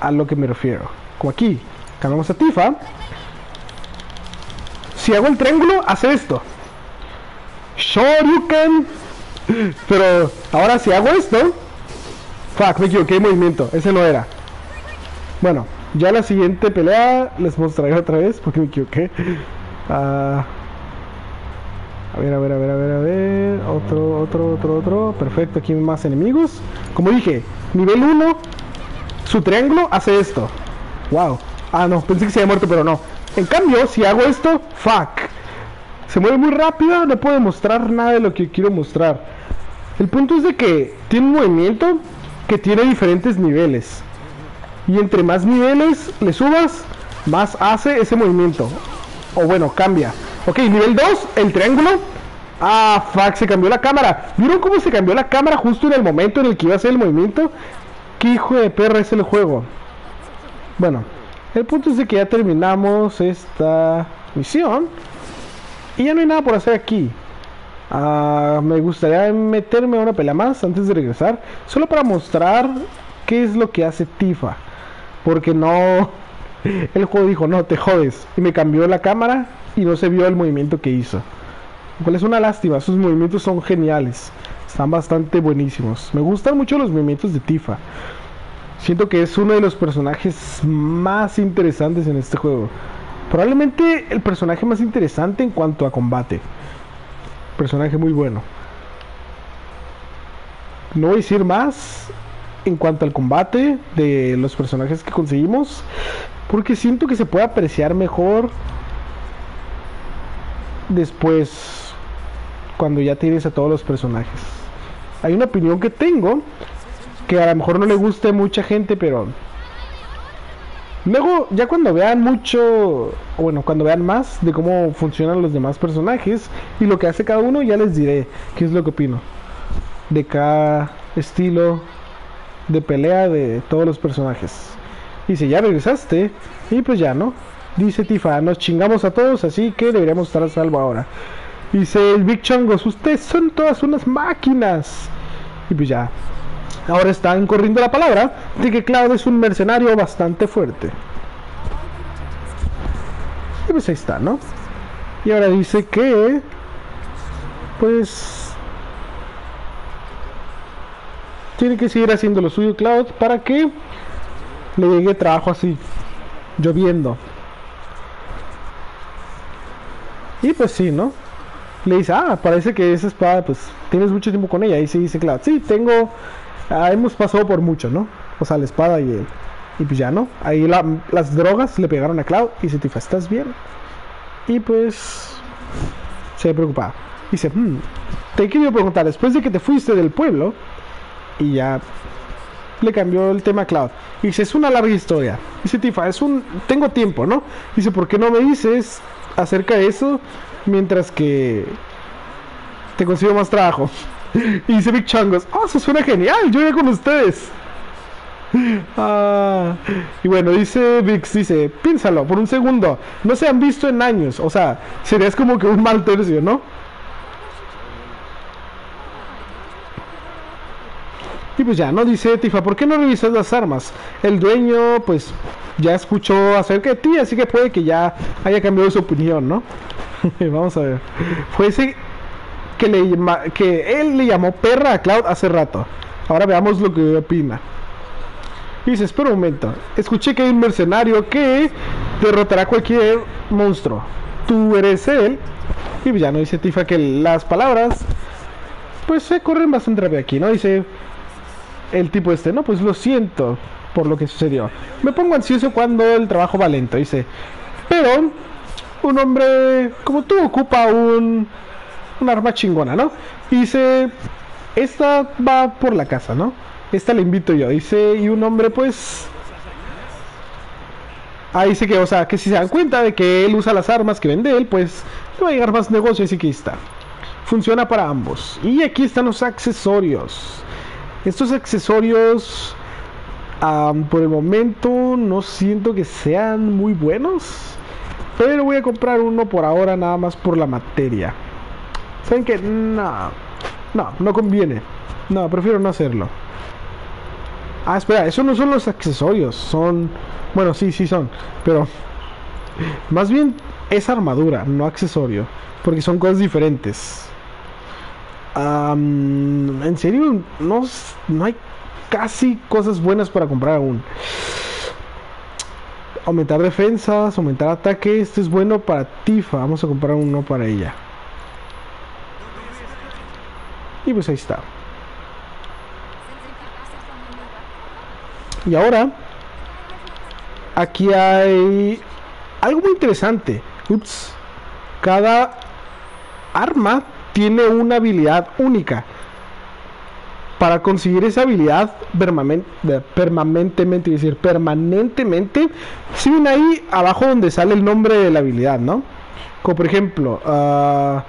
a lo que me refiero. Como aquí, cambiamos a Tifa. Si hago el triángulo, hace esto. Shoryuken. Pero ahora si hago esto. Fuck, me equivoqué de movimiento. Ese no era. Bueno, ya la siguiente pelea les mostraré otra vez porque me equivoqué. Ah, a ver, a ver, a ver, a ver, a ver. Otro, otro, otro, otro. Perfecto, aquí hay más enemigos. Como dije, nivel 1 su triángulo hace esto. Wow. Ah, no, pensé que se había muerto, pero no. En cambio, si hago esto, fuck. Se mueve muy rápido, no puedo mostrar nada de lo que quiero mostrar. El punto es de que tiene un movimiento que tiene diferentes niveles. Y entre más niveles le subas, más hace ese movimiento. O bueno, cambia. Ok, nivel 2, el triángulo. Ah, fuck, se cambió la cámara. ¿Vieron cómo se cambió la cámara justo en el momento en el que iba a hacer el movimiento? ¿Qué hijo de perra es el juego? Bueno, el punto es de que ya terminamos esta misión. Y ya no hay nada por hacer aquí. Ah, me gustaría meterme a una pelea más antes de regresar. Solo para mostrar qué es lo que hace Tifa. Porque no... (laughs) El juego dijo, no, te jodes. Y me cambió la cámara y no se vio el movimiento que hizo. Lo cual es una lástima. Sus movimientos son geniales. Están bastante buenísimos. Me gustan mucho los movimientos de Tifa. Siento que es uno de los personajes más interesantes en este juego. Probablemente el personaje más interesante en cuanto a combate. Personaje muy bueno. No voy a decir más en cuanto al combate de los personajes que conseguimos. Porque siento que se puede apreciar mejor después cuando ya tienes a todos los personajes hay una opinión que tengo que a lo mejor no le guste mucha gente, pero luego ya cuando vean mucho, bueno, cuando vean más de cómo funcionan los demás personajes y lo que hace cada uno, ya les diré qué es lo que opino de cada estilo de pelea de todos los personajes. Dice, ya regresaste y pues ya, ¿no? Dice Tifa, nos chingamos a todos, así que deberíamos estar a salvo ahora. Dice el Big Chongos, ustedes son todas unas máquinas. Y pues ya. Ahora están corriendo la palabra de que Cloud es un mercenario bastante fuerte. Y pues ahí está, ¿no? Y ahora dice que... Pues... Tiene que seguir haciendo lo suyo Cloud para que le llegue trabajo así. lloviendo. Y pues sí, ¿no? Le dice, ah, parece que esa espada, pues tienes mucho tiempo con ella. Y se dice, claro, sí, tengo, ah, hemos pasado por mucho, ¿no? O sea, la espada y él. Y pues ya no. Ahí las drogas le pegaron a Cloud y se dice, ¿estás bien? Y pues se preocupaba. Dice, hmm, te quiero preguntar, después de que te fuiste del pueblo, y ya le cambió el tema a Cloud. Y dice, es una larga historia. Dice Tifa, es un, tengo tiempo, ¿no? Dice, ¿por qué no me dices acerca de eso mientras que te consigo más trabajo? Y (laughs) dice Big Changos, oh, eso suena genial, yo iré con ustedes. (laughs) Ah, y bueno, dice Vix, dice, piénsalo por un segundo, no se han visto en años, o sea, serías como que un mal tercio, ¿no? Y pues ya, ¿no? Dice Tifa, ¿por qué no revisas las armas? El dueño, pues, ya escuchó acerca de ti, así que puede que ya haya cambiado su opinión, ¿no? (laughs) Vamos a ver. Fue ese que, le, que él le llamó perra a Cloud hace rato. Ahora veamos lo que opina. dice, espera un momento. Escuché que hay un mercenario que derrotará a cualquier monstruo. Tú eres él. Y pues ya no dice Tifa que las palabras pues se corren bastante rápido aquí, ¿no? Dice, el tipo este, no, pues lo siento por lo que sucedió. Me pongo ansioso cuando el trabajo va lento, dice. Pero un hombre como tú ocupa un, un arma chingona, ¿no? dice, esta va por la casa, ¿no? Esta le invito yo, dice, y un hombre pues... Ahí dice que, o sea, que si se dan cuenta de que él usa las armas que vende él, pues no va a llegar más negocio, así que está. Funciona para ambos. Y aquí están los accesorios. Estos accesorios por el momento no siento que sean muy buenos. Pero voy a comprar uno por ahora nada más por la materia. ¿Saben que No, no, no conviene. No, prefiero no hacerlo. Ah, espera, eso no son los accesorios. Son... Bueno, sí, sí son. Pero... (laughs) Más bien es armadura, no accesorio. Porque son cosas diferentes en serio, no, no hay casi cosas buenas para comprar aún. Aumentar defensas, aumentar ataque. Esto es bueno para Tifa. Vamos a comprar uno para ella. Y pues ahí está. Y ahora, aquí hay algo muy interesante. Ups. Cada arma tiene una habilidad única. Para conseguir esa habilidad permanentemente, decir, permanentemente, si ven ahí abajo donde sale el nombre de la habilidad, ¿no? Como por ejemplo, uh,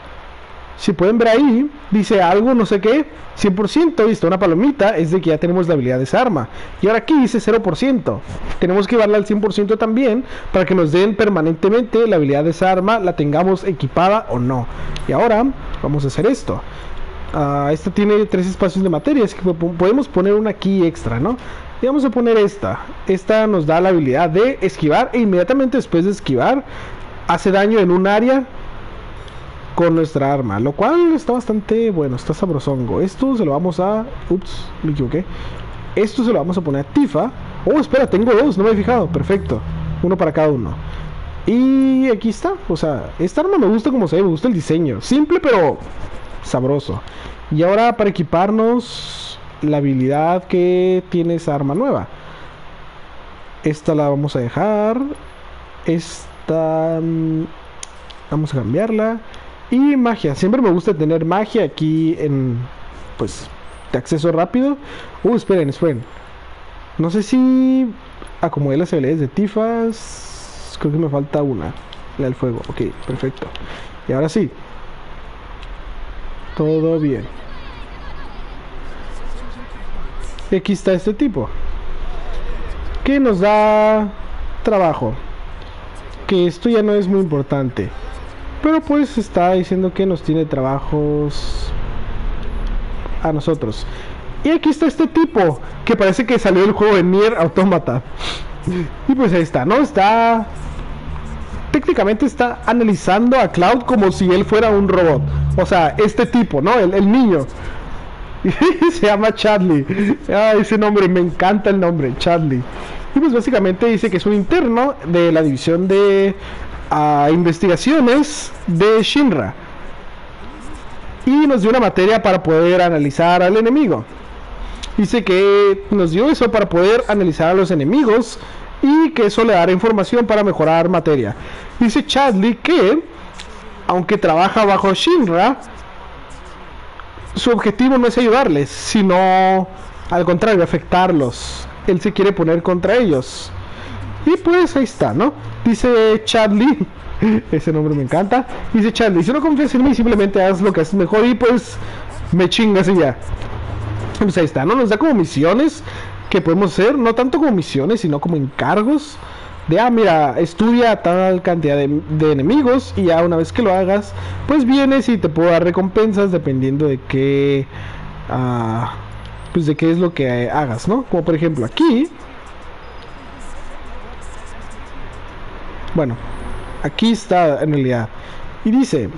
si pueden ver ahí, dice algo, no sé qué, 100%, visto, una palomita, es de que ya tenemos la habilidad de esa arma. Y ahora aquí dice 0%. Tenemos que llevarla al 100% también para que nos den permanentemente la habilidad de esa arma, la tengamos equipada o no. Y ahora vamos a hacer esto. Uh, esta tiene tres espacios de materia, así que podemos poner una aquí extra, ¿no? Y vamos a poner esta. Esta nos da la habilidad de esquivar e inmediatamente después de esquivar hace daño en un área con nuestra arma, lo cual está bastante bueno, está sabrosongo. Esto se lo vamos a. Ups, me equivoqué. Esto se lo vamos a poner a Tifa. Oh, espera, tengo dos, no me he fijado. Perfecto, uno para cada uno. Y aquí está, o sea, esta arma me gusta como se ve, me gusta el diseño. Simple pero sabroso. Y ahora para equiparnos la habilidad que tiene esa arma nueva. Esta la vamos a dejar. Esta... Mm, vamos a cambiarla. Y magia, siempre me gusta tener magia aquí en, pues, de acceso rápido. Uh, esperen, esperen. No sé si acomodé las habilidades de Tifas. Creo que me falta una. La del fuego. Ok, perfecto. Y ahora sí. Todo bien. Y aquí está este tipo. Que nos da trabajo. Que esto ya no es muy importante. Pero pues está diciendo que nos tiene trabajos a nosotros. Y aquí está este tipo, que parece que salió del juego de Nier Automata. Y pues ahí está, ¿no? Está... Técnicamente está analizando a Cloud como si él fuera un robot. O sea, este tipo, ¿no? El, el niño. (laughs) Se llama Charlie. Ah, ese nombre, me encanta el nombre, Charlie. Y pues básicamente dice que es un interno de la división de ah, investigaciones de Shinra. Y nos dio una materia para poder analizar al enemigo. Dice que nos dio eso para poder analizar a los enemigos y que eso le dará información para mejorar materia. Dice Chadley que, aunque trabaja bajo Shinra, su objetivo no es ayudarles, sino al contrario, afectarlos. Él se quiere poner contra ellos. Y pues ahí está, ¿no? Dice Charlie, (laughs) ese nombre me encanta. Dice Charlie, si no confías en mí, simplemente haz lo que haces mejor y pues me chingas y ya. Pues ahí está, ¿no? Nos da como misiones que podemos hacer, no tanto como misiones, sino como encargos. De, ah, mira, estudia tal cantidad de, de enemigos y ya una vez que lo hagas, pues vienes y te puedo dar recompensas dependiendo de qué... ah pues de qué es lo que hagas, ¿no? Como por ejemplo aquí. Bueno, aquí está en realidad. Y dice,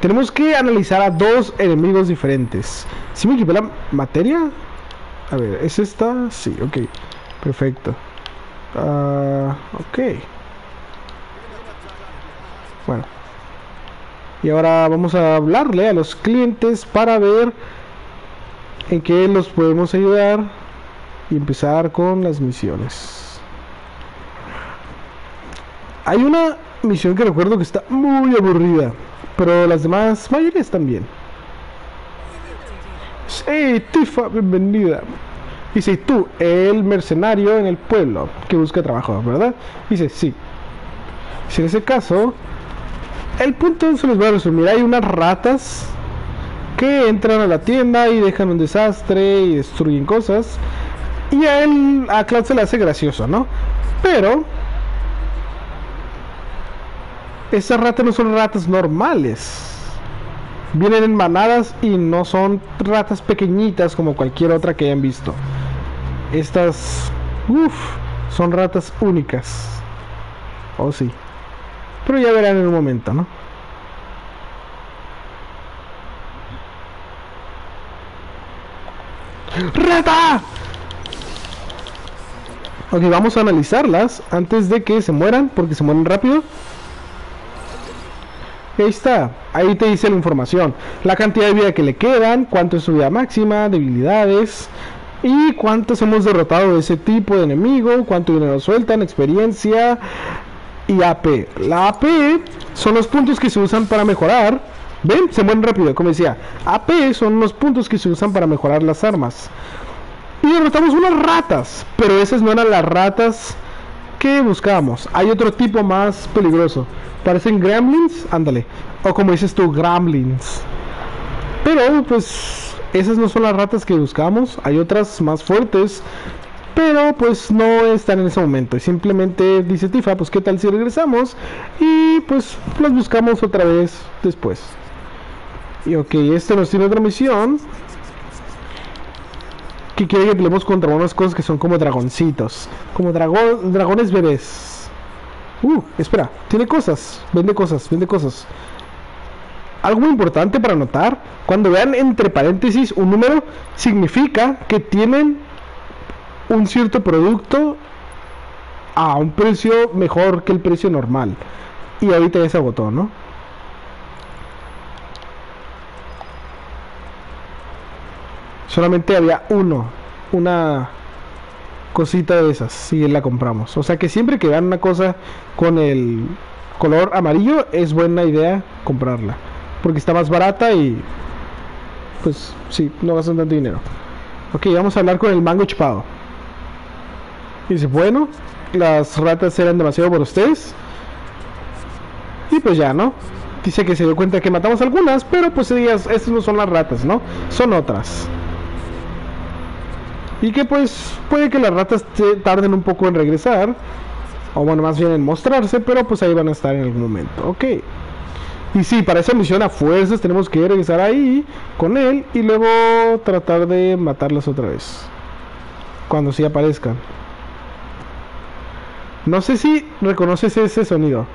tenemos que analizar a dos enemigos diferentes. Si me equipé la materia? A ver, ¿es esta? Sí, ok. Perfecto. Uh, ok. Bueno. Y ahora vamos a hablarle a los clientes para ver en qué los podemos ayudar y empezar con las misiones. Hay una misión que recuerdo que está muy aburrida, pero las demás mayorías también. Hey, Tifa, bienvenida. Dice, tú, el mercenario en el pueblo que busca trabajo, ¿verdad? Dice, sí. Si en ese caso, el punto se les voy a resumir. Hay unas ratas que entran a la tienda y dejan un desastre y destruyen cosas. Y a él, a Cloud se le hace gracioso, ¿no? Pero esas ratas no son ratas normales. Vienen en manadas y no son ratas pequeñitas como cualquier otra que hayan visto. Estas, uff, son ratas únicas. Oh sí. Pero ya verán en un momento, ¿no? ¡Rata! Ok, vamos a analizarlas antes de que se mueran, porque se mueren rápido. Ahí está, ahí te dice la información. La cantidad de vida que le quedan, cuánto es su vida máxima, debilidades y cuántos hemos derrotado de ese tipo de enemigo, cuánto dinero sueltan, experiencia y AP. La AP son los puntos que se usan para mejorar ¿Ven? Se mueren rápido, como decía. AP son los puntos que se usan para mejorar las armas. Y derrotamos unas ratas, pero esas no eran las ratas que buscábamos. Hay otro tipo más peligroso. Parecen gremlins, ándale. O como dices tú, gremlins. Pero pues esas no son las ratas que buscamos. Hay otras más fuertes. Pero pues no están en ese momento. Y simplemente dice Tifa, pues qué tal si regresamos. Y pues las buscamos otra vez después. Y ok, este nos tiene otra misión. Que quiere que peleemos contra unas cosas que son como dragoncitos. Como dragón, dragones bebés. Uh, espera, tiene cosas. Vende cosas, vende cosas. Algo muy importante para notar, cuando vean entre paréntesis un número, significa que tienen un cierto producto a un precio mejor que el precio normal. Y ahorita ya se agotó, ¿no? Solamente había uno, una cosita de esas, y la compramos. O sea que siempre que vean una cosa con el color amarillo, es buena idea comprarla. Porque está más barata y pues sí, no gastan tanto dinero. Ok, vamos a hablar con el mango chupado. dice, bueno, las ratas eran demasiado por ustedes. Y pues ya, ¿no? Dice que se dio cuenta que matamos algunas, pero pues ellas, estas no son las ratas, ¿no? Son otras. Y que pues puede que las ratas tarden un poco en regresar. O bueno, más bien en mostrarse, pero pues ahí van a estar en algún momento. Ok. Y sí, para esa misión a fuerzas tenemos que regresar ahí con él y luego tratar de matarlas otra vez. Cuando sí aparezcan. No sé si reconoces ese sonido.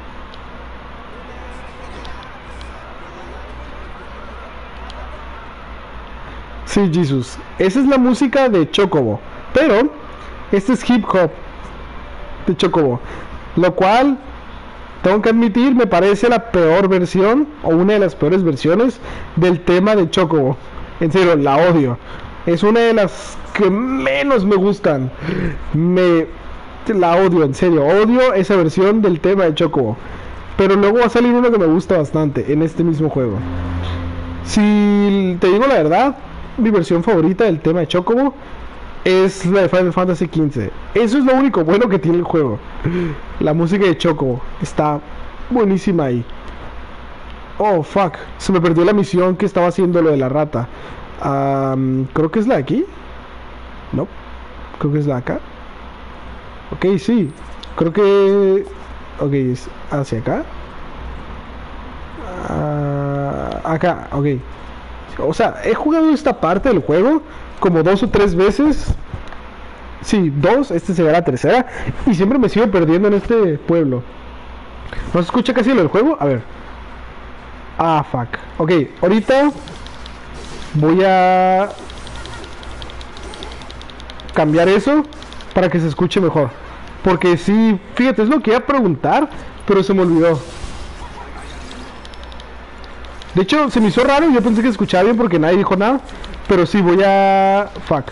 Sí, Jesus. Esa es la música de Chocobo. Pero Este es hip hop de Chocobo. Lo cual, tengo que admitir, me parece la peor versión, o una de las peores versiones, del tema de Chocobo. En serio, la odio. Es una de las que menos me gustan. Me la odio, en serio. Odio esa versión del tema de Chocobo. Pero luego va a salir uno que me gusta bastante en este mismo juego. Si te digo la verdad, mi versión favorita del tema de Chocobo es la de Final Fantasy XV. Eso es lo único bueno que tiene el juego. La música de Chocobo está buenísima ahí. Oh, fuck. Se me perdió la misión que estaba haciendo lo de la rata. creo que es la de aquí. No. Creo que es la de acá. Ok, sí. Creo que... Ok, es hacia acá. Ah, acá, ok. O sea, he jugado esta parte del juego como dos o tres veces. Sí, dos, este será la tercera. Y siempre me sigo perdiendo en este pueblo. ¿No se escucha casi lo del juego? A ver. Ah, fuck. Ok, ahorita voy a cambiar eso para que se escuche mejor. Porque sí, fíjate, es lo que iba a preguntar, pero se me olvidó. De hecho, se me hizo raro, yo pensé que escuchaba bien porque nadie dijo nada. Pero sí, voy a... Fuck.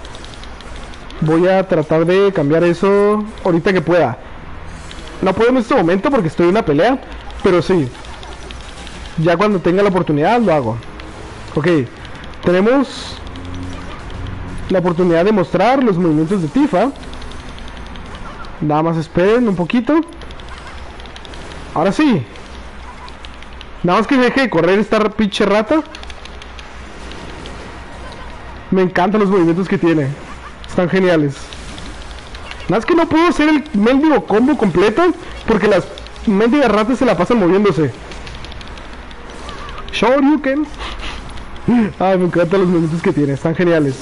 Voy a tratar de cambiar eso ahorita que pueda. No puedo en este momento porque estoy en una pelea, pero sí. Ya cuando tenga la oportunidad lo hago. Ok, tenemos la oportunidad de mostrar los movimientos de Tifa. Nada más esperen un poquito. Ahora sí. Nada más que deje de correr esta pinche rata. Me encantan los movimientos que tiene. Están geniales. Nada más que no puedo hacer el mendigo combo completo porque las mendigas ratas se la pasan moviéndose. Shoryuken. (laughs) Ay, me encantan los movimientos que tiene. Están geniales.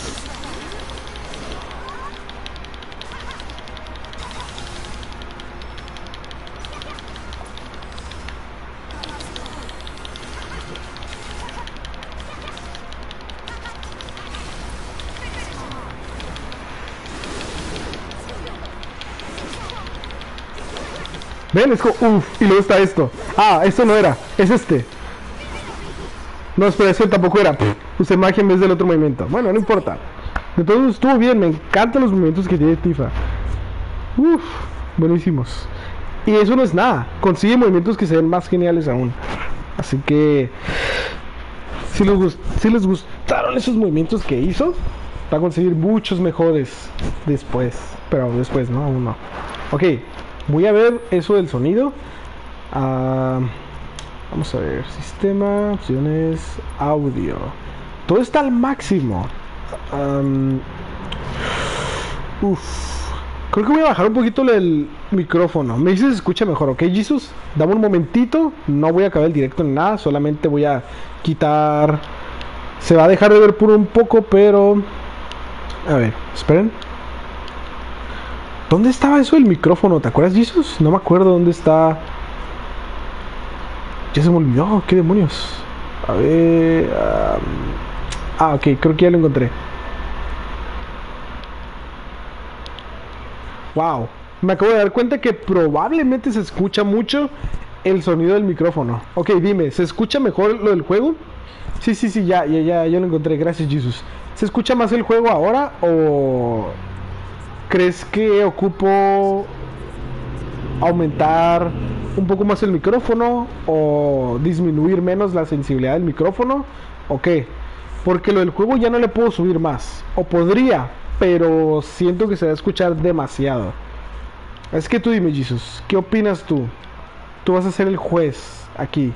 Ven, es como, uff, y luego está esto. Ah, esto no era, es este. No, espera, eso tampoco era. Usé magia en vez del otro movimiento. Bueno, no importa. Entonces estuvo bien, me encantan los movimientos que tiene Tifa. Uff, buenísimos. Y eso no es nada, consigue movimientos que se ven más geniales aún. Así que, si les, si les gustaron esos movimientos que hizo, va a conseguir muchos mejores después. Pero después, ¿no? Aún no. Ok, Voy a ver eso del sonido. Ah, vamos a ver. Sistema, opciones, audio. Todo está al máximo. Creo que voy a bajar un poquito el micrófono. Me dices escucha mejor, ¿ok, Jesus? Dame un momentito. No voy a acabar el directo ni nada. Solamente voy a quitar. Se va a dejar de ver por un poco, pero. A ver, esperen. ¿Dónde estaba eso del micrófono? ¿Te acuerdas, Jesus? No me acuerdo dónde está. Ya se me olvidó, ¿qué demonios? A ver. Ah, ok, creo que ya lo encontré. Wow, me acabo de dar cuenta que probablemente se escucha mucho el sonido del micrófono. Ok, dime, ¿se escucha mejor lo del juego? Sí, sí, sí, ya, ya, ya, ya lo encontré. Gracias, Jesus. ¿Se escucha más el juego ahora o ¿Crees que ocupo aumentar un poco más el micrófono o disminuir menos la sensibilidad del micrófono? ¿O qué? Porque lo del juego ya no le puedo subir más. O podría, pero siento que se va a escuchar demasiado. Es que tú dime, Jesus, ¿qué opinas tú? Tú vas a ser el juez aquí.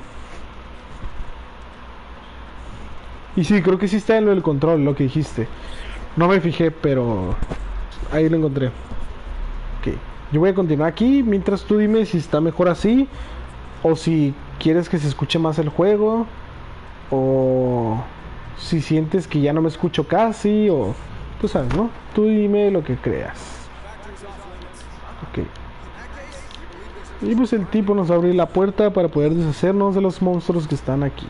Y sí, creo que sí está en lo del control, lo que dijiste. No me fijé, pero ahí lo encontré. Ok. Yo voy a continuar aquí mientras tú dime si está mejor así o si quieres que se escuche más el juego o si sientes que ya no me escucho casi o tú sabes, ¿no? Tú dime lo que creas. Ok. Y pues el tipo nos abre la puerta para poder deshacernos de los monstruos que están aquí.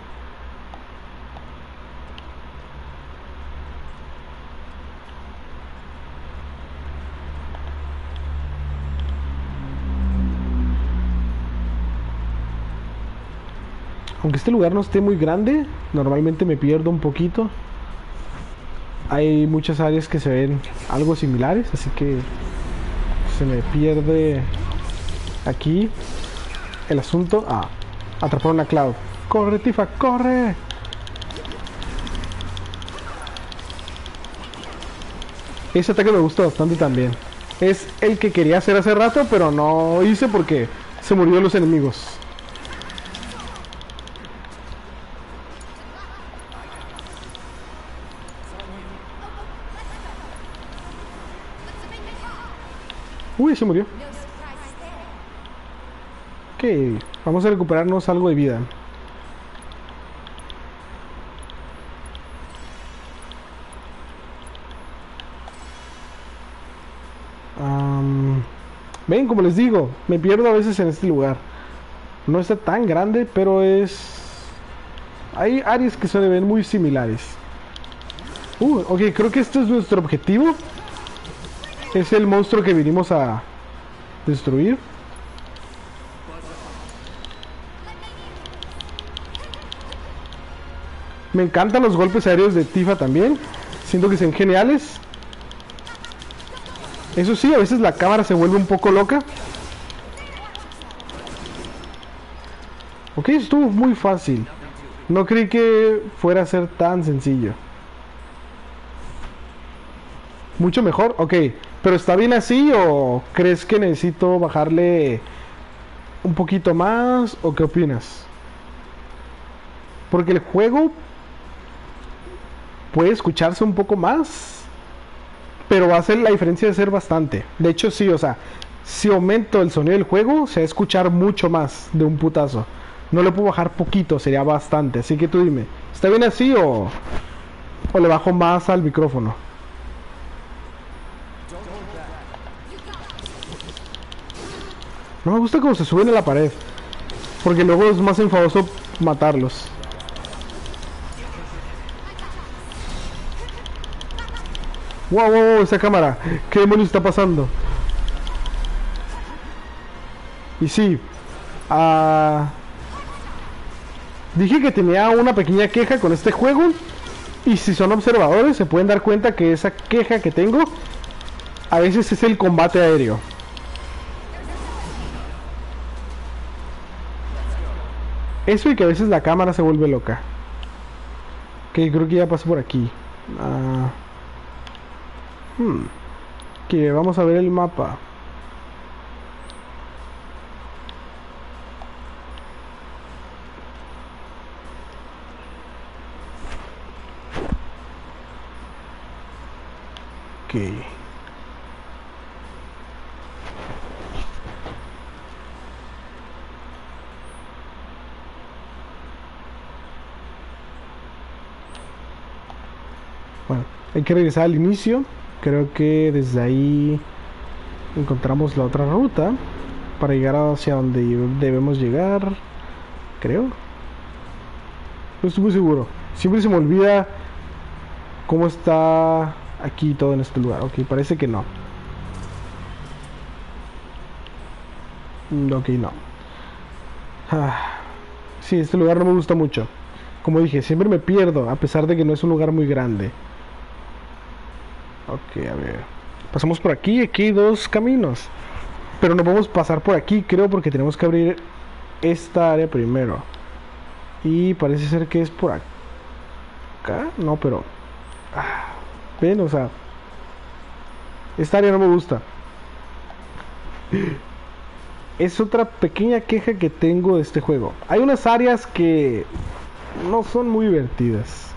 Aunque este lugar no esté muy grande, normalmente me pierdo un poquito. Hay muchas áreas que se ven algo similares, así que se me pierde aquí el asunto. Ah, atrapar una Cloud. ¡Corre, Tifa! ¡Corre! Ese ataque me gusta bastante también. Es el que quería hacer hace rato, pero no hice porque se murió los enemigos. Se murió. Ok, vamos a recuperarnos algo de vida. ven, como les digo, me pierdo a veces en este lugar. No está tan grande, pero es... Hay áreas que se ven muy similares. Uh, ok, creo que este es nuestro objetivo. Es el monstruo que vinimos a destruir. Me encantan los golpes aéreos de Tifa también. Siento que son geniales. Eso sí, a veces la cámara se vuelve un poco loca. Ok, estuvo muy fácil. No creí que fuera a ser tan sencillo. Mucho mejor, ok. Pero está bien así o crees que necesito bajarle un poquito más o qué opinas? Porque el juego puede escucharse un poco más pero va a ser la diferencia de ser bastante. De hecho, sí, o sea, si aumento el sonido del juego, se va a escuchar mucho más de un putazo. No le puedo bajar poquito, sería bastante. Así que tú dime, ¿está bien así o, o le bajo más al micrófono? No me gusta cómo se suben a la pared. Porque luego es más enfadoso matarlos. Wow, wow, wow, esa cámara. ¿Qué demonios está pasando? Y sí. Ah, dije que tenía una pequeña queja con este juego. Y si son observadores se pueden dar cuenta que esa queja que tengo a veces es el combate aéreo. Eso y que a veces la cámara se vuelve loca. Que creo que ya pasó por aquí. Hmm. Que vamos a ver el mapa. Okay. Bueno, hay que regresar al inicio. Creo que desde ahí encontramos la otra ruta para llegar hacia donde debemos llegar creo. No estoy muy seguro. Siempre se me olvida cómo está aquí todo en este lugar. Ok parece que no. Mm, ok no. Ah, sí este lugar no me gusta mucho. Como dije siempre me pierdo a pesar de que no es un lugar muy grande Ok, a ver. Pasamos por aquí, aquí hay dos caminos. Pero no podemos pasar por aquí, creo, porque tenemos que abrir esta área primero. Y parece ser que es por acá. No, pero... Ah, ven, o sea... Esta área no me gusta. (laughs) Es otra pequeña queja que tengo de este juego. Hay unas áreas que no son muy divertidas.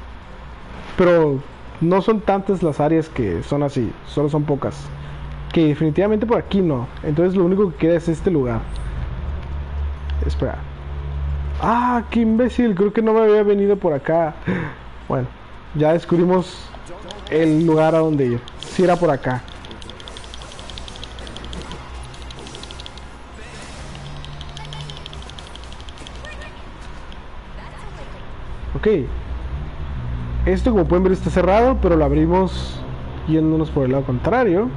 Pero no son tantas las áreas que son así, solo son pocas. Que definitivamente por aquí no. Entonces lo único que queda es este lugar. Espera. Ah, qué imbécil, creo que no me había venido por acá. (gasps) Bueno, ya descubrimos el lugar a donde ir. Si era por acá. Ok, esto como pueden ver está cerrado, pero lo abrimos yéndonos por el lado contrario.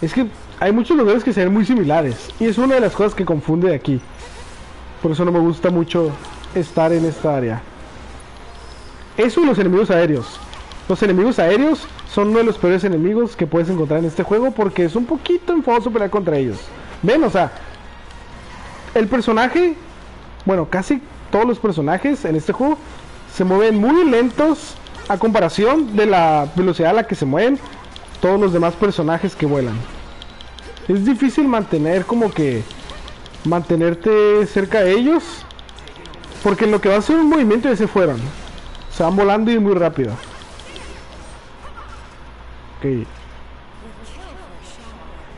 Es que hay muchos lugares que se ven muy similares. Y es una de las cosas que confunde de aquí. Por eso no me gusta mucho estar en esta área. Eso los enemigos aéreos. Los enemigos aéreos son uno de los peores enemigos que puedes encontrar en este juego porque es un poquito enfadoso pelear contra ellos. Ven, o sea, el personaje, bueno, casi todos los personajes en este juego se mueven muy lentos a comparación de la velocidad a la que se mueven todos los demás personajes que vuelan. Es difícil mantener como que mantenerte cerca de ellos porque en lo que va a ser un movimiento ya se fueron. Se van volando y muy rápido. Ok.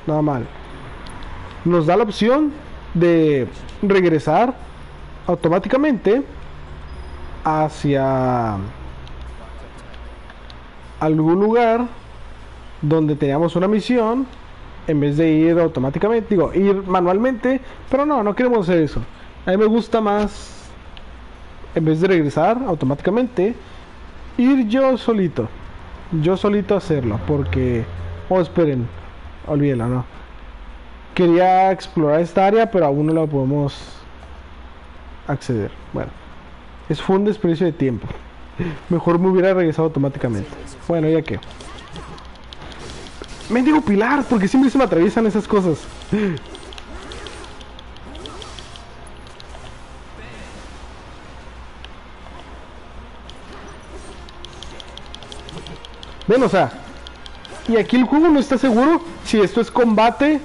Nada mal. Nos da la opción de regresar automáticamente hacia algún lugar donde teníamos una misión en vez de ir automáticamente, digo, ir manualmente, pero no, no queremos hacer eso. A mí me gusta más, en vez de regresar automáticamente, ir yo solito, yo solito hacerlo, porque, oh, esperen, olvídenlo, no. Quería explorar esta área, pero aún no la podemos acceder. Bueno, es fue un desperdicio de tiempo. (laughs) Mejor me hubiera regresado automáticamente. Bueno, ya que. Me digo Pilar, porque siempre se me atraviesan esas cosas. (laughs) Ven, o sea, y aquí el juego no está seguro si esto es combate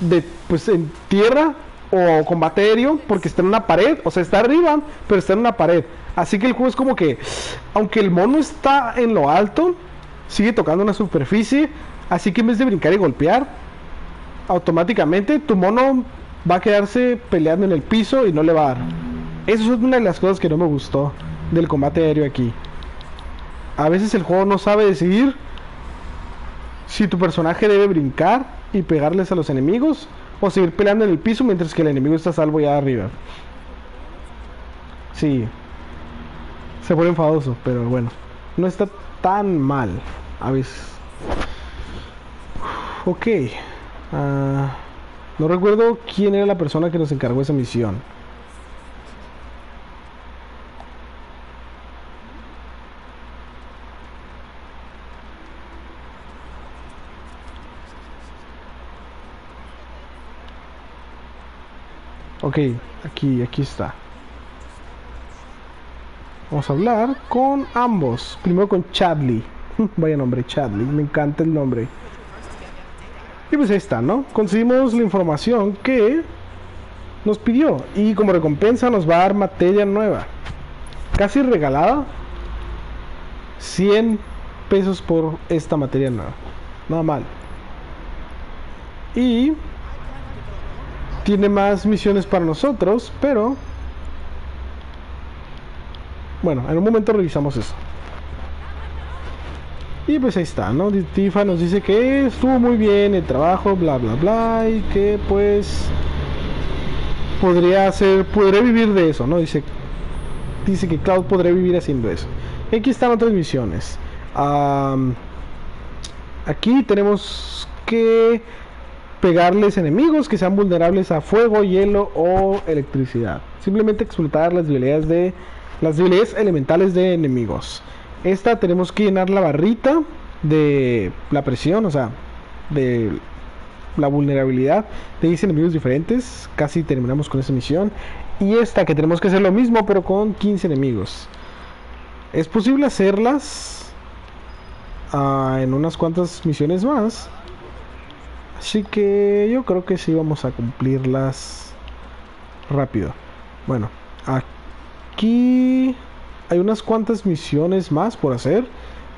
de pues en tierra o combate aéreo porque está en una pared, o sea, está arriba, pero está en una pared. Así que el juego es como que aunque el mono está en lo alto, sigue tocando una superficie Así que en vez de brincar y golpear, automáticamente tu mono va a quedarse peleando en el piso y no le va a dar. Eso es una de las cosas que no me gustó del combate aéreo aquí. A veces el juego no sabe decidir si tu personaje debe brincar y pegarles a los enemigos o seguir peleando en el piso mientras que el enemigo está salvo ya arriba. Sí. Se pone enfadoso, pero bueno. No está tan mal a veces. Ok. Ah, no recuerdo quién era la persona que nos encargó esa misión. Ok, aquí, aquí está. Vamos a hablar con ambos. Primero con Chadley. (laughs) Vaya nombre, Chadley. Me encanta el nombre. Y pues ahí está, ¿no? Conseguimos la información que nos pidió. Y como recompensa nos va a dar materia nueva. Casi regalada. 100 pesos por esta materia nueva. Nada mal. Y tiene más misiones para nosotros, pero bueno, en un momento revisamos eso. Y pues ahí está, ¿no? Tifa nos dice que estuvo muy bien el trabajo, bla, bla, bla, y que pues podría hacer, podría vivir de eso, ¿no? Dice, dice que Cloud podría vivir haciendo eso. Aquí están otras misiones. aquí tenemos que pegarles enemigos que sean vulnerables a fuego, hielo o electricidad. Simplemente explotar las habilidades de las elementales de enemigos. Esta tenemos que llenar la barrita de la presión, o sea, de la vulnerabilidad de 10 enemigos diferentes. Casi terminamos con esa misión. Y esta que tenemos que hacer lo mismo, pero con 15 enemigos. Es posible hacerlas ah, en unas cuantas misiones más. Así que yo creo que sí vamos a cumplirlas rápido. Bueno, aquí hay unas cuantas misiones más por hacer.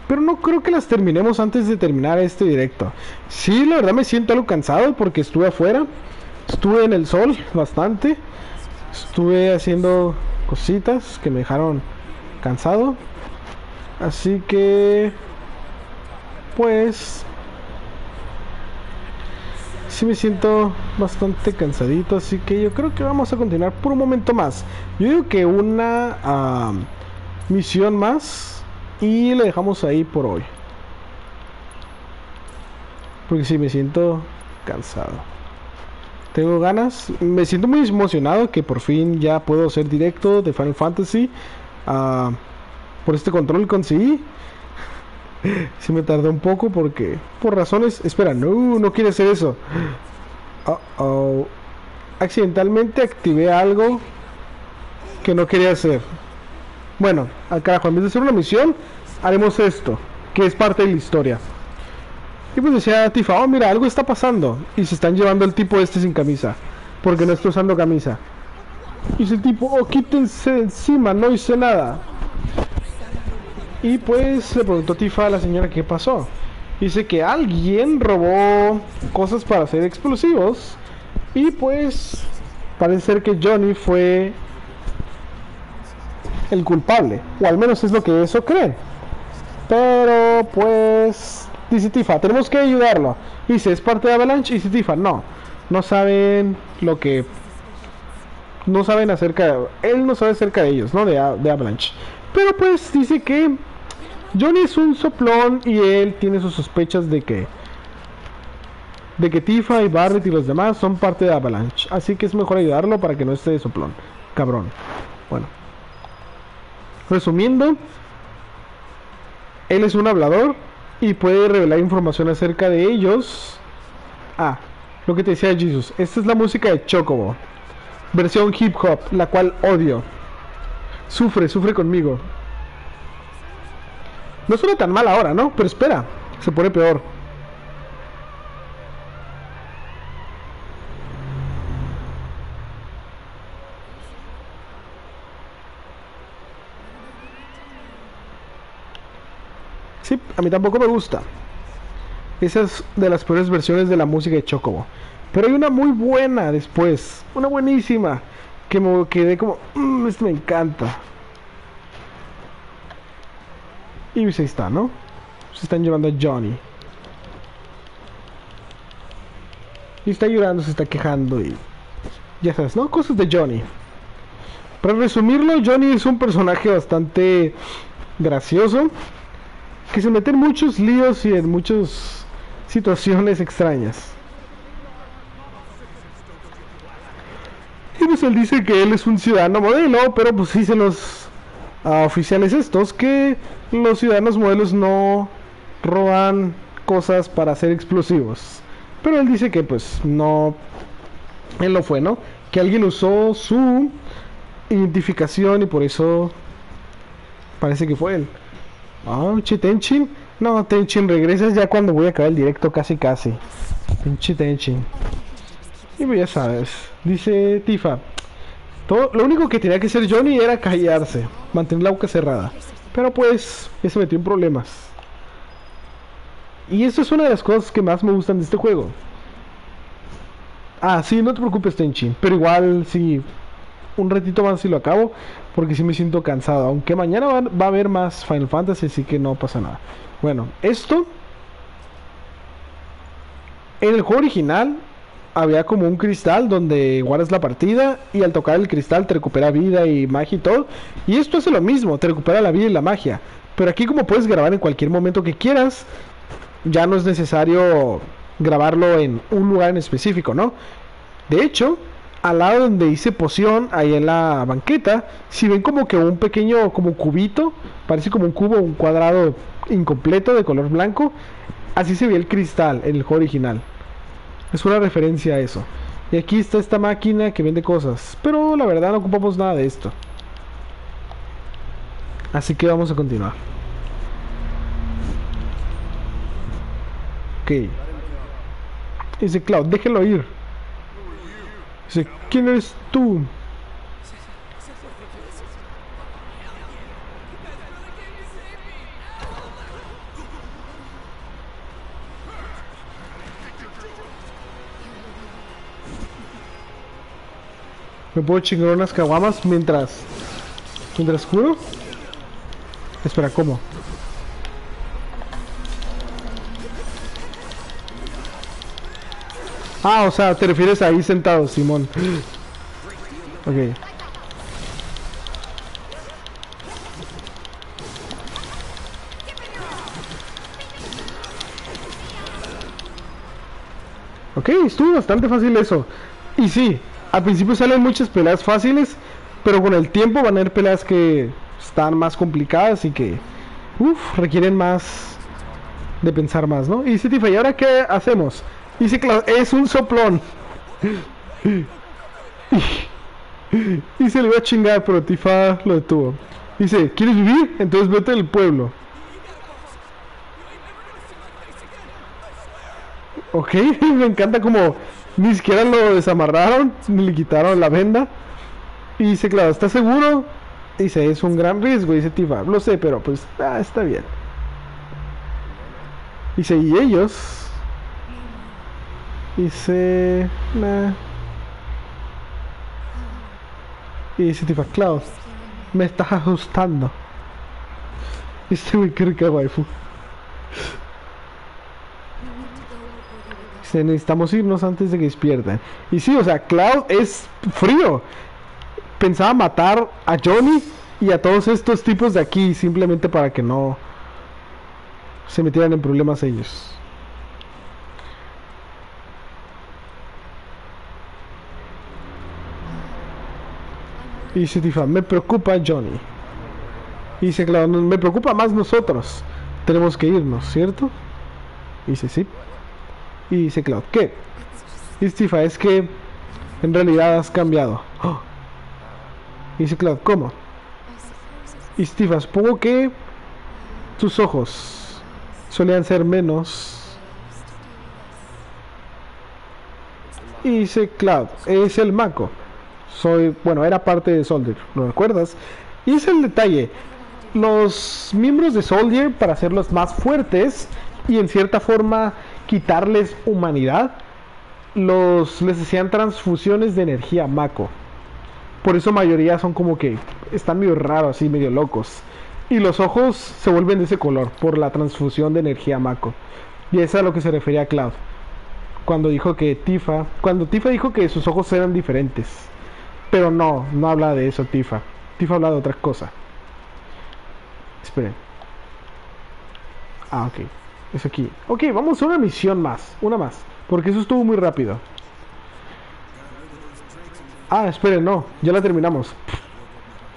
Pero no creo que las terminemos antes de terminar este directo. Sí, la verdad me siento algo cansado porque estuve afuera. Estuve en el sol bastante. Estuve haciendo cositas que me dejaron cansado. Así que... Pues... Sí me siento bastante cansadito. Así que yo creo que vamos a continuar por un momento más. Yo digo que una misión más y le dejamos ahí por hoy. Porque sí, me siento cansado. Tengo ganas, me siento muy emocionado que por fin ya puedo hacer directo de Final Fantasy. Ah, por este control conseguí. (laughs) Si me tardé un poco porque por razones, espera, no, no quiere hacer eso. Uh. Accidentalmente activé algo que no quería hacer. Bueno, al carajo, en vez de hacer una misión, haremos esto, que es parte de la historia. Y pues decía Tifa, oh mira, algo está pasando. Y se están llevando el tipo este sin camisa. Porque no está usando camisa. Y ese tipo, oh quítense encima, no hice nada. Y pues le preguntó Tifa a la señora qué pasó. Dice que alguien robó cosas para hacer explosivos. Y pues parece ser que Johnny fue el culpable. O al menos es lo que eso cree. Pero pues dice Tifa, tenemos que ayudarlo. Dice, es parte de Avalanche. Dice Tifa, no, no saben lo que... No saben acerca de... Él no sabe acerca de ellos, ¿no? De, de Avalanche. Pero pues dice que Johnny es un soplón y él tiene sus sospechas de que de que Tifa y Barrett y los demás son parte de Avalanche. Así que es mejor ayudarlo para que no esté de soplón. Cabrón. Bueno. Resumiendo, él es un hablador y puede revelar información acerca de ellos. Ah, lo que te decía Jesus. Esta es la música de Chocobo. Versión hip hop, la cual odio. Sufre, sufre conmigo. No suena tan mal ahora, ¿no? Pero espera, se pone peor. Sí, a mí tampoco me gusta. Esa es de las peores versiones de la música de Chocobo. Pero hay una muy buena después. Una buenísima. Que me quedé como... Mmm, esto me encanta. Y pues ahí está, ¿no? Se están llevando a Johnny. Y está llorando, se está quejando y... Ya sabes, ¿no? Cosas de Johnny. Para resumirlo, Johnny es un personaje bastante gracioso. Que se mete en muchos líos y en muchas situaciones extrañas. Y pues él dice que él es un ciudadano modelo, pero pues sí se los a oficiales estos que los ciudadanos modelos no roban cosas para hacer explosivos. Pero él dice que pues no, él lo fue, ¿no? Que alguien usó su identificación y por eso parece que fue él. Ah, che Tenchin. No, Tenchin, regresas ya cuando voy a acabar el directo casi casi. Pinche Tenchin. Y pues ya sabes, dice Tifa, todo, lo único que tenía que hacer Johnny era callarse, mantener la boca cerrada. Pero pues, ya se metió en problemas. Y eso es una de las cosas que más me gustan de este juego. Ah, sí, no te preocupes, Tenchi. Pero igual, sí, un ratito más si lo acabo. Porque sí me siento cansado. Aunque mañana va, va a haber más Final Fantasy, así que no pasa nada. Bueno, esto. En el juego original había como un cristal donde guardas la partida y al tocar el cristal te recupera vida y magia y todo. Y esto hace lo mismo, te recupera la vida y la magia. Pero aquí como puedes grabar en cualquier momento que quieras, ya no es necesario grabarlo en un lugar en específico, ¿no? De hecho, al lado donde hice poción, ahí en la banqueta, si ven como que un pequeño como cubito, parece como un cubo, un cuadrado incompleto de color blanco, así se ve el cristal en el juego original. Es una referencia a eso. Y aquí está esta máquina que vende cosas. Pero la verdad no ocupamos nada de esto. Así que vamos a continuar. Ok. Dice Cloud, déjelo ir. Dice, ¿quién eres tú? Me puedo chingar unas caguamas mientras... Mientras curo. Espera, ¿cómo? Ah, o sea, te refieres ahí sentado, Simón. Ok. Ok, estuvo bastante fácil eso. Y sí, al principio salen muchas peleas fáciles, pero con el tiempo van a haber peleas que están más complicadas y que uf, requieren más de pensar más, ¿no? Y si Tifa, ¿y ahora qué hacemos? Y claro, es un soplón. (laughs) y se le iba a chingar, pero Tifa lo detuvo. Dice, ¿quieres vivir? Entonces vete del pueblo. Ok, (laughs) me encanta como ni siquiera lo desamarraron, ni le quitaron la venda. Y dice, claro, ¿estás seguro? Dice, es un gran riesgo, dice Tifa. Lo sé, pero pues, ah, está bien. Dice, ¿y ellos? Dice, nah. Y dice Tifa, Cloud, me estás ajustando. Dice, muy rica waifu. Necesitamos irnos antes de que despierten. Y sí, o sea, Cloud es frío. Pensaba matar a Johnny y a todos estos tipos de aquí simplemente para que no se metieran en problemas ellos. Dice Tifa, me preocupa Johnny. Dice, claro, me preocupa más nosotros. Tenemos que irnos, ¿cierto? Dice, sí. Y dice Cloud, ¿qué? Y dice Tifa, es que en realidad has cambiado. ¡Oh! Y dice Cloud, ¿cómo? Y dice Tifa, supongo que tus ojos solían ser menos. Y dice Cloud, es el Mako. Soy, bueno, era parte de Soldier, ¿lo recuerdas? Y es el detalle. Los miembros de Soldier, para hacerlos más fuertes y en cierta forma quitarles humanidad, los les hacían transfusiones de energía Mako. Por eso mayoría son como que están medio raros, así medio locos. Y los ojos se vuelven de ese color por la transfusión de energía Mako. Y eso es a lo que se refería Cloud. Cuando dijo que Tifa, cuando Tifa dijo que sus ojos eran diferentes. Pero no, no habla de eso Tifa. Tifa habla de otra cosa. Esperen. Ah, ok. Es aquí. Ok, vamos a una misión más. Una más. Porque eso estuvo muy rápido. Ah, esperen, no. Ya la terminamos.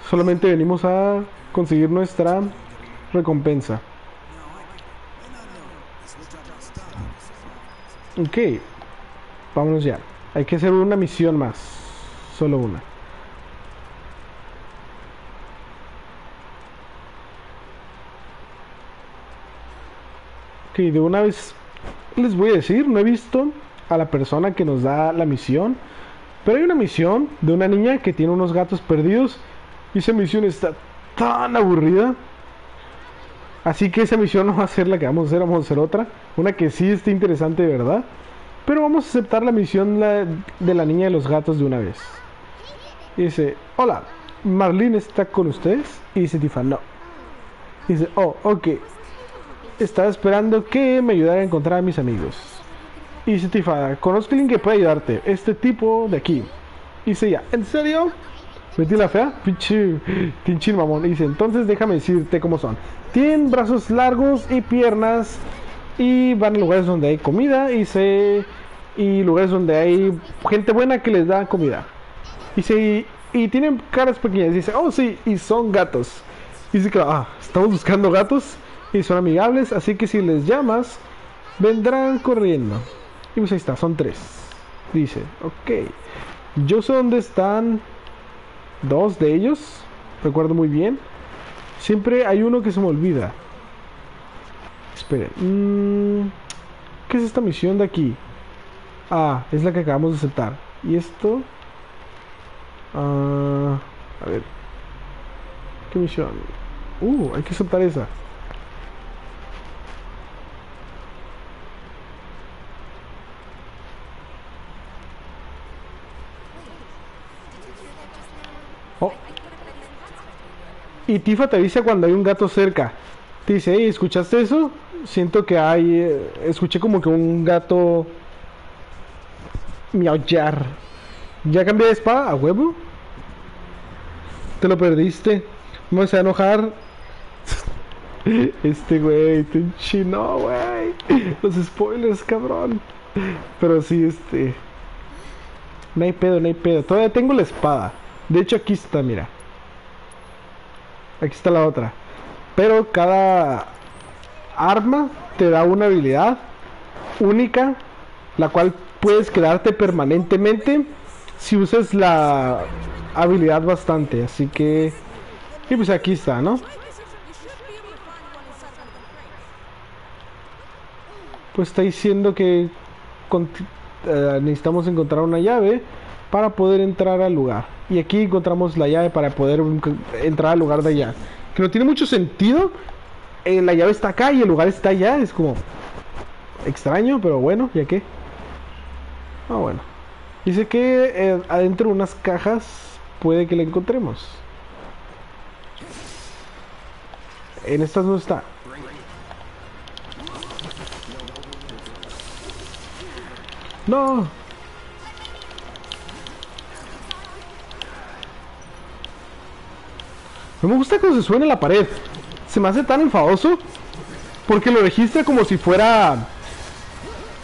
Solamente venimos a conseguir nuestra recompensa. Ok. Vámonos ya. Hay que hacer una misión más. Solo una. De una vez les voy a decir, no he visto a la persona que nos da la misión, pero hay una misión de una niña que tiene unos gatos perdidos y esa misión está tan aburrida. Así que esa misión (laughs) no va a ser la que vamos a hacer, vamos a hacer otra, una que sí está interesante de verdad, pero vamos a aceptar la misión de la niña de los gatos de una vez. Dice, hola, Marlene está con ustedes y dice Tifa, no. dice, oh, ok, estaba esperando que me ayudara a encontrar a mis amigos. Y dice Tifa, conozco a alguien que puede ayudarte. Este tipo de aquí. Y dice ya, ¿en serio? Metí la fea, pinche, pinche mamón. Y dice, entonces déjame decirte cómo son. Tienen brazos largos y piernas. Y van a lugares donde hay comida. Y se. Y lugares donde hay gente buena que les da comida. Y se. Y tienen caras pequeñas. Y dice, oh sí, y son gatos. Y dice que, ah, estamos buscando gatos y son amigables, así que si les llamas, vendrán corriendo. Y pues ahí está, son tres. Dice, ok. Yo sé dónde están dos de ellos, recuerdo muy bien. Siempre hay uno que se me olvida. Esperen. Mm, ¿Qué es esta misión de aquí? Ah, es la que acabamos de aceptar. ¿Y esto? Ah, a ver. ¿Qué misión? Uh, hay que aceptar esa. Y Tifa te dice cuando hay un gato cerca. Te dice, hey, ¿escuchaste eso? Siento que hay... Eh, escuché como que un gato... Miaullar. ¿Ya cambié de espada a huevo? Te lo perdiste. No se va a enojar. (laughs) Este güey, te chino, güey. Los spoilers, cabrón. Pero sí, este. No hay pedo, no hay pedo. Todavía tengo la espada. De hecho, aquí está, mira. Aquí está la otra. Pero cada arma te da una habilidad única, la cual puedes quedarte permanentemente si usas la habilidad bastante. Así que... Y pues aquí está, ¿no? Pues está diciendo que eh, necesitamos encontrar una llave para poder entrar al lugar. Y aquí encontramos la llave para poder entrar al lugar de allá. Que no tiene mucho sentido. Eh, la llave está acá y el lugar está allá. Es como extraño, pero bueno, ¿ya qué? Ah, bueno. Dice que eh, adentro de unas cajas puede que la encontremos. En estas no está. No. No me gusta que se suene la pared. Se me hace tan enfadoso. Porque lo registra como si fuera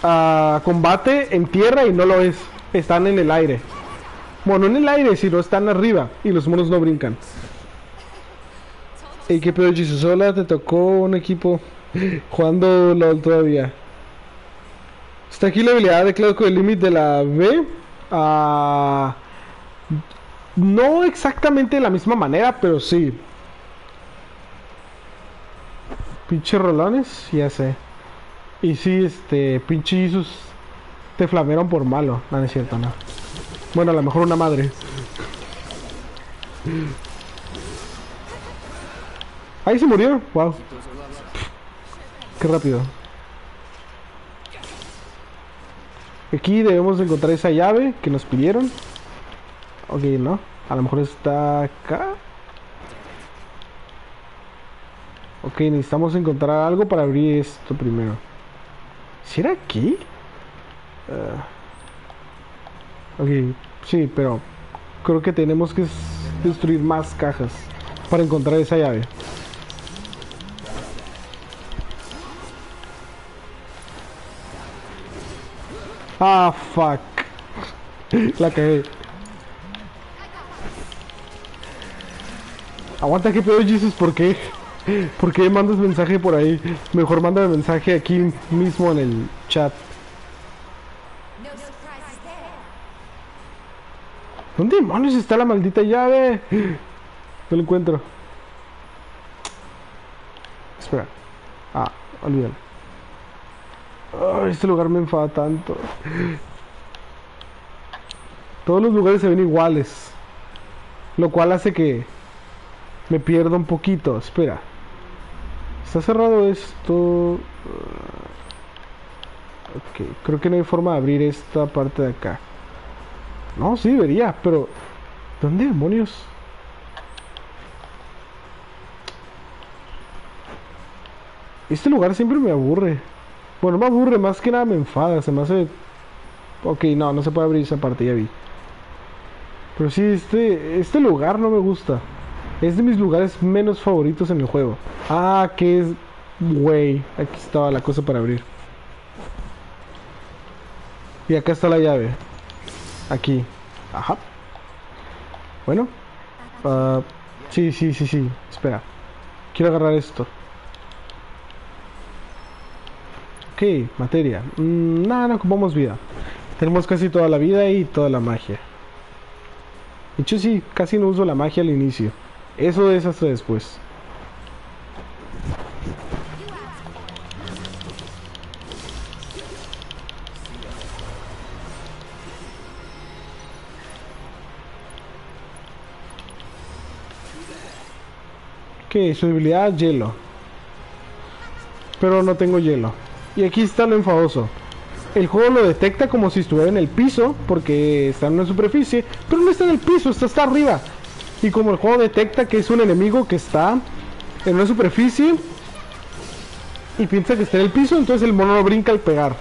a combate en tierra y no lo es. Están en el aire. Bueno, no en el aire, sino están arriba y los monos no brincan. ¿Y qué pedo, Jesus? Te tocó un equipo jugando LOL todavía. Está aquí la habilidad de Cloud con el límite de la B. Ah, no exactamente de la misma manera, pero sí. Pinche rolones, ya sé. Y sí, este, pinche Jesus te flamearon por malo. No, no es cierto, no. Bueno, a lo mejor una madre. Ahí se murió. Wow. Qué rápido. Aquí debemos encontrar esa llave que nos pidieron. Ok, no. A lo mejor está acá. Ok, necesitamos encontrar algo para abrir esto primero. ¿Si era aquí? Uh, ok, sí, pero creo que tenemos que destruir más cajas para encontrar esa llave. Ah, fuck. (laughs) La cagué. Aguanta que pedo Jesus, ¿por qué? ¿Por qué mandas mensaje por ahí? Mejor manda mensaje aquí mismo en el chat. ¿Dónde demonios está la maldita llave? No lo encuentro. Espera. Ah, olvídalo. este lugar me enfada tanto. Todos los lugares se ven iguales. Lo cual hace que me pierda un poquito. Espera. Está cerrado esto. Ok, creo que no hay forma de abrir esta parte de acá. No, sí debería, pero... ¿Dónde demonios? Este lugar siempre me aburre. Bueno, me aburre, más que nada me enfada. Se me hace... Ok, no, no se puede abrir esa parte, ya vi. Pero sí, este, este lugar no me gusta. Es de mis lugares menos favoritos en el juego. Ah, que es... Güey, aquí estaba la cosa para abrir. Y acá está la llave. Aquí. Ajá. Bueno. Uh, sí, sí, sí, sí. Espera. Quiero agarrar esto. Ok, materia. Mm, nada, no ocupamos vida. Tenemos casi toda la vida y toda la magia. De hecho, sí, casi no uso la magia al inicio. Eso es hasta después. Ok, su debilidad hielo. Pero no tengo hielo. Y aquí está lo enfadoso. El juego lo detecta como si estuviera en el piso, porque está en una superficie, pero no está en el piso, está hasta arriba. Y como el juego detecta que es un enemigo que está en una superficie y piensa que está en el piso, entonces el mono no brinca al pegar.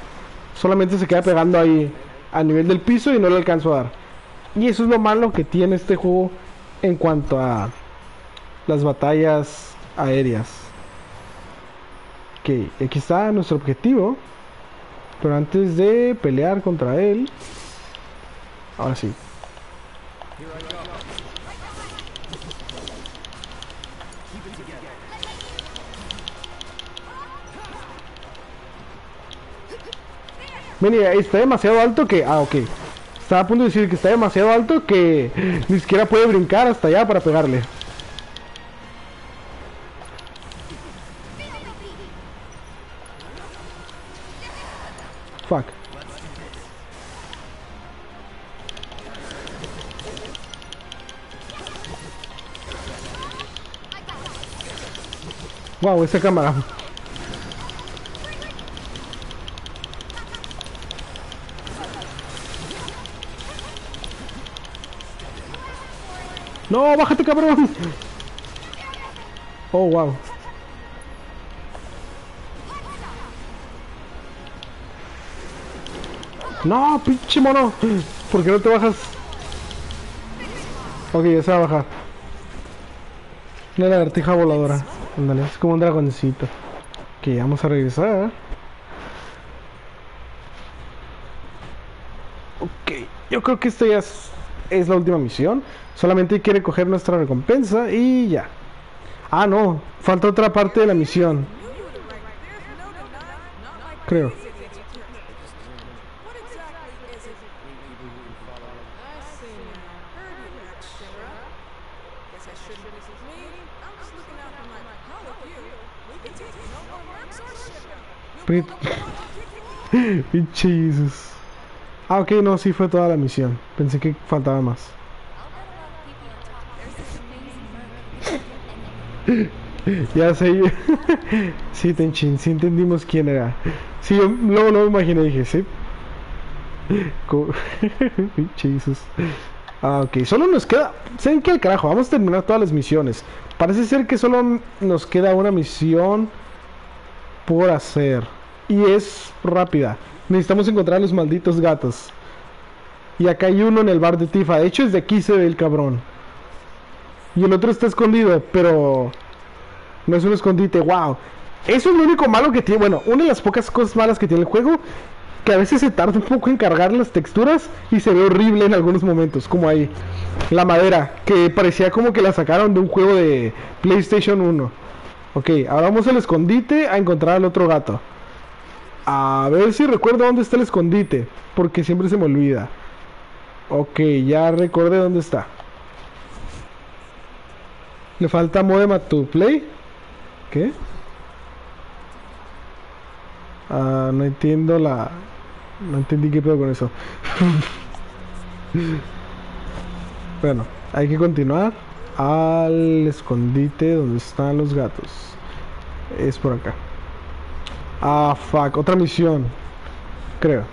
Solamente se queda pegando ahí a nivel del piso y no le alcanzo a dar. Y eso es lo malo que tiene este juego en cuanto a las batallas aéreas. Ok, aquí está nuestro objetivo. Pero antes de pelear contra él... Ahora sí. Mira, está demasiado alto que... Ah, ok. Estaba a punto de decir que está demasiado alto que (laughs) ni siquiera puede brincar hasta allá para pegarle. Fuck. Wow, esa cámara. No, bájate cabrón. Oh, wow. No, pinche mono. ¿Por qué no te bajas? Ok, ya se va a bajar. Una lagartija voladora. Ándale, es como un dragoncito. Ok, vamos a regresar. Ok, yo creo que esta ya es, es la última misión. Solamente hay que recoger nuestra recompensa y ya. Ah, no, falta otra parte de la misión. Creo. (laughs) Pinche Jesus. Ah, ok, no, sí fue toda la misión. Pensé que faltaba más. Ya sé. (laughs) sí, Tenchin, sí entendimos quién era. Sí, yo luego me imaginé, dije, sí. Jesus. (laughs) Ah, ok, solo nos queda. ¿Saben qué carajo? Vamos a terminar todas las misiones. Parece ser que solo nos queda una misión por hacer. Y es rápida. Necesitamos encontrar a los malditos gatos. Y acá hay uno en el bar de Tifa. De hecho, desde aquí se ve el cabrón. Y el otro está escondido, pero no es un escondite. Wow. Eso es lo único malo que tiene. Bueno, una de las pocas cosas malas que tiene el juego. Que a veces se tarda un poco en cargar las texturas y se ve horrible en algunos momentos. Como ahí. La madera, que parecía como que la sacaron de un juego de PlayStation 1. Ok, ahora vamos al escondite a encontrar al otro gato. A ver si recuerdo dónde está el escondite. Porque siempre se me olvida. Ok, ya recordé dónde está. Le falta modem a tu play. ¿Qué? Ah, no entiendo la... No entendí qué pedo con eso. (laughs) bueno, hay que continuar al escondite donde están los gatos. Es por acá. Ah, fuck, otra misión. Creo.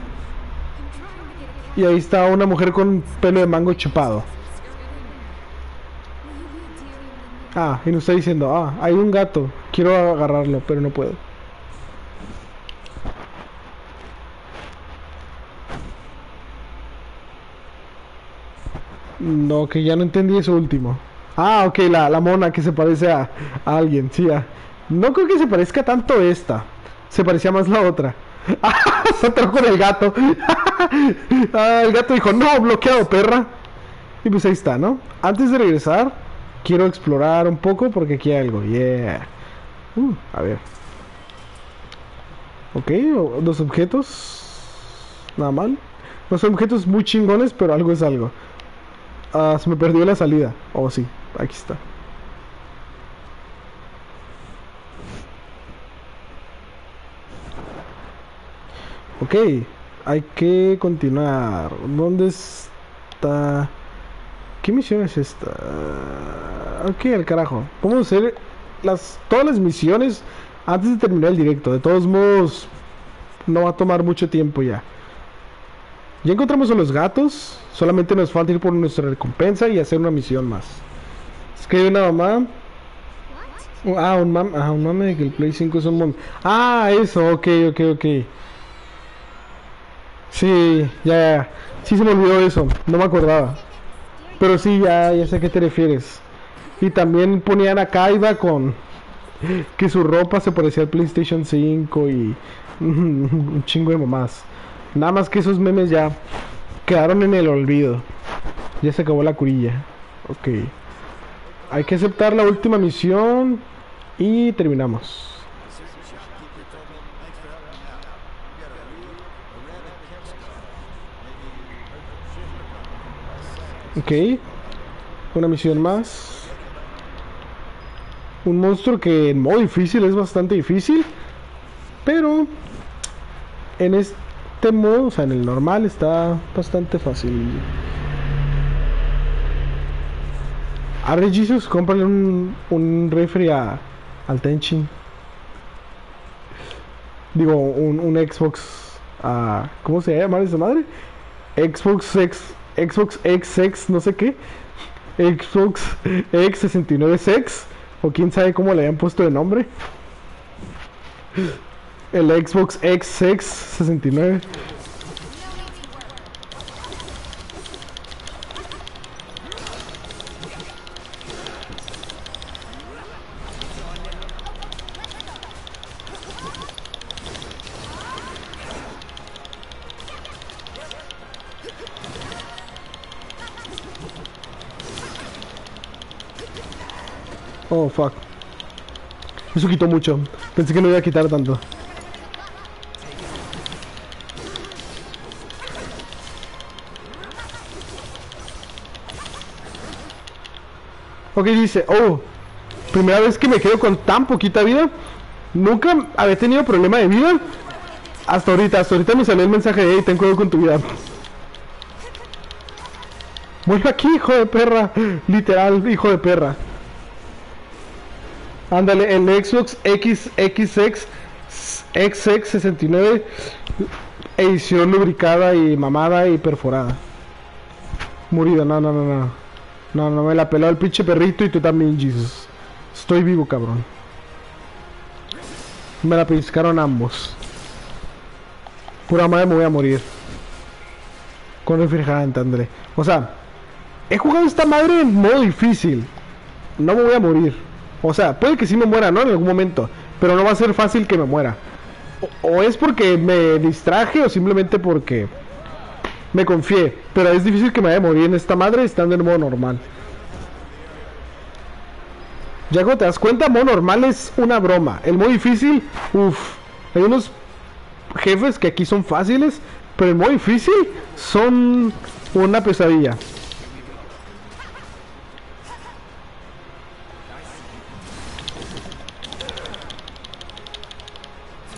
Y ahí está una mujer con pelo de mango chupado. Ah, y nos está diciendo, ah, hay un gato, quiero agarrarlo, pero no puedo. No, que ya no entendí eso último. Ah, ok, la, la mona que se parece a, a alguien, sí. No creo que se parezca tanto esta. Se parecía más la otra. (laughs) Se atrajo con el gato. (laughs) Ah, el gato dijo, no, bloqueado, perra. Y pues ahí está, ¿no? Antes de regresar, quiero explorar un poco porque aquí hay algo. Yeah. Uh, a ver. Ok, dos objetos. Nada mal. No son objetos muy chingones, pero algo es algo. Ah, se me perdió la salida. Oh, sí, aquí está. Ok, hay que continuar. ¿Dónde está? ¿Qué misión es esta? Ok, al carajo. Vamos a hacer las, todas las misiones antes de terminar el directo. De todos modos, no va a tomar mucho tiempo ya. Ya encontramos a los gatos. Solamente nos falta ir por nuestra recompensa y hacer una misión más. Es que hay una mamá. Oh, Ah, un mame, ah, un mame de que el Play 5 es un mame. Ah, eso, ok, ok, ok. Sí, ya, ya. Sí se me olvidó eso, no me acordaba. Pero sí, ya, ya sé a qué te refieres. Y también ponían a Kaiba con que su ropa se parecía al PlayStation 5 y (laughs) un chingo de mamás. Nada más que esos memes ya quedaron en el olvido. Ya se acabó la curilla. Ok. Hay que aceptar la última misión y terminamos. Ok. Una misión más. Un monstruo que en modo difícil es bastante difícil. Pero en este modo, o sea, en el normal está bastante fácil. A Jesus, cómprale un, un refri a, al Tenchin. Digo, un, un Xbox a... ¿Cómo se llama esa madre? Xbox X... Xbox XX, no sé qué, Xbox X69X, o quién sabe cómo le habían puesto de nombre. El Xbox XX69. Oh, fuck. Eso quitó mucho. Pensé que no iba a quitar tanto. Ok, dice, oh, primera vez que me quedo con tan poquita vida. Nunca había tenido problema de vida. Hasta ahorita, hasta ahorita me salió el mensaje de, hey, ten cuidado con tu vida. Vuelve aquí, hijo de perra. Literal, hijo de perra. Ándale, el Xbox XX XX69 edición lubricada y mamada y perforada. Murido, no, no, no, no. No, no me la peló el pinche perrito y tú también, Jesus. Estoy vivo, cabrón. Me la piscaron ambos. Pura madre me voy a morir. Con refrigerante, André. O sea, he jugado esta madre en modo difícil. No me voy a morir. O sea, puede que sí me muera, ¿no? En algún momento. Pero no va a ser fácil que me muera. O, es porque me distraje o simplemente porque me confié. Pero es difícil que me vaya a morir en esta madre estando en modo normal. Ya cuando te das cuenta, modo normal es una broma. El modo difícil, uff. Hay unos jefes que aquí son fáciles, pero el modo difícil son una pesadilla.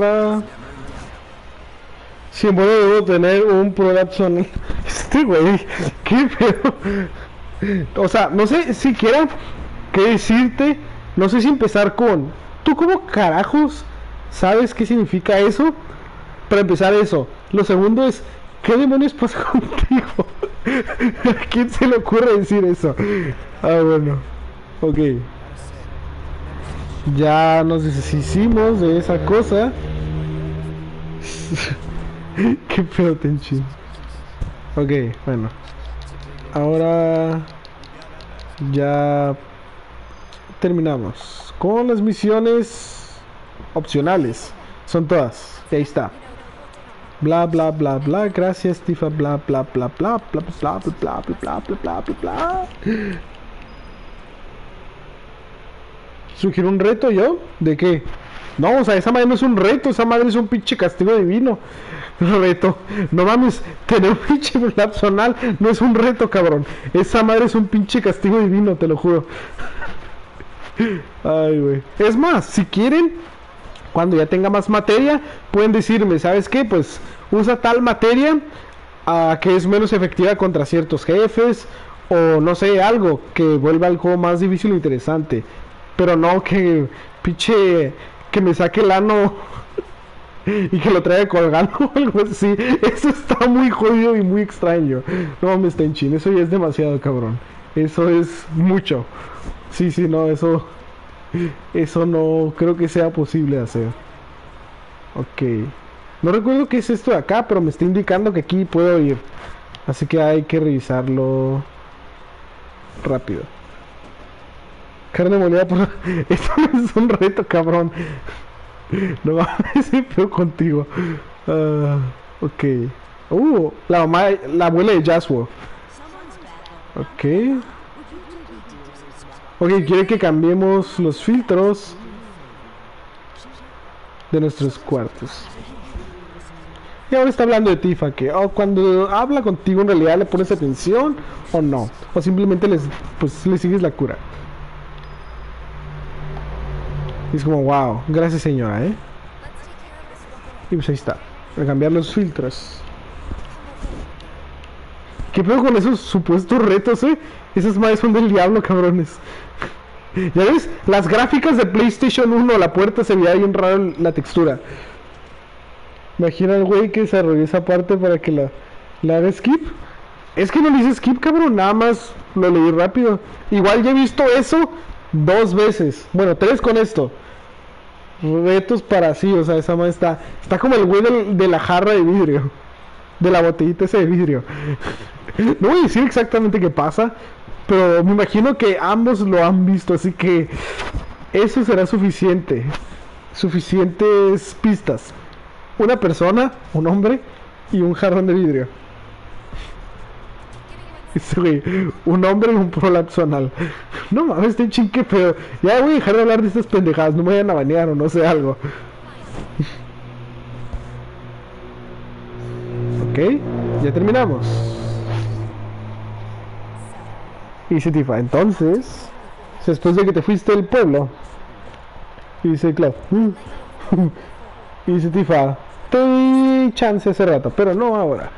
Uh, perra. Siempre debo tener un prolapso (laughs) en Este güey, qué pedo. O sea, no sé siquiera qué decirte. No sé si empezar con. ¿Tú cómo carajos sabes qué significa eso? Para empezar eso. Lo segundo es. ¿Qué demonios pasa (laughs) contigo? ¿A quién se le ocurre decir eso? Ah, bueno. Ok. Ya nos deshicimos de esa cosa. Qué pedo Tenchin. Ok, bueno. Ahora ya terminamos con las misiones opcionales. Son todas. Y ahí está. Bla bla bla bla. Gracias, Tifa. Bla bla bla bla bla bla bla bla bla bla bla bla bla. ¿Sugiero un reto yo? ¿De qué? No, o sea, esa madre no es un reto, esa madre es un pinche castigo divino. Reto. No mames, tener un (laughs) pinche lapso anal no es un reto, cabrón. Esa madre es un pinche castigo divino, te lo juro. Ay, güey. Es más, si quieren, cuando ya tenga más materia, pueden decirme, ¿sabes qué? Pues usa tal materia ah, que es menos efectiva contra ciertos jefes o no sé, algo que vuelva el juego más difícil e interesante. Pero no que pinche que me saque el ano y que lo traiga colgando o algo así. Eso está muy jodido y muy extraño. No me está en chin, eso ya es demasiado cabrón. Eso es mucho. Sí, sí, no, eso eso no creo que sea posible hacer. Ok. No recuerdo qué es esto de acá, pero me está indicando que aquí puedo ir. Así que hay que revisarlo rápido. Carne molida por... (laughs) Esto no es un reto, cabrón. No mames, (laughs) pero contigo. Ah, ok. Uh, la mamá, la abuela de Yasuo. Ok. Ok, quiere que cambiemos los filtros de nuestros cuartos. Y ahora está hablando de Tifa, que oh, cuando habla contigo en realidad le pones atención o no. O simplemente les, pues, le sigues la cura. Y es como, wow, gracias señora, ¿eh? Y pues ahí está, cambiar los filtros. ¿Qué pedo con esos supuestos retos, eh? Esas madres son del diablo, cabrones. (laughs) ¿Ya ves? Las gráficas de PlayStation 1, la puerta se veía bien raro la textura. Imagina el güey que desarrolló esa parte para que la, la haga skip. Es que no le hice skip, cabrón, nada más lo leí rápido. Igual ya he visto eso dos veces. Bueno, tres con esto. Retos para sí, o sea, esa madre está. Está como el güey de la jarra de vidrio. De la botellita esa de vidrio. (laughs) No voy a decir exactamente qué pasa. Pero me imagino que ambos lo han visto, así que eso será suficiente. Suficientes pistas. Una persona, un hombre y un jarrón de vidrio. Ese güey, un hombre y un prolapso anal. No mames, este chinque pero Ya voy a dejar de hablar de estas pendejadas, no me vayan a banear o no sé algo. Ok, ya terminamos. Y dice Tifa, entonces, después de que te fuiste del pueblo, y dice Cloud, (laughs) y dice Tifa, te chance hace rato, pero no ahora.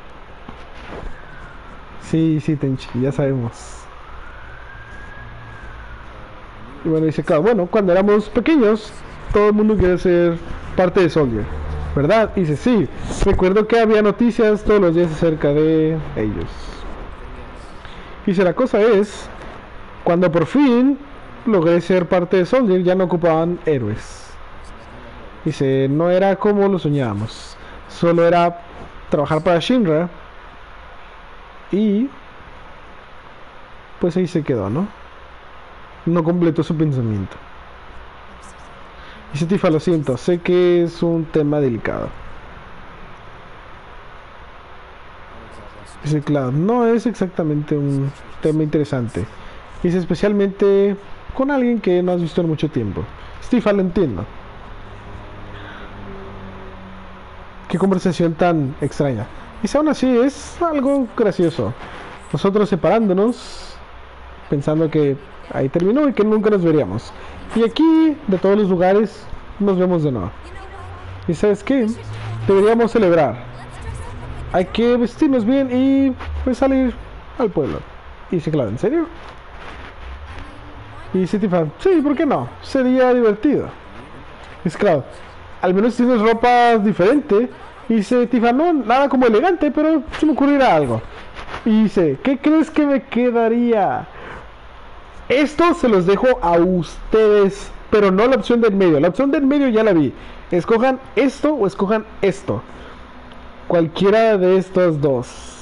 Sí, sí, Tenchi, ya sabemos. Y bueno, dice Cloud, bueno, cuando éramos pequeños, todo el mundo quiere ser parte de Soldier, ¿verdad? Dice, sí, recuerdo que había noticias todos los días acerca de ellos. Dice, la cosa es, cuando por fin logré ser parte de Soldier, ya no ocupaban héroes. Dice, no era como lo soñábamos. Solo era trabajar para Shinra. Y... Pues ahí se quedó, ¿no? No completó su pensamiento. Dice Tifa, lo siento, sé que es un tema delicado. Dice Cloud, no es exactamente un tema interesante. Dice especialmente con alguien que no has visto en mucho tiempo. Steve, lo entiendo. Qué conversación tan extraña. Dice aún así es algo gracioso. Nosotros separándonos, pensando que ahí terminó y que nunca nos veríamos. Y aquí, de todos los lugares, nos vemos de nuevo. Y sabes qué? Deberíamos celebrar hay que vestirnos bien y pues salir al pueblo. Y dice, claro, ¿en serio? Y dice Tifa, sí, ¿por qué no? Sería divertido. Y dice, claro, al menos tienes ropa diferente. Y dice Tifa, no, nada como elegante, pero se me ocurrirá algo. Y dice, ¿qué crees que me quedaría? Esto se los dejo a ustedes, pero no la opción del medio. La opción del medio ya la vi. Escojan esto o escojan esto. Cualquiera de estos dos.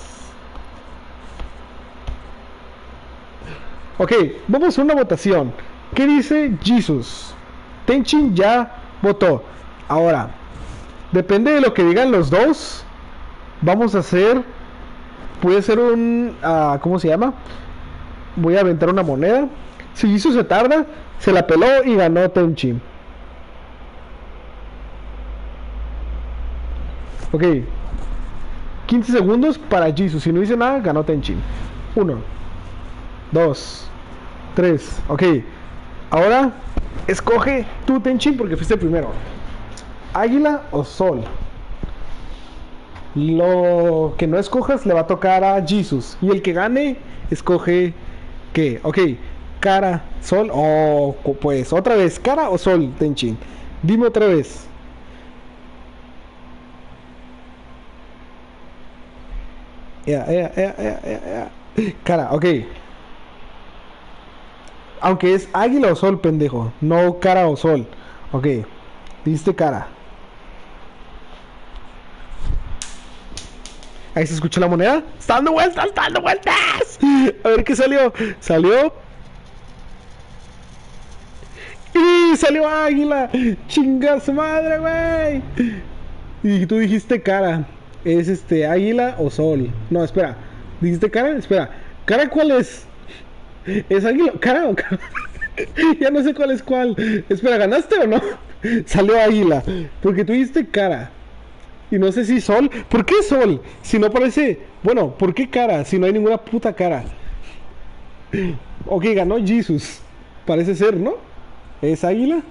Ok, vamos a una votación. ¿Qué dice Jesus? Tenchin ya votó. Ahora, depende de lo que digan los dos. Vamos a hacer. Puede ser un. ah, ¿Cómo se llama? Voy a aventar una moneda. Si Jesus se tarda, se la peló y ganó Tenchin. Ok. 15 segundos para Jesus. Si no dice nada, ganó Tenchin. 1, 2, 3. Ok. Ahora, escoge tú, Tenchin, porque fuiste el primero. ¿Águila o sol? Lo que no escojas le va a tocar a Jesus. Y el que gane, escoge qué. Ok. Cara, sol o pues otra vez, cara o sol, Tenchin. Dime otra vez. Ya, ya, ya. Cara, ok. Aunque es águila o sol, pendejo. No cara o sol. Ok. Diste cara. Ahí se escucha la moneda. Está dando vueltas, está dando vueltas. A ver qué salió. Salió. Y salió águila. Chinga su madre, güey. Y tú dijiste cara. ¿Es este águila o sol? No, espera. ¿Dijiste cara? Espera. ¿Cara cuál es? ¿Es águila? ¿Cara o cara? (laughs) ya no sé cuál es cuál. Espera, ¿ganaste o no? (laughs) Salió águila. Porque tú dijiste cara. Y no sé si sol. ¿Por qué sol? Si no parece. Bueno, ¿por qué cara? Si no hay ninguna puta cara. Ok, ganó Jesus. Parece ser, ¿no? ¿Es águila?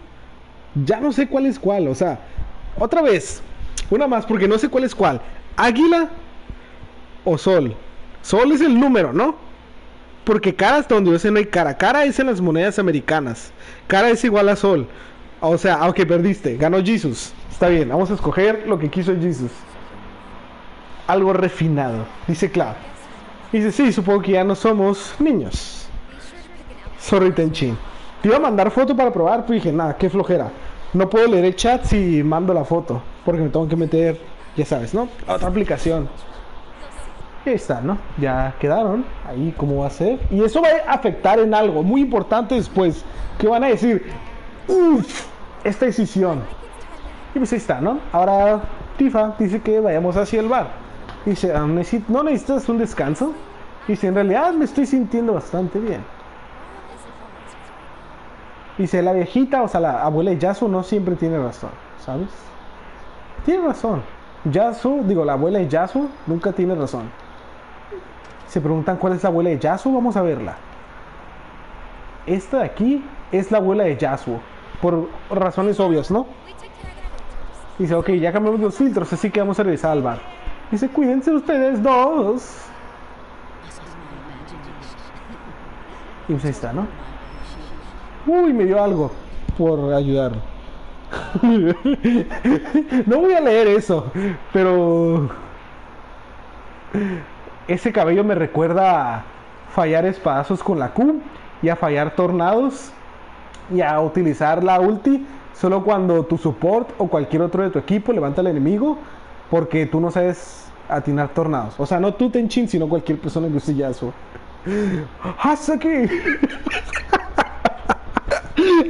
Ya no sé cuál es cuál. O sea, otra vez. Una más, porque no sé cuál es cuál. ¿Águila o sol? Sol es el número, ¿no? Porque cara hasta donde yo sé no hay cara. Cara es en las monedas americanas. Cara es igual a sol. O sea, aunque perdiste. Ganó Jesus. Está bien, vamos a escoger lo que quiso Jesus. Algo refinado. Dice Cloud. Dice, sí, supongo que ya no somos niños. Sorry, Tenchin. Te iba a mandar foto para probar, pero dije, nada, qué flojera. No puedo leer el chat si mando la foto. Porque me tengo que meter, ya sabes, ¿no? A otra aplicación. Y ahí está, ¿no? Ya quedaron. Ahí cómo va a ser. Y eso va a afectar en algo muy importante después. Que van a decir, uff, esta decisión. Y pues ahí está, ¿no? Ahora Tifa dice que vayamos hacia el bar. Dice, "Ah, "Necesi- ¿no necesitas un descanso? Dice, en realidad me estoy sintiendo bastante bien. Dice, la viejita, o sea, la abuela de Yasu no siempre tiene razón, ¿sabes? Tiene razón. Yasu, digo, la abuela de Yasu nunca tiene razón. Se preguntan cuál es la abuela de Yasu, vamos a verla. Esta de aquí es la abuela de Yasuo, por razones obvias, ¿no? Dice, ok, ya cambiamos los filtros, así que vamos a regresar al bar. Dice, cuídense ustedes dos. Y pues ahí está, ¿no? Uy, me dio algo por ayudar. (laughs) no voy a leer eso, pero ese cabello me recuerda a fallar espadazos con la Q y a fallar tornados y a utilizar la ulti solo cuando tu support o cualquier otro de tu equipo levanta al enemigo porque tú no sabes atinar tornados. O sea, no tú Tenchin, sino cualquier persona use Yasuo. ¡Hasaki!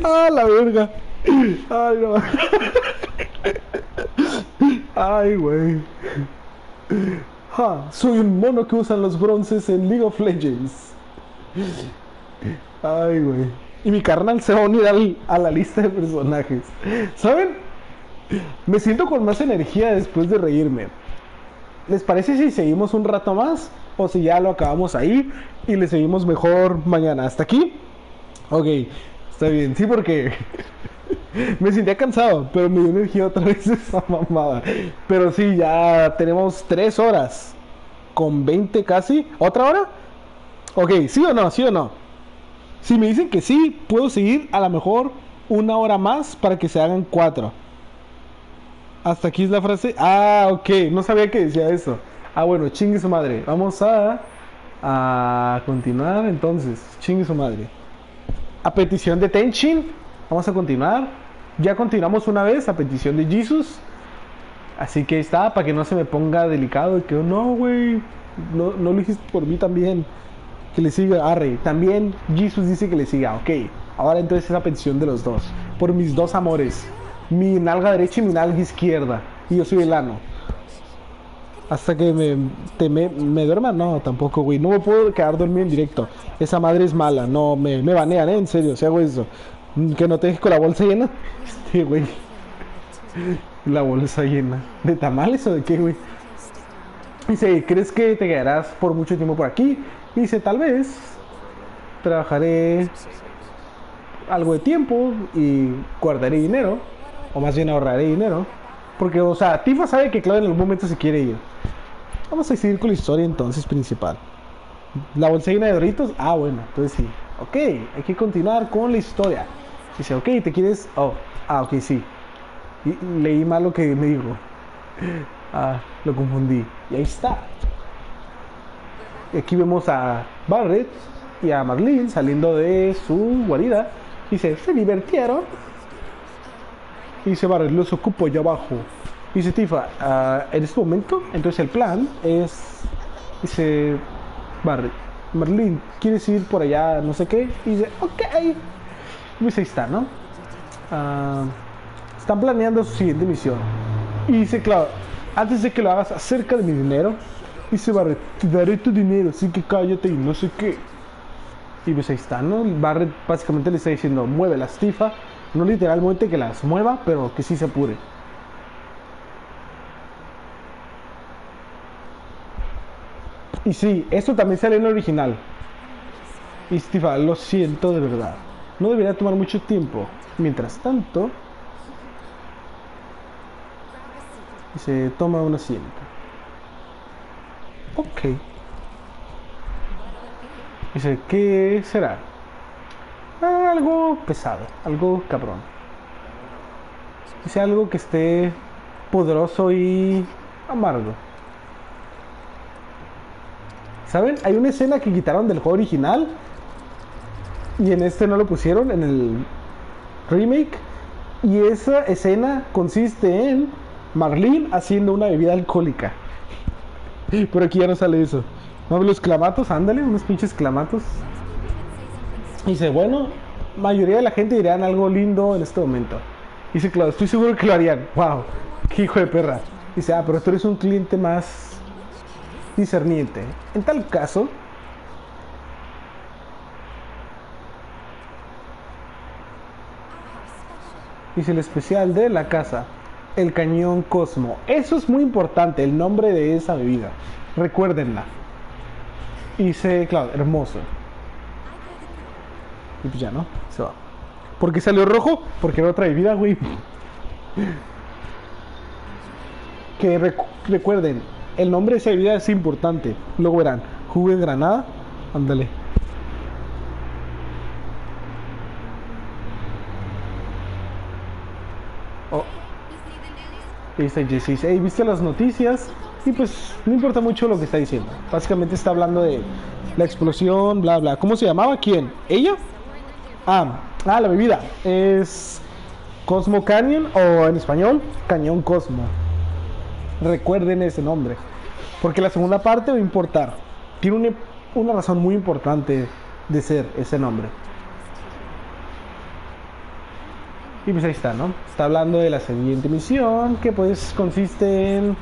¡Ah, la verga! ¡Ay, no! (laughs) ¡Ay, güey! ¡Ja! Soy un mono que usan los bronces en League of Legends. ¡Ay, güey! Y mi carnal se va a unir al- a la lista de personajes. ¿Saben? Me siento con más energía después de reírme. ¿Les parece si seguimos un rato más? O si ya lo acabamos ahí y le seguimos mejor mañana. ¿Hasta aquí? Ok, está bien. Sí, porque (laughs) me sentía cansado, pero me dio energía otra (laughs) vez esa mamada. Pero sí, ya tenemos 3 horas con 20 casi. ¿Otra hora? Ok, ¿sí o no? ¿Sí o no? Si me dicen que sí, puedo seguir a lo mejor una hora más para que se hagan 4. Hasta aquí es la frase. Ah, ok. No sabía que decía eso. Ah, bueno, chingue su madre. Vamos a, a continuar entonces. Chingue su madre. A petición de Tenchin, vamos a continuar. Ya continuamos una vez a petición de Jesus. Así que ahí está, para que no se me ponga delicado. y Que no, güey. No, no lo hiciste por mí también. Que le siga Arre. También Jesus dice que le siga. Ok. Ahora entonces es la petición de los dos. Por mis dos amores. Mi nalga derecha y mi nalga izquierda. Y yo soy el ano. Hasta que me, te- me, me duerma, no, tampoco, güey. No me puedo quedar dormido en directo. Esa madre es mala. No, me, me banean, ¿eh? En serio, si hago eso. Mm, Que no te dejes con la bolsa llena. (laughs) Este, güey. La bolsa llena. ¿De tamales o de qué, güey? Dice, ¿crees que te quedarás por mucho tiempo por aquí? Dice, tal vez trabajaré algo de tiempo y guardaré dinero, o más bien ahorraré dinero, porque, o sea, Tifa sabe que Claudia en algún momento se quiere ir. Vamos a seguir con la historia entonces principal. La bolsa de doritos, ah, bueno, entonces sí. Ok, hay que continuar con la historia. Dice, ok, ¿te quieres? Oh, ah, ok, sí. Y leí mal lo que me dijo. (laughs) Ah, lo confundí. Y ahí está. Y aquí vemos a Barrett y a Marlene saliendo de su guarida. Dice, se divirtieron. Dice Barrett, los ocupo allá abajo. Dice Tifa, ah, en este momento, entonces el plan es. Dice Barrett, Marlene, ¿quieres ir por allá? No sé qué. Y dice, ok. Dice, ahí está, ¿no? Ah, están planeando su siguiente misión. Y dice, claro, antes de que lo hagas acerca de mi dinero, dice Barrett, te daré tu dinero, así que cállate y no sé qué. Y pues ahí está, ¿no? Barrett básicamente le está diciendo, mueve las tifa, no literalmente que las mueva, pero que sí se apure. Y sí, esto también sale en el original. Y Tifa, lo siento de verdad. No debería tomar mucho tiempo. Mientras tanto, se toma un asiento. Ok. Dice, ¿qué será? Ah, algo pesado, algo cabrón. Dice algo que esté poderoso y amargo. ¿Saben? Hay una escena que quitaron del juego original y en este no lo pusieron, en el remake. Y esa escena consiste en Marlene haciendo una bebida alcohólica. (laughs) Pero aquí ya no sale eso. No, los clamatos, ándale, unos pinches clamatos. dice, bueno, mayoría de la gente dirían algo lindo en este momento. Dice, claro, estoy seguro que lo harían. Wow, qué hijo de perra. Dice, ah, pero tú eres un cliente más discerniente. En tal caso, dice el especial de la casa, el cañón Cosmo. Eso es muy importante, el nombre de esa bebida. Recuérdenla. Dice, claro, hermoso. Y pues ya, ¿no? Se va. ¿Por qué salió rojo? Porque era otra bebida, güey. Que recu- recuerden, el nombre de esa bebida es importante. Luego verán, jugo de granada. Ándale. Oh. Dice Jesse, dice, hey, ¿viste las noticias? Y pues no importa mucho lo que está diciendo. Básicamente está hablando de la explosión, bla, bla. ¿Cómo se llamaba? ¿Quién? ¿Ella? Ah, ah, la bebida. Es Cosmo Canyon o en español, Cañón Cosmo. Recuerden ese nombre. Porque la segunda parte va a importar. Tiene una, una razón muy importante de ser ese nombre. Y pues ahí está, ¿no? Está hablando de la siguiente misión, que pues consiste en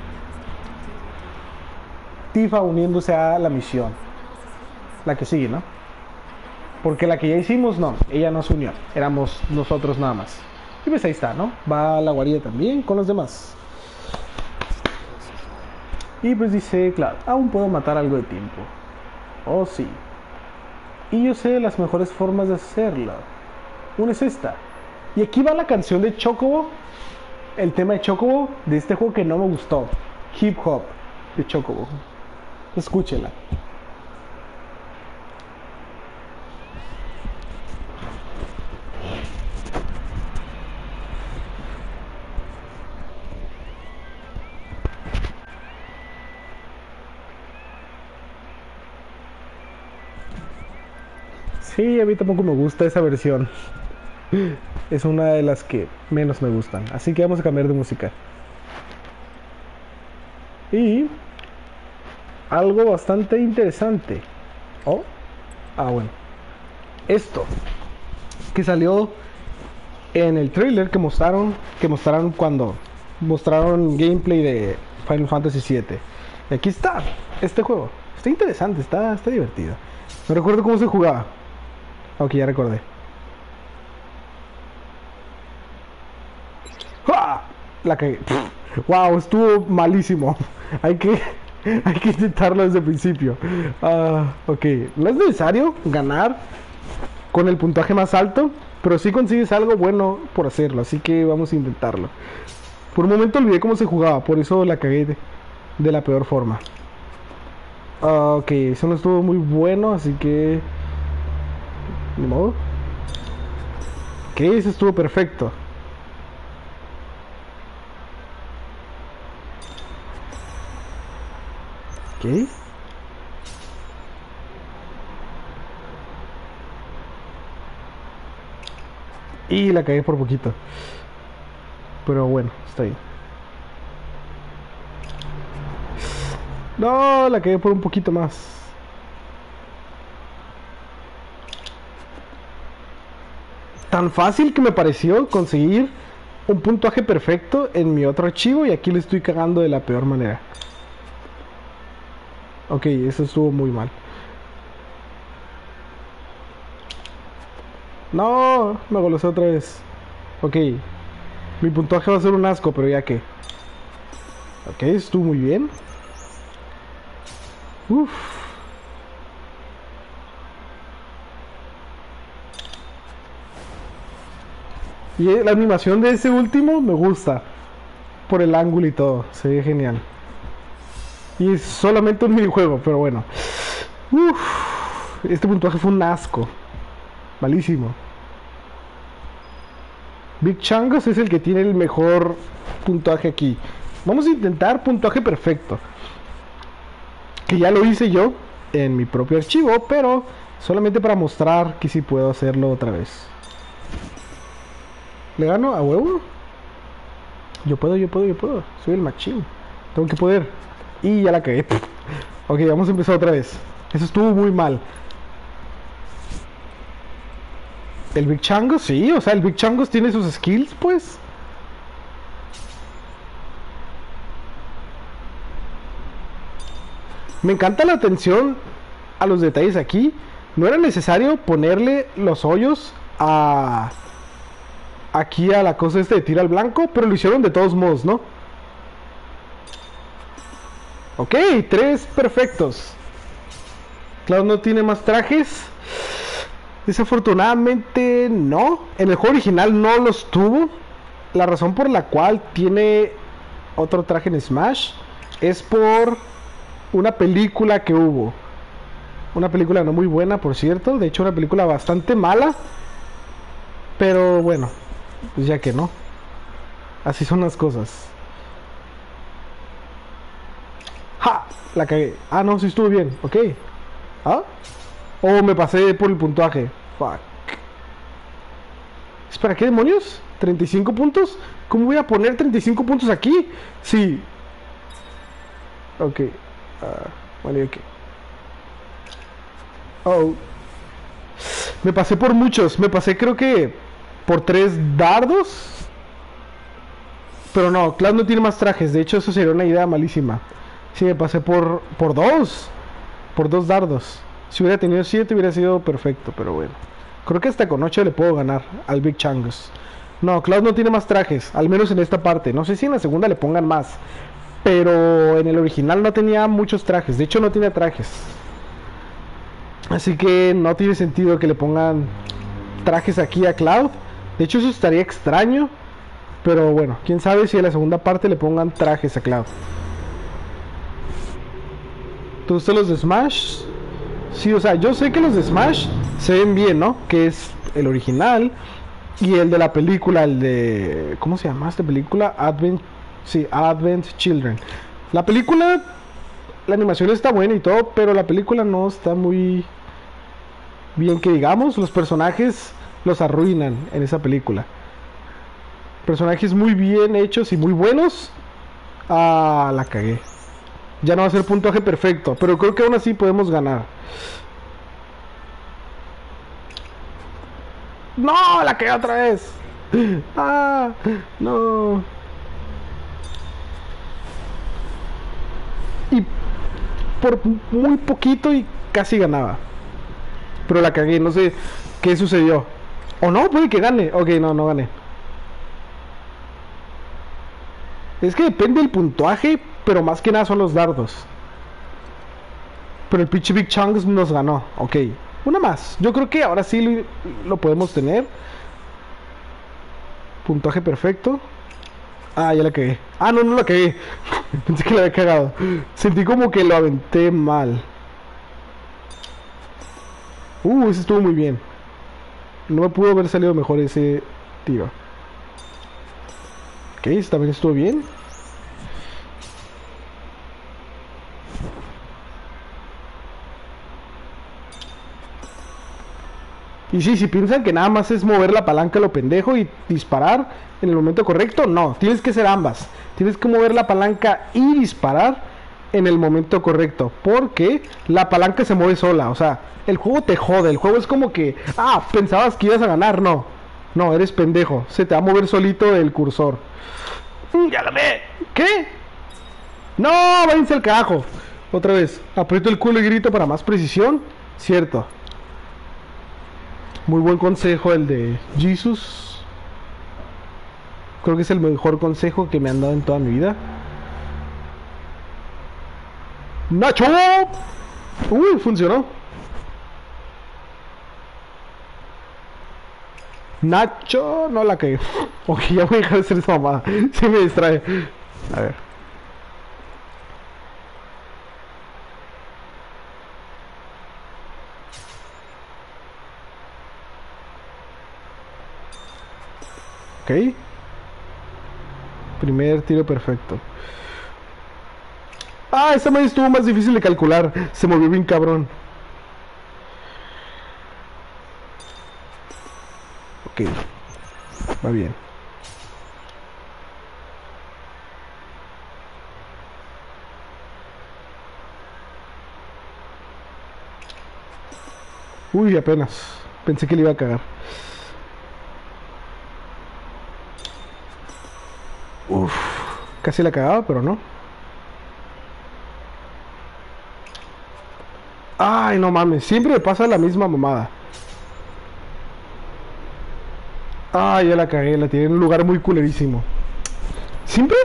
Tifa uniéndose a la misión. La que sigue, ¿no? Porque la que ya hicimos, no, ella no se unió, éramos nosotros nada más. Y pues ahí está, ¿no? Va a la guarida también con los demás. Y pues dice, claro, aún puedo matar algo de tiempo. Oh, sí. Y yo sé las mejores formas de hacerlo. Una es esta. Y aquí va la canción de Chocobo. El tema de Chocobo de este juego que no me gustó. Hip hop de Chocobo. Escúchela. Sí, a mí tampoco me gusta esa versión. Es una de las que menos me gustan. Así que vamos a cambiar de música. Y algo bastante interesante. Oh, ah, bueno. Esto que salió en el trailer que mostraron, que mostraron cuando mostraron gameplay de Final Fantasy VII. Y aquí está, este juego. Está interesante, está, está divertido. No recuerdo cómo se jugaba. Ok, ya recordé. ¡Ah! La cagué. Wow, estuvo malísimo. (laughs) Hay que, (laughs) hay que intentarlo desde el principio. Ah, ok, no es necesario ganar con el puntaje más alto, pero sí consigues algo bueno por hacerlo, así que vamos a intentarlo. Por un momento olvidé cómo se jugaba, por eso la cagué de, la peor forma. Ah, ok, eso no estuvo muy bueno, así que... Ni modo. Ok, eso estuvo perfecto. Ok. Y la cagué por poquito. Pero bueno, está bien. No, la cagué por un poquito más. Tan fácil que me pareció conseguir un puntaje perfecto en mi otro archivo y aquí le estoy cagando de la peor manera. Ok, eso estuvo muy mal. No, me golosé otra vez. Ok. Mi puntaje va a ser un asco, pero ya que. Ok, estuvo muy bien. Uf. Y la animación de ese último me gusta. Por el ángulo y todo. Se ve genial. Y es solamente un minijuego, pero bueno. Uf. Este puntaje fue un asco. Malísimo. Big Changos es el que tiene el mejor puntaje aquí. Vamos a intentar puntaje perfecto. Que ya lo hice yo en mi propio archivo, pero solamente para mostrar que sí puedo hacerlo otra vez. ¿Le gano a huevo? Yo puedo, yo puedo, yo puedo. Soy el machín. Tengo que poder. Y ya la cagué. (laughs) Ok, vamos a empezar otra vez. Eso estuvo muy mal. El Big Changos, sí, o sea, el Big Changos tiene sus skills, pues. Me encanta la atención a los detalles aquí. No era necesario ponerle los hoyos a aquí a la cosa este de tira al blanco, pero lo hicieron de todos modos, ¿no? Ok, tres perfectos. Cloud no tiene más trajes. Desafortunadamente no. En el juego original no los tuvo. La razón por la cual tiene otro traje en Smash es por una película que hubo. Una película no muy buena, por cierto. De hecho, una película bastante mala. Pero bueno, pues ya que no. Así son las cosas. ¡Ja! La cagué. Ah, no, sí estuvo bien. Ok. ¿Ah? Oh, me pasé por el puntaje. Fuck. Espera, ¿qué demonios? ¿35 puntos? ¿Cómo voy a poner 35 puntos aquí? Sí. Ok. Uh, bueno, ok. Oh. Me pasé por muchos. Me pasé creo que por tres dardos. Pero no, Cloud no tiene más trajes. De hecho, eso sería una idea malísima. Sí, me pasé por, por dos. Por dos dardos. Si hubiera tenido 7 hubiera sido perfecto, pero bueno. Creo que hasta con 8 le puedo ganar al Big Changus. No, Cloud no tiene más trajes, al menos en esta parte. No sé si en la segunda le pongan más. Pero en el original no tenía muchos trajes. De hecho no tiene trajes. Así que no tiene sentido que le pongan trajes aquí a Cloud. De hecho eso estaría extraño. Pero bueno, quién sabe si en la segunda parte le pongan trajes a Cloud. ¿Tú los de Smash? Sí, o sea, yo sé que los de Smash se ven bien, ¿no? Que es el original y el de la película, el de ¿cómo se llama esta película? Advent sí, Advent Children. La película la animación está buena y todo, pero la película no está muy bien que digamos, los personajes los arruinan en esa película. Personajes muy bien hechos y muy buenos. Ah, la cagué. Ya no va a ser puntaje perfecto, pero creo que aún así podemos ganar. No, la quedé otra vez. (laughs) Ah, no. Y por muy poquito y casi ganaba. Pero la cagué, no sé qué sucedió. O no, puede que gane. Ok, no, no gané. Es que depende del puntuaje, pero más que nada son los dardos. Pero el pinche Big Chunks nos ganó. Ok. Una más. Yo creo que ahora sí lo, podemos tener. Puntaje perfecto. Ah, ya la cagué. Ah, no, no la cagué. (laughs) Pensé que la había cagado. Sentí como que lo aventé mal. Uh, ese estuvo muy bien. No me pudo haber salido mejor ese tiro. Ok, también estuvo bien. Y sí, si piensan que nada más es mover la palanca a lo pendejo y disparar en el momento correcto, no, tienes que ser ambas. Tienes que mover la palanca y disparar en el momento correcto, porque la palanca se mueve sola, o sea, el juego te jode, el juego es como que, ah, pensabas que ibas a ganar, no, no, eres pendejo, se te va a mover solito el cursor. Mm, Ya gané, ¿qué? No, váyanse al carajo. Otra vez, aprieto el culo y grito para más precisión, cierto. Muy buen consejo el de Jesus. Creo que es el mejor consejo que me han dado en toda mi vida. Nacho. Uy, funcionó. Nacho, no la caí. (laughs) Ok, ya voy a dejar de hacer esa mamada. (laughs) Se me distrae. A ver. Ok. Primer tiro perfecto. Ah, esa madre estuvo más difícil de calcular. Se movió bien cabrón. Ok. Va bien. Uy, apenas. Pensé que le iba a cagar. Uf, casi la cagaba, pero no. Ay, no mames, siempre me pasa la misma mamada. Ay, ya la cagué, la tiré en un lugar muy culerísimo. Siempre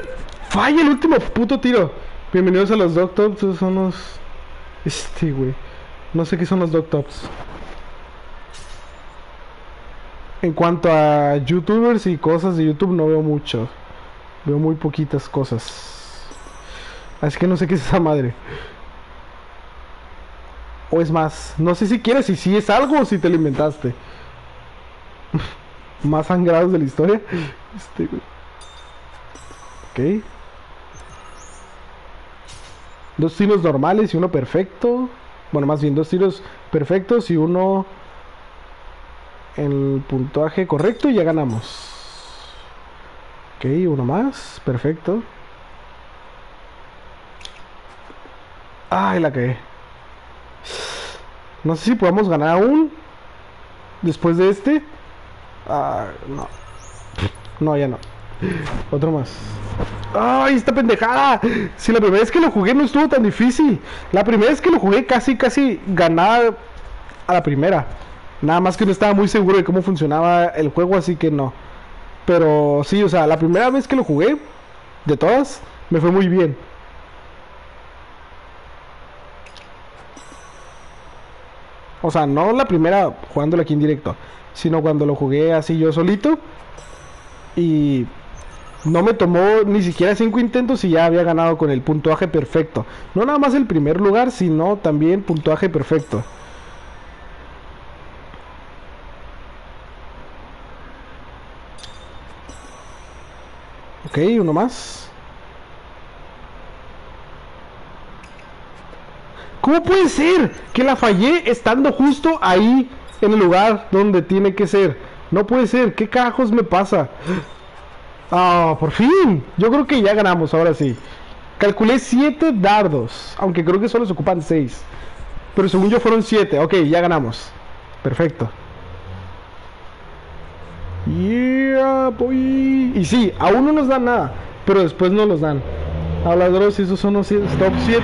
falla el último puto tiro. Bienvenidos a los Doctops, esos son los... Este, güey. No sé qué son los Doctops. En cuanto a youtubers y cosas de YouTube no veo mucho. Veo muy poquitas cosas. Así que no sé qué es esa madre. O es más, no sé si quieres si es algo o si te lo inventaste. (laughs) más sangrados de la historia. (laughs) Este. Ok. Dos tiros normales y uno perfecto. Bueno, más bien dos tiros perfectos y uno el puntaje correcto y ya ganamos. Ok, uno más. Perfecto. Ay, la que. No sé si podemos ganar aún. Después de este. Ah, no. No, ya no. Otro más. ¡Ay, esta pendejada! Si la primera vez que lo jugué no estuvo tan difícil. La primera vez que lo jugué casi, casi ganaba a la primera. Nada más que no estaba muy seguro de cómo funcionaba el juego, así que no. Pero sí, o sea, la primera vez que lo jugué, de todas, me fue muy bien. O sea, no la primera jugándolo aquí en directo, sino cuando lo jugué así yo solito. Y no me tomó ni siquiera cinco intentos y ya había ganado con el puntuaje perfecto. No nada más el primer lugar, sino también puntuaje perfecto. Ok, uno más. ¿Cómo puede ser que la fallé estando justo ahí en el lugar donde tiene que ser? No puede ser, ¿qué cajos me pasa? Ah, por fin. Yo creo que ya ganamos, ahora sí. Calculé 7 dardos, aunque creo que solo se ocupan 6. Pero según yo fueron 7. Ok, ya ganamos. Perfecto. Yeah, boy. Y sí, aún no nos dan nada, pero después no los dan. Habladores, esos son los top 7.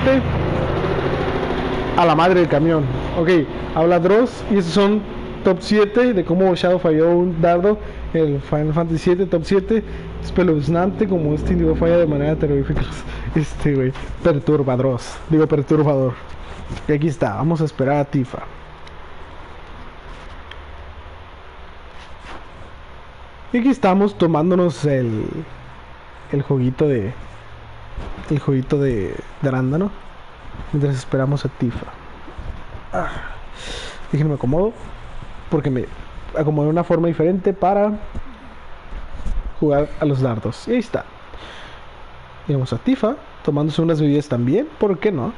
A la madre del camión. Ok, habla Dross y esos son top 7 de cómo Shadow falló un dardo. El Final Fantasy 7, top 7. espeluznante como este individuo falla de manera terrorífica. (laughs) Este, güey, perturbadros. Digo, perturbador. Y aquí está, vamos a esperar a Tifa. Y aquí estamos tomándonos el, el juguito de, el juguito de, de arándano mientras esperamos a Tifa. Ah, déjenme acomodo porque me acomodé de una forma diferente para jugar a los dardos. Y ahí está. Vemos a Tifa tomándose unas bebidas también, ¿por qué no?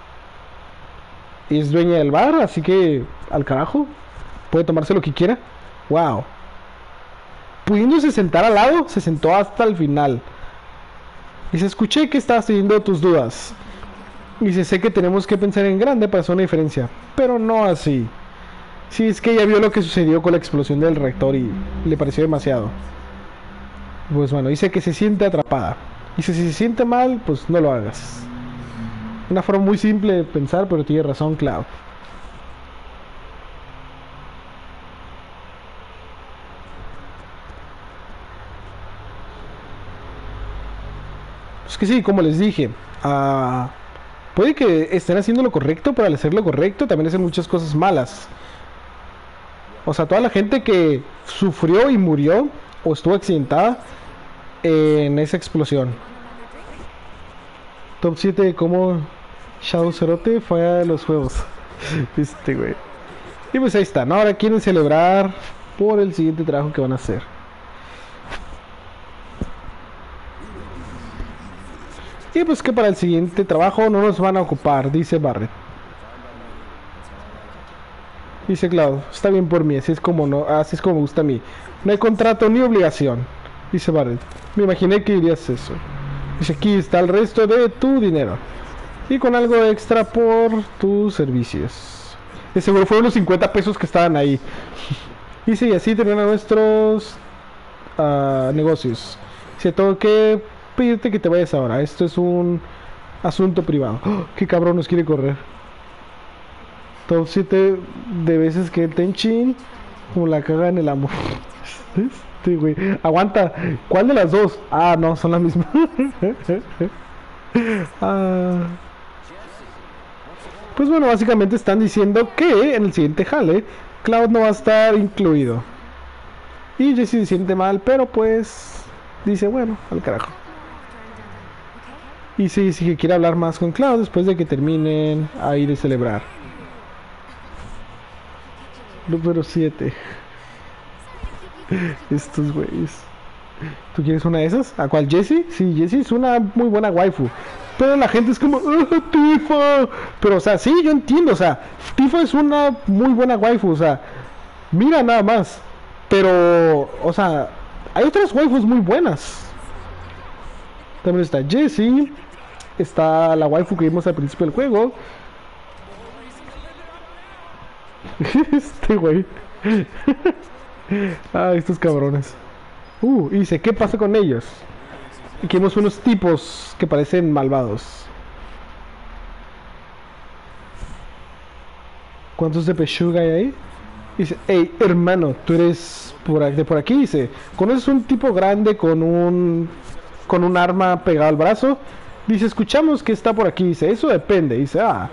Y es dueña del bar, así que al carajo, puede tomarse lo que quiera. Wow. Pudiéndose sentar al lado, se sentó hasta el final. Se escuché que estabas teniendo tus dudas. Se sé que tenemos que pensar en grande para hacer una diferencia, pero no así. Si es que ella vio lo que sucedió con la explosión del reactor y le pareció demasiado. Pues bueno, dice que se siente atrapada. Y si se siente mal, pues no lo hagas. Una forma muy simple de pensar, pero tiene razón, Cloud. Es que sí, como les dije, ah, puede que estén haciendo lo correcto, pero al hacer lo correcto también hacen muchas cosas malas. O sea, toda la gente que sufrió y murió o estuvo accidentada en esa explosión. Top 7 de cómo Shadow Cerote fue a los juegos. (laughs) Este, güey. Y pues ahí está, ¿no? Ahora quieren celebrar por el siguiente trabajo que van a hacer. Y pues que para el siguiente trabajo no nos van a ocupar, dice Barrett. Dice Cloud, está bien por mí, así es como no, así es como me gusta a mí. No hay contrato ni obligación. Dice Barrett. Me imaginé que dirías eso. Dice aquí está el resto de tu dinero. Y con algo extra por tus servicios. De seguro fueron los 50 pesos que estaban ahí. (laughs) Dice y así terminan nuestros ah, negocios. Dice tengo que pedirte que te vayas ahora. Esto es un asunto privado. (gasps) ¡Oh! ¿Qué cabrón nos quiere correr? Top 7 de veces que el Tenchin como la caga en el amor. (laughs) Este, güey. Aguanta. ¿Cuál de las dos? Ah, no, son las mismas. (laughs) Ah. Pues bueno, básicamente están diciendo que en el siguiente jale Cloud no va a estar incluido. Y Jesse se siente mal, pero pues dice, bueno, al carajo. Y sí, sí que quiere hablar más con Cloud después de que terminen ahí de celebrar. Número 7. (laughs) Estos güeyes. ¿Tú quieres una de esas? ¿A cuál? ¿Jessie? Sí, Jessie es una muy buena waifu. Pero la gente es como, ¡Ah, Tifa! Pero, o sea, sí, yo entiendo, o sea, Tifa es una muy buena waifu, o sea, mira nada más. Pero, o sea, hay otras waifus muy buenas. También está Jessie, está la waifu que vimos al principio del juego. (laughs) este güey. (laughs) ah, estos cabrones. Uh, y dice, ¿qué pasa con ellos? Aquí vemos unos tipos que parecen malvados. ¿Cuántos de Peshuga hay ahí? Dice, hey, hermano, tú eres por de por aquí, dice. ¿Conoces un tipo grande con un con un arma pegado al brazo? Dice, escuchamos que está por aquí, dice, eso depende, dice, ah.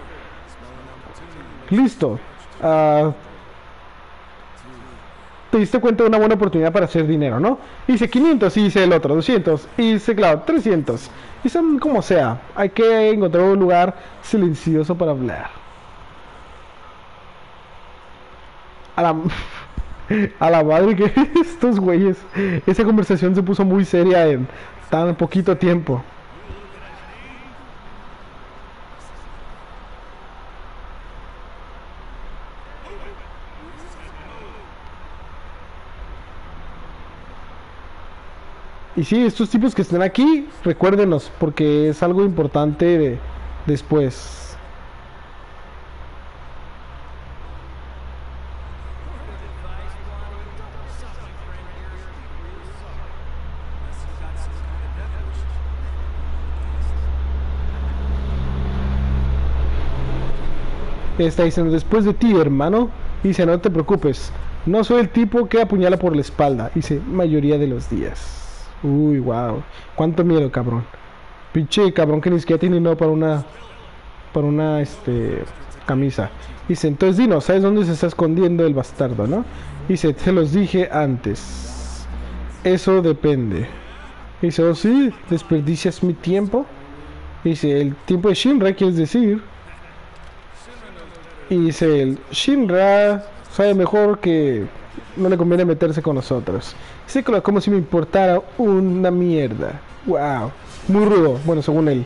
Listo. Ah, te diste cuenta de una buena oportunidad para hacer dinero, ¿no? Dice 500 y dice el otro 200 y dice claro 300 y son como sea, hay que encontrar un lugar silencioso para hablar. A la, (laughs) a la madre que (laughs) estos güeyes, esa conversación se puso muy seria en tan poquito tiempo. Y sí, estos tipos que están aquí, recuérdenos, porque es algo importante de, después. Está diciendo, después de ti, hermano. Dice, no te preocupes. No soy el tipo que apuñala por la espalda. Dice, mayoría de los días. Uy, wow. Cuánto miedo, cabrón. Pinche cabrón que ni siquiera tiene dinero para una. Para una, este. Camisa. Dice, entonces Dino, ¿sabes dónde se está escondiendo el bastardo, no? Dice, te los dije antes. Eso depende. Dice, oh sí, desperdicias mi tiempo. Dice, el tiempo de Shinra, quieres decir. Y dice, el Shinra sabe mejor que no le conviene meterse con nosotros. Dice que como si me importara una mierda. Wow. Muy rudo, bueno, según él.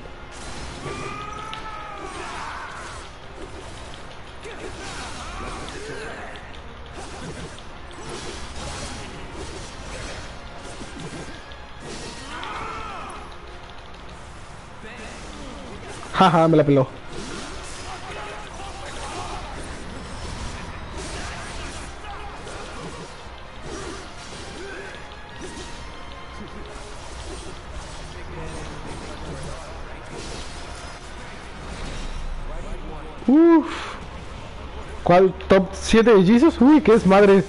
Jaja, me la peló. Uf. ¿Cuál top 7 de Jesus? Uy, qué es madre.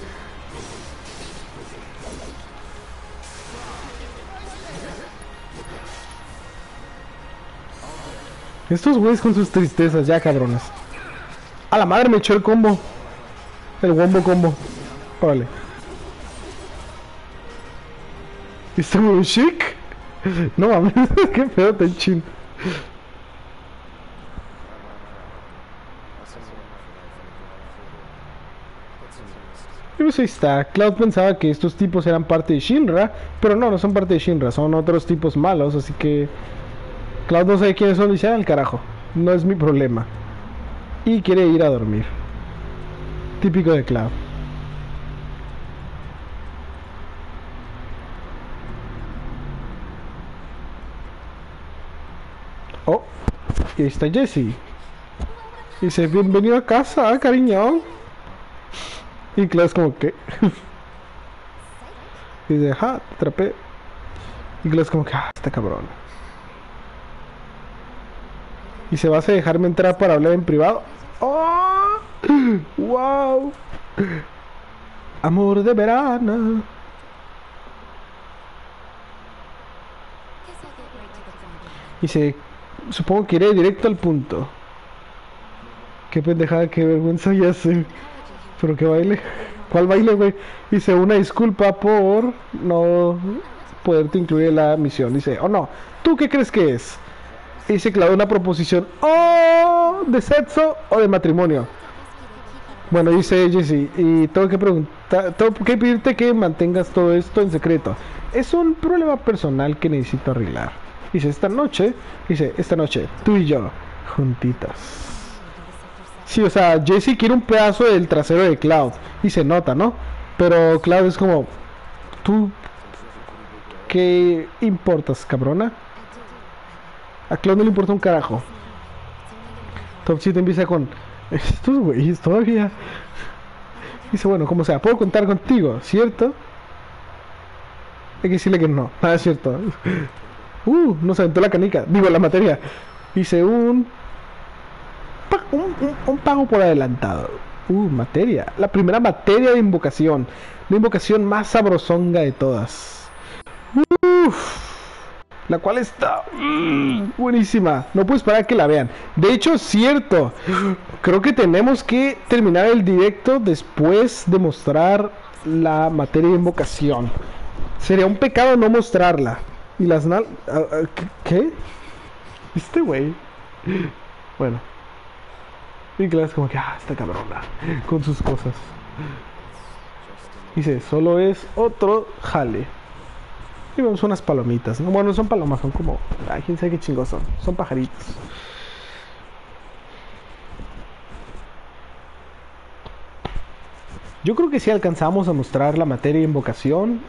Estos güeyes con sus tristezas, ya cabrones. A la madre me echó el combo. El wombo combo. Órale. ¿Está muy chic? (laughs) No mames, (laughs) qué pedo tan chin. Ahí está. Cloud pensaba que estos tipos eran parte de Shinra, pero no, no son parte de Shinra, son otros tipos malos, así que Cloud no sabe quiénes son y dice, "Ah, al carajo, no es mi problema. Y quiere ir a dormir. Típico de Cloud. Oh, y ahí está Jesse. Dice, bienvenido a casa, cariño. Y Cloud es como que... (laughs) y dice, ja, te atrapé. Y Cloud es como que, ah, está cabrón. Y se vas a dejarme entrar para hablar en privado. ¡Oh! ¡Wow! Amor de verano. Y se... Supongo que iré directo al punto. Qué pendejada, qué vergüenza ya sé. Pero que baile. ¿Cuál baile, güey? Dice una disculpa por no poderte incluir en la misión. Dice, oh no, ¿tú qué crees que es? Dice claro una proposición oh, de sexo o de matrimonio. Bueno, dice Jesse, y tengo que preguntar, tengo que pedirte que mantengas todo esto en secreto. Es un problema personal que necesito arreglar. Dice, esta noche, dice, esta noche, tú y yo, juntitas. Sí, o sea, Jesse quiere un pedazo del trasero de Cloud. Y se nota, ¿no? Pero Cloud es como, tú, ¿qué importas, cabrona? A Cloud no le importa un carajo. Top 7 empieza con, estos güeyes todavía. Dice, bueno, como sea, puedo contar contigo, ¿cierto? Hay que decirle que no. (laughs) Nada es cierto. Uh, no se aventó la canica. Digo, la materia. Hice un un, pago por adelantado. Uh, materia. La primera materia de invocación. La invocación más sabrosonga de todas. Uf. La cual está mm, buenísima. No puedo esperar a que la vean. De hecho, es cierto. Creo que tenemos que terminar el directo después de mostrar la materia de invocación. Sería un pecado no mostrarla. Y las nal... ah, ah, ¿qué- ¿Qué? Este güey. Bueno. Y claro, es como que, ah, esta cabrona. Con sus cosas. Dice, solo es otro jale. Y vemos unas palomitas. ¿no? Bueno, no son palomas, son como. Ay, quién sabe qué chingos son. Son pajaritos. Yo creo que sí alcanzamos a mostrar la materia de invocación.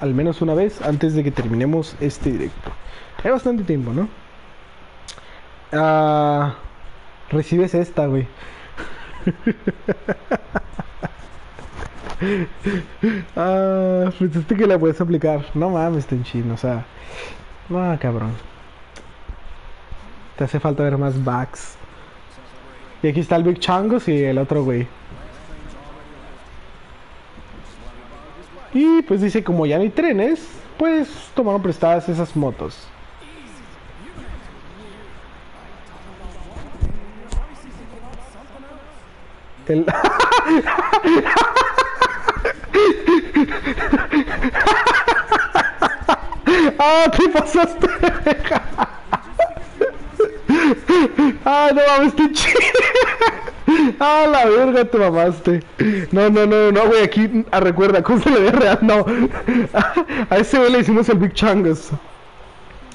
Al menos una vez antes de que terminemos este directo. Hay bastante tiempo, ¿no? Ah, recibes esta, güey. (laughs) ah, pensaste que la puedes aplicar. No mames, Tenchin, o sea. No, cabrón. Te hace falta ver más backs. Y aquí está el Big Changos y el otro güey. Y pues dice, como ya no hay trenes, pues tomaron prestadas esas motos. (laughs) ¡Ah, te pasaste! ¡Ah, no mames, te. ¡Ah, la verga, te mamaste! No, no, no, no, güey, aquí, ah, recuerda, ¿cómo se le ve real? No. A ese güey le hicimos el Big Changas.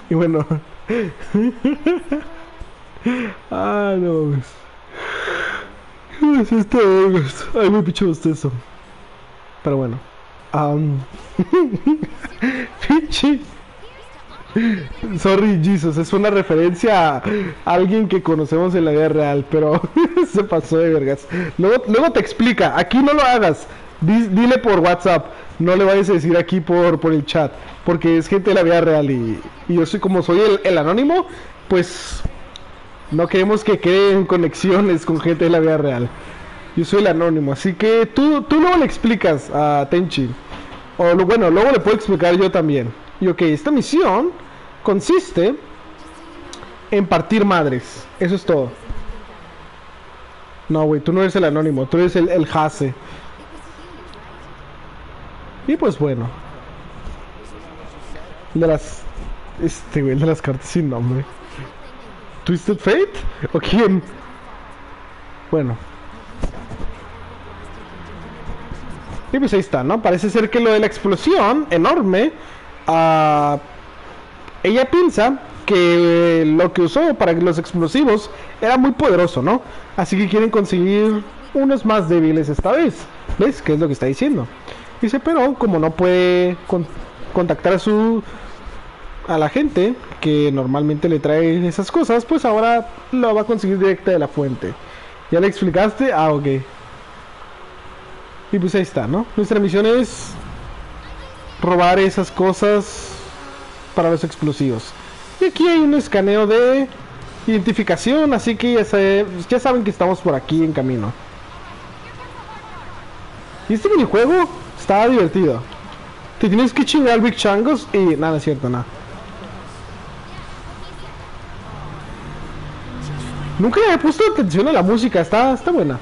Y bueno. (laughs) Ah, no mames. ¿Qué es vergas? Ay, me usted eso. Pero bueno. Um... (laughs) Pinche. Sorry, Jesus, es una referencia a alguien que conocemos en la vida real, pero (laughs) se pasó de vergas. Luego, luego te explica, aquí no lo hagas, Di- dile por WhatsApp, no le vayas a decir aquí por, por el chat, porque es gente de la vida real y, y yo soy como soy el, el anónimo, pues no queremos que queden conexiones con gente de la vida real. Yo soy el anónimo, así que tú, tú luego le explicas a Tenchi. O bueno, luego le puedo explicar yo también. Y ok, esta misión consiste en partir madres. Eso es todo. No, güey, tú no eres el anónimo, tú eres el, el Hase. Y pues bueno. Las. Este, de las cartas sin nombre. ¿Twisted Fate? ¿O quién? Bueno. Y pues ahí está, ¿no? Parece ser que lo de la explosión enorme. ah, ella piensa que lo que usó para los explosivos era muy poderoso, ¿no? Así que quieren conseguir unos más débiles esta vez. ¿Ves? ¿Qué es lo que está diciendo? Dice, pero como no puede con- contactar a su a la gente que normalmente le trae esas cosas, pues ahora lo va a conseguir directa de la fuente. ¿Ya le explicaste? Ah, ok. Y pues ahí está, ¿no? Nuestra misión es robar esas cosas para los explosivos. Y aquí hay un escaneo de identificación, así que ya, sabe- ya saben que estamos por aquí en camino. Y este minijuego estaba divertido. Te tienes que chingar Big Changos y nada, es cierto, nada. Nunca le he puesto atención a la música, está, está buena.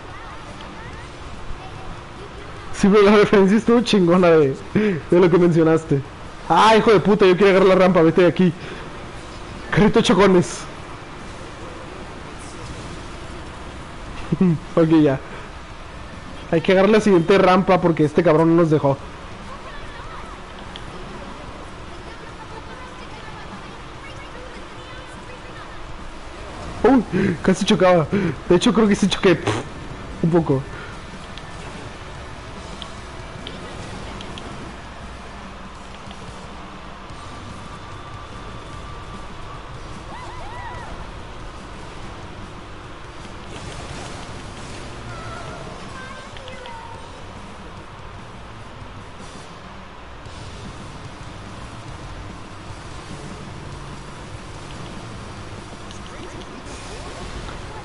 Sí, pero la referencia estuvo chingona de, de lo que mencionaste. Ah, hijo de puta, yo quiero agarrar la rampa, vete de aquí. Carrito chocones. (laughs) ok, ya. Hay que agarrar la siguiente rampa porque este cabrón no nos dejó. Casi chocaba. De hecho, creo que sí choqué. Un poco.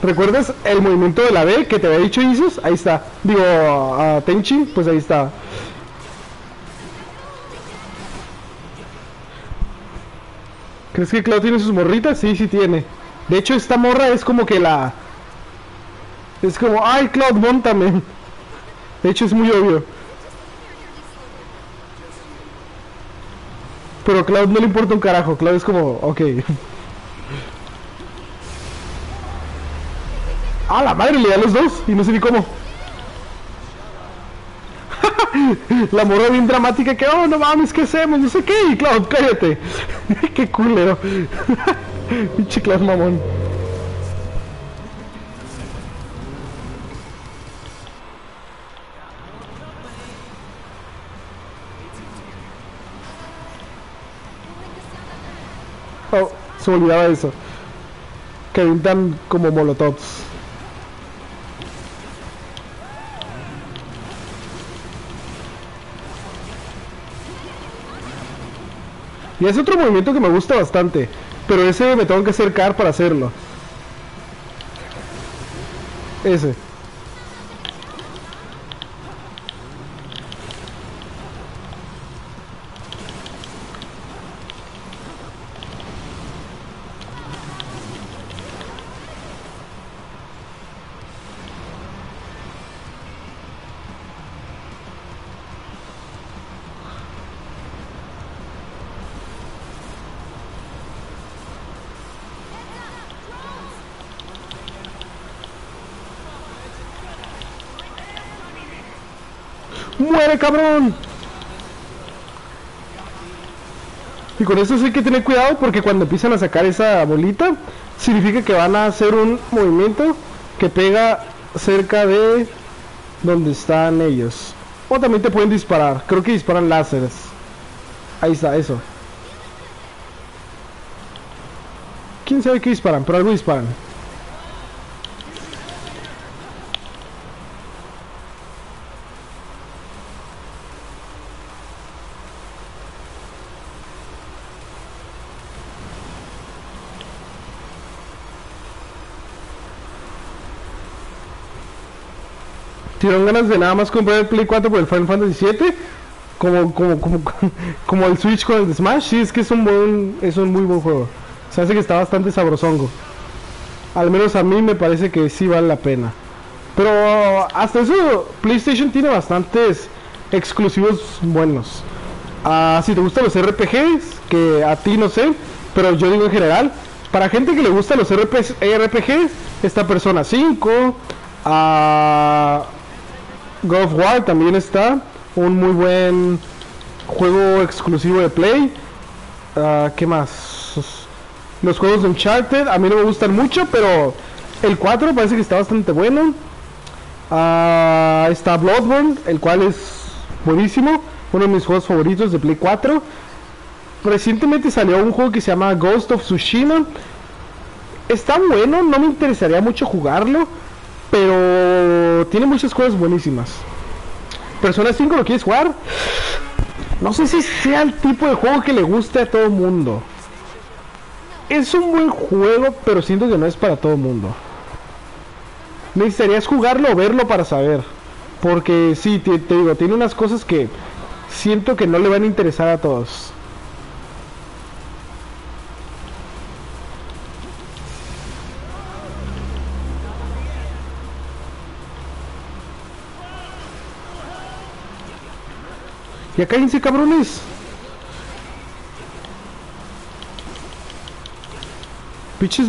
¿Recuerdas el movimiento de la B que te había dicho Isus? Ahí está. Digo, a Tenchi, pues ahí está. ¿Crees que Cloud tiene sus morritas? Sí, sí tiene. De hecho, esta morra es como que la... Es como, ay, Cloud, montame. De hecho, es muy obvio. Pero a Cloud no le importa un carajo. Cloud es como, ok. Ah, la madre, le da a los dos y no sé ni cómo. (laughs) la morra bien dramática que, oh, no mames, ¿qué hacemos? No sé qué. Y cállate. (laughs) qué culero. (laughs) Pinche Cloud mamón. Oh, se olvidaba eso. Que avientan como molotovs. Y es otro movimiento que me gusta bastante. Pero ese me tengo que acercar para hacerlo. Ese. ¡Muere, cabrón! Y con esto hay que tener cuidado porque cuando empiezan a sacar esa bolita, significa que van a hacer un movimiento que pega cerca de donde están ellos. O también te pueden disparar. Creo que disparan láseres. Ahí está, eso. ¿Quién sabe qué disparan? Pero algo disparan. Tuvieron ganas de nada más comprar el Play 4 por el Final Fantasy 7 como, como, como, (laughs) como el Switch con el Smash, sí es que es un buen, es un muy buen juego. Se hace que está bastante sabrosongo. Al menos a mí me parece que sí vale la pena. Pero hasta eso, PlayStation tiene bastantes exclusivos buenos. Ah, si te gustan los RPGs, que a ti no sé, pero yo digo en general, para gente que le gustan los RPGs, esta persona 5, a God of War también está, un muy buen juego exclusivo de Play. Ah, ¿Qué más? Los juegos de Uncharted a mí no me gustan mucho, pero el 4 parece que está bastante bueno. Ah, está Bloodborne, el cual es buenísimo, uno de mis juegos favoritos de Play 4. Recientemente salió un juego que se llama Ghost of Tsushima. Está bueno, no me interesaría mucho jugarlo, pero tiene muchas cosas buenísimas. Persona 5 lo quieres jugar. No sé si sea el tipo de juego que le guste a todo el mundo. Es un buen juego, pero siento que no es para todo el mundo. Necesitarías jugarlo o verlo para saber. Porque sí, te, te digo, tiene unas cosas que siento que no le van a interesar a todos. Ya cállense, cabrones. Pinches.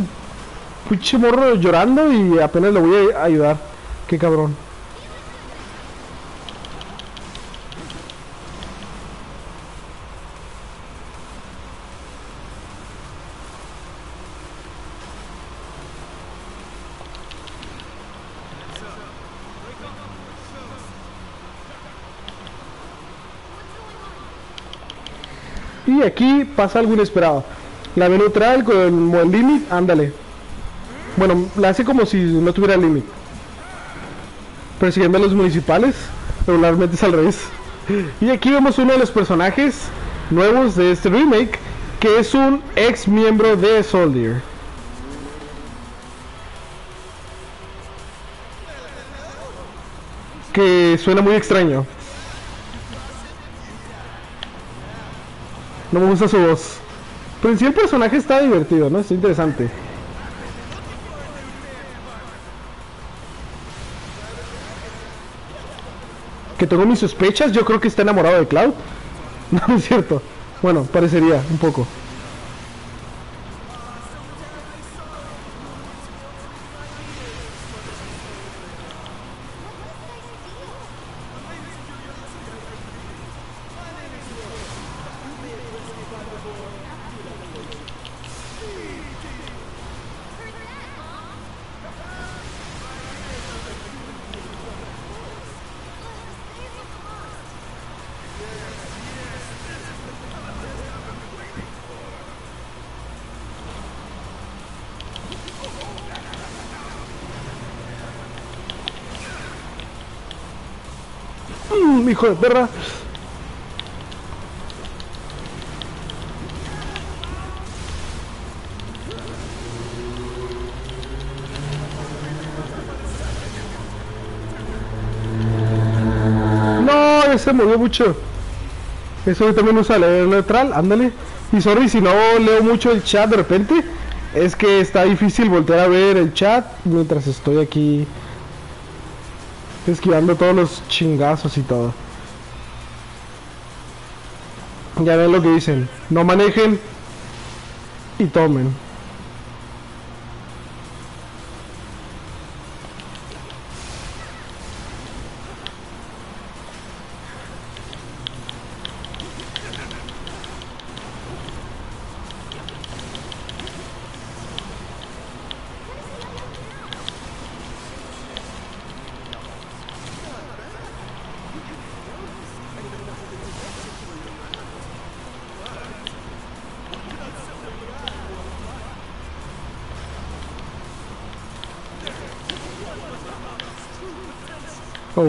Pinche morro llorando y apenas le voy a ayudar. Qué cabrón. Y aquí pasa algo inesperado. La ve neutral con el limit, ándale. Bueno, la hace como si no tuviera limit. Persiguiendo a los municipales, regularmente es al revés. Y aquí vemos uno de los personajes nuevos de este remake, que es un ex miembro de Soldier. Que suena muy extraño. No me gusta su voz. Pero en sí el personaje está divertido, ¿no? Está interesante. Que tengo mis sospechas, yo creo que está enamorado de Cloud. (laughs) No es cierto. Bueno, parecería un poco. Mm, hijo de perra. No, ya se movió mucho. Eso también usa leer neutral, ándale. Y sorry si no leo mucho el chat de repente. Es que está difícil voltear a ver el chat mientras estoy aquí esquivando todos los chingazos y todo. Ya ven lo que dicen. No manejen y tomen.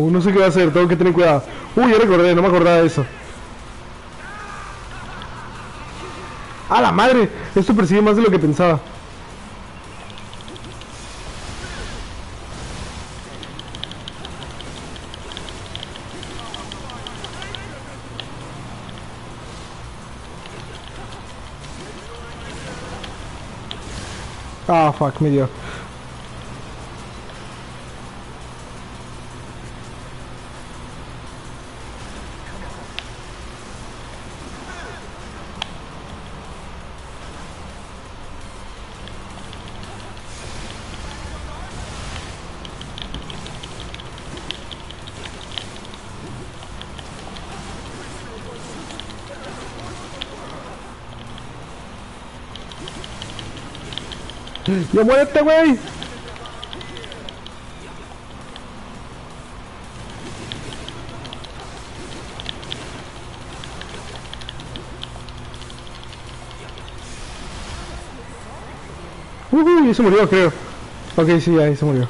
No sé qué va a hacer, tengo que tener cuidado. Uy, ya recordé, no me acordaba de eso. ¡A la madre! Esto persigue más de lo que pensaba. Ah, fuck, me dio. ¡Ya muérete, güey! Uy, se murió, creo. Ok, sí, ahí se murió.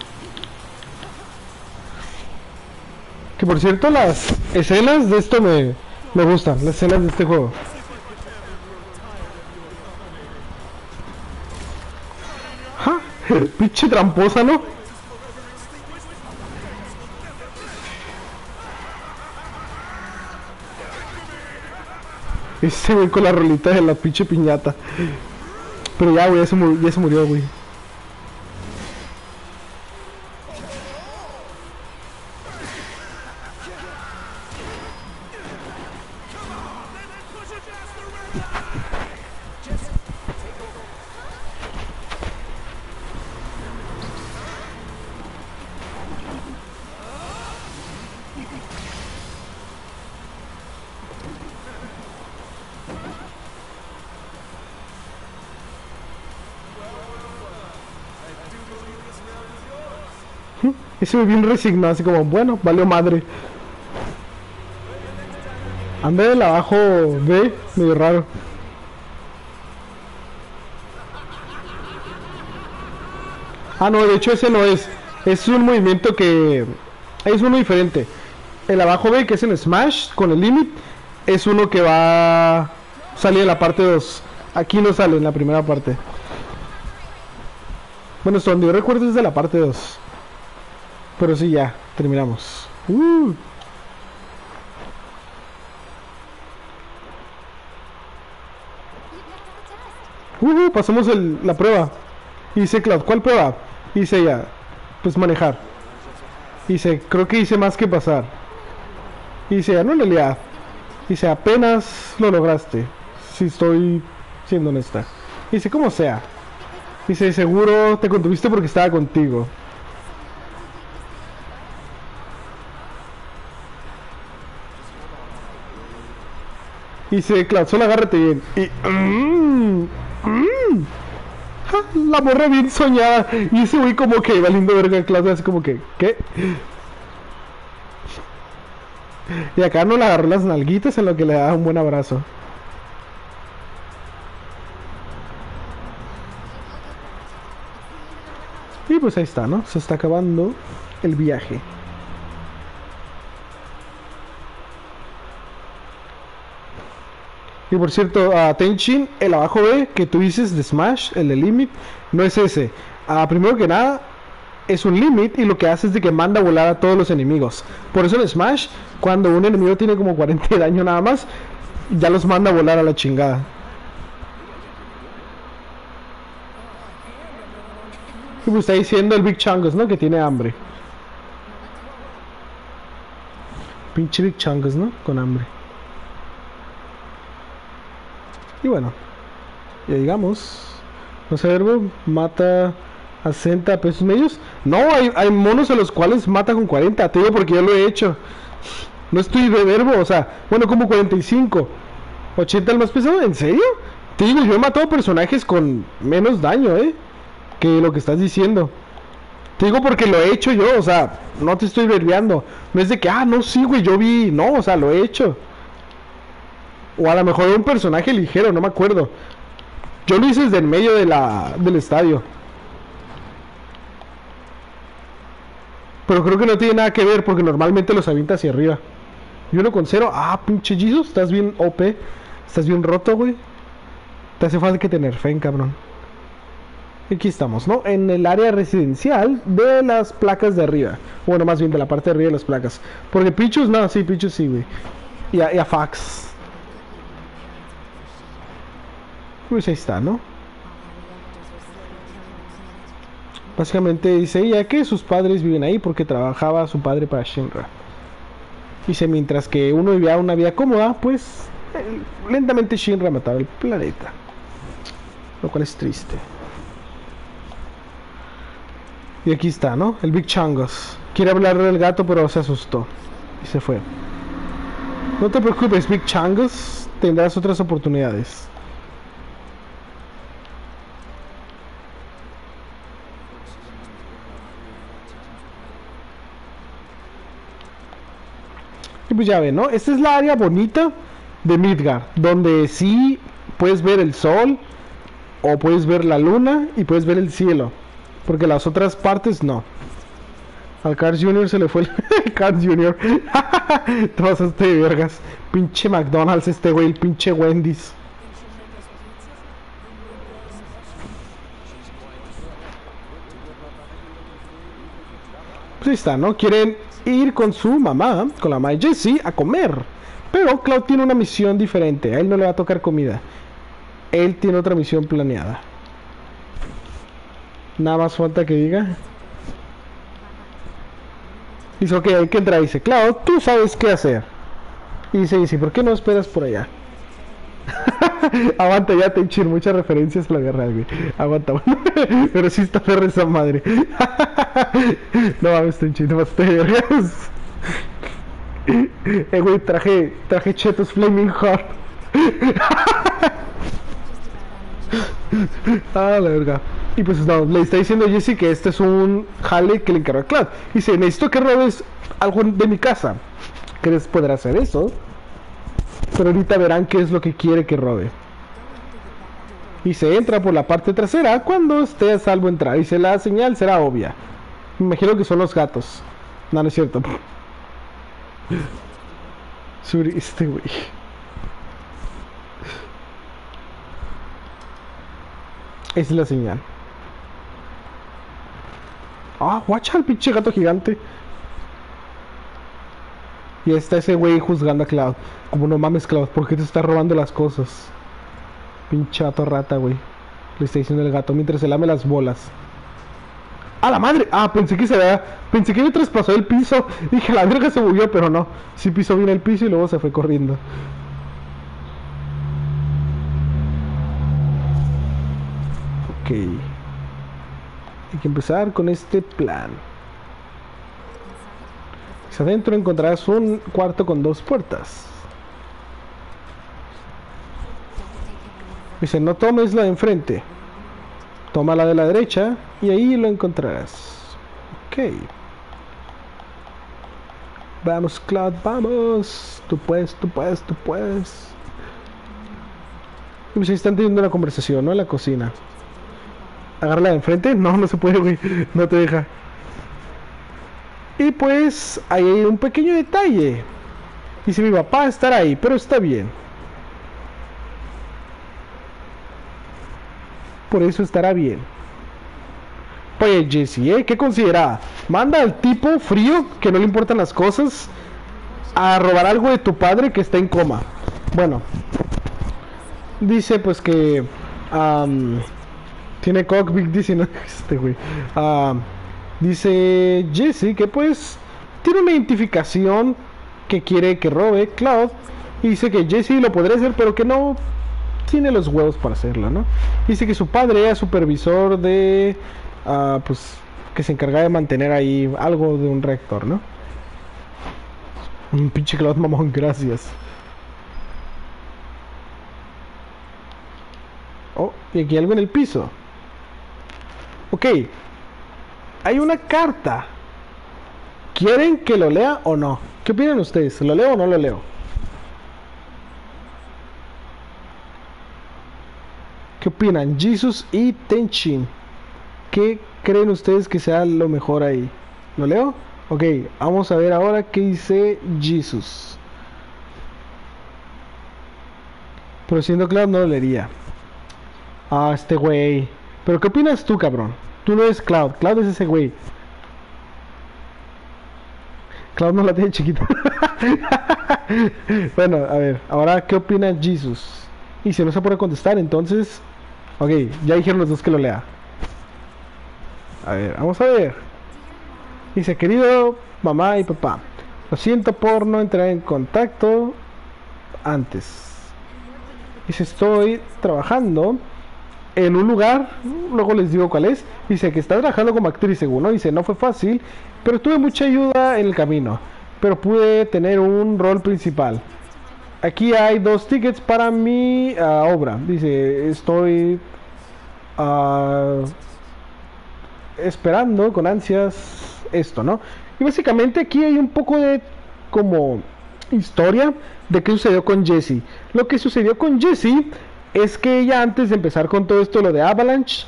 Que por cierto, las escenas de esto me, me gustan, las escenas de este juego. (laughs) Pinche tramposa, ¿no? Ese güey con la rolita de la pinche piñata. Pero ya, güey, se, ya se murió, güey. Güey bien resignado, así como, bueno, valió madre. Anda del abajo B, medio raro. Ah, no, de hecho ese no es. Es un movimiento que... Es uno diferente. El abajo B, que es en Smash, con el Limit, es uno que va salir en la parte 2. Aquí no sale en la primera parte. Bueno, donde yo recuerdo es de la parte 2. Pero sí, ya, terminamos. Uh. Uh, pasamos el, la prueba. Hice Cloud, ¿cuál prueba? Hice ya, pues manejar. Hice, creo que hice más que pasar. Hice ya, no en realidad. Hice apenas lo lograste. Si estoy siendo honesta. Hice como sea. Dice, seguro te contuviste porque estaba contigo. Dice, Cloud, solo agárrate bien. Y... mm, mm. Ja, La morra bien soñada. Y ese güey como que valiendo verga Cloud, así como que, ¿qué? Y acá no le agarró las nalguitas en lo que le da un buen abrazo. Y pues ahí está, ¿no? Se está acabando el viaje. Y por cierto, a Tenchin, el abajo B que tú dices de Smash, el de Limit, no es ese. Ah, primero que nada, es un Limit y lo que hace es de que manda a volar a todos los enemigos. Por eso en Smash, cuando un enemigo tiene como 40 de daño nada más, ya los manda a volar a la chingada. Y pues está diciendo el Big Chungus, ¿no? Que tiene hambre. Pinche Big Chungus, ¿no? Con hambre. Y bueno, ya digamos. No sé, verbo mata a 60 pesos medios. No, hay, hay monos a los cuales mata con 40. Te digo porque yo lo he hecho. No estoy de verbo, o sea, bueno, como 45. 80 el más pesado, ¿en serio? Te digo, yo he matado personajes con menos daño, ¿eh? Que lo que estás diciendo. Te digo porque lo he hecho yo, o sea, no te estoy verbeando. No es de que, ah, no, sí, güey, yo vi. No, o sea, lo he hecho. O a lo mejor un personaje ligero, no me acuerdo. Yo lo hice desde el medio de la, del estadio. Pero creo que no tiene nada que ver porque normalmente los avienta hacia arriba. Y uno con cero. Ah, pinche Jesus, estás bien OP. Estás bien roto, güey. Te hace falta que tener fe, cabrón. Aquí estamos, ¿no? En el área residencial de las placas de arriba. Bueno, más bien de la parte de arriba de las placas. Porque Pichus, no, sí, Pichus sí, güey. Y a Fax. Pues ahí está, ¿no? Básicamente dice ella que sus padres viven ahí porque trabajaba su padre para Shinra. Dice, mientras que uno vivía una vida cómoda, pues lentamente Shinra mataba el planeta. Lo cual es triste. Y aquí está, ¿no? El Big Changos. Quiere hablar del gato, pero se asustó. Y se fue. No te preocupes, Big Changos. Tendrás otras oportunidades. Pues ya ven, ¿no? Esta es la área bonita de Midgar, donde sí puedes ver el sol, o puedes ver la luna, y puedes ver el cielo. Porque las otras partes no. Al Cars Jr. se le fue el (laughs) Cars (laughs) Jr. Pasaste de vergas. Pinche McDonald's este güey, el pinche Wendy's. Pues ahí está, ¿no? Quieren ir con su mamá, con la mamá de Jessie, a comer. Pero Cloud tiene una misión diferente. A él no le va a tocar comida. Él tiene otra misión planeada. Nada más falta que diga. Dice, ok, hay que entrar. Dice, Cloud, tú sabes qué hacer. Y dice, dice, ¿por qué no esperas por allá? (laughs) Aguanta ya, Tenchin, muchas referencias a la guerra, güey. Aguanta, (laughs) pero sí está perra esa madre. (laughs) no mames, Tenchin, no más (laughs) vergas. Eh, güey, traje, traje chetos Flaming Heart. (laughs) ah, la verga. Y pues no, le está diciendo Jesse que este es un jale que le encarga Cloud. Dice, necesito que robes algo de mi casa. ¿Crees poder hacer eso? Pero ahorita verán qué es lo que quiere que robe. Y se entra por la parte trasera cuando esté a salvo entrar. Dice, la señal será obvia. Me imagino que son los gatos. No, no es cierto. Suri, este güey. Esa es la señal. Ah, guacha el pinche gato gigante. Y está ese güey juzgando a Cloud. Como no mames, Cloud, ¿por qué te está robando las cosas? Pinche gato rata, güey. Le está diciendo el gato mientras se lame las bolas. ¡A la madre! Ah, pensé que se vea. Pensé que me traspasó el piso. Dije, la verga se movió, pero no. Sí pisó bien el piso y luego se fue corriendo. Ok. Hay que empezar con este plan. Hacia adentro encontrarás un cuarto con dos puertas. Dice, no tomes la de enfrente. Toma la de la derecha y ahí lo encontrarás. Ok. Vamos, Cloud, vamos. Tú puedes, tú puedes, tú puedes. Pues están teniendo una conversación, ¿no? En la cocina. Agarra la de enfrente. (laughs) No, no se puede, güey. No te deja. Y pues ahí hay un pequeño detalle. Dice mi papá estar ahí, pero está bien. Por eso estará bien. Jesse, ¿eh? ¿Qué considera? Manda al tipo frío, que no le importan las cosas, a robar algo de tu padre que está en coma. Bueno, dice pues que am, tiene cockpit, dice, no, (laughs) este güey. Dice Jesse que pues tiene una identificación que quiere que robe Cloud. Y dice que Jesse lo podría hacer, pero que no tiene los huevos para hacerlo, ¿no? Dice que su padre era supervisor de, ah, pues, que se encargaba de mantener ahí algo de un reactor, ¿no? Un pinche Cloud (laughs) mamón, gracias. Oh, y aquí algo en el piso. Ok. Hay una carta. ¿Quieren que lo lea o no? ¿Qué opinan ustedes? ¿Lo leo o no lo leo? ¿Qué opinan? Jesus y Tenchin. ¿Qué creen ustedes que sea lo mejor ahí? ¿Lo leo? Ok, vamos a ver ahora qué dice Jesus. Pero siendo Cloud no lo leería. Ah, este güey. Pero ¿qué opinas tú, cabrón? Tú no eres Cloud. Cloud es ese güey. Cloud no la tiene chiquita. (laughs) bueno, a ver. Ahora, ¿qué opina Jesus? Y si no se puede contestar, entonces... Ok, ya dijeron los dos que lo lea. A ver, vamos a ver. Dice, querido mamá y papá, lo siento por no entrar en contacto antes. Dice, estoy trabajando en un lugar, luego les digo cuál es. Dice que está trabajando como actriz según, ¿no? Dice, no fue fácil, pero tuve mucha ayuda en el camino. Pero pude tener un rol principal. Aquí hay dos tickets para mi ah, obra. Dice, estoy ah, esperando con ansias esto, ¿no? Y básicamente aquí hay un poco de como historia de qué sucedió con Jessie. Lo que sucedió con Jessie es que ella antes de empezar con todo esto, lo de Avalanche,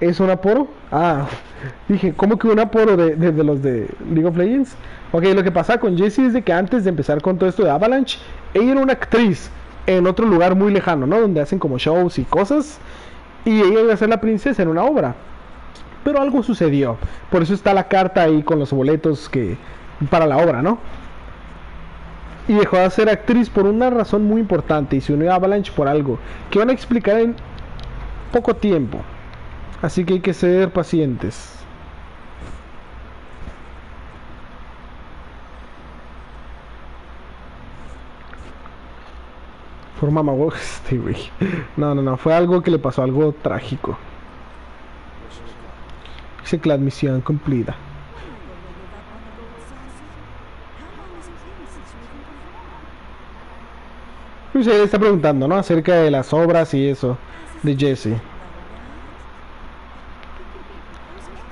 ¿es un aporo? Ah, (laughs) dije, ¿cómo que un aporo de, los de League of Legends? Ok, lo que pasa con Jessie es que antes de empezar con todo esto de Avalanche, ella era una actriz en otro lugar muy lejano, ¿no? Donde hacen como shows y cosas. Y ella iba a ser la princesa en una obra. Pero algo sucedió. Por eso está la carta ahí con los boletos que para la obra, ¿no? Y dejó de ser actriz por una razón muy importante y se unió a Avalanche por algo que van a explicar en poco tiempo. Así que hay que ser pacientes. Forma (laughs) este güey. No, no, no, fue algo que le pasó, algo trágico. Dice la admisión cumplida. Pues él está preguntando, ¿no? Acerca de las obras y eso de Jesse.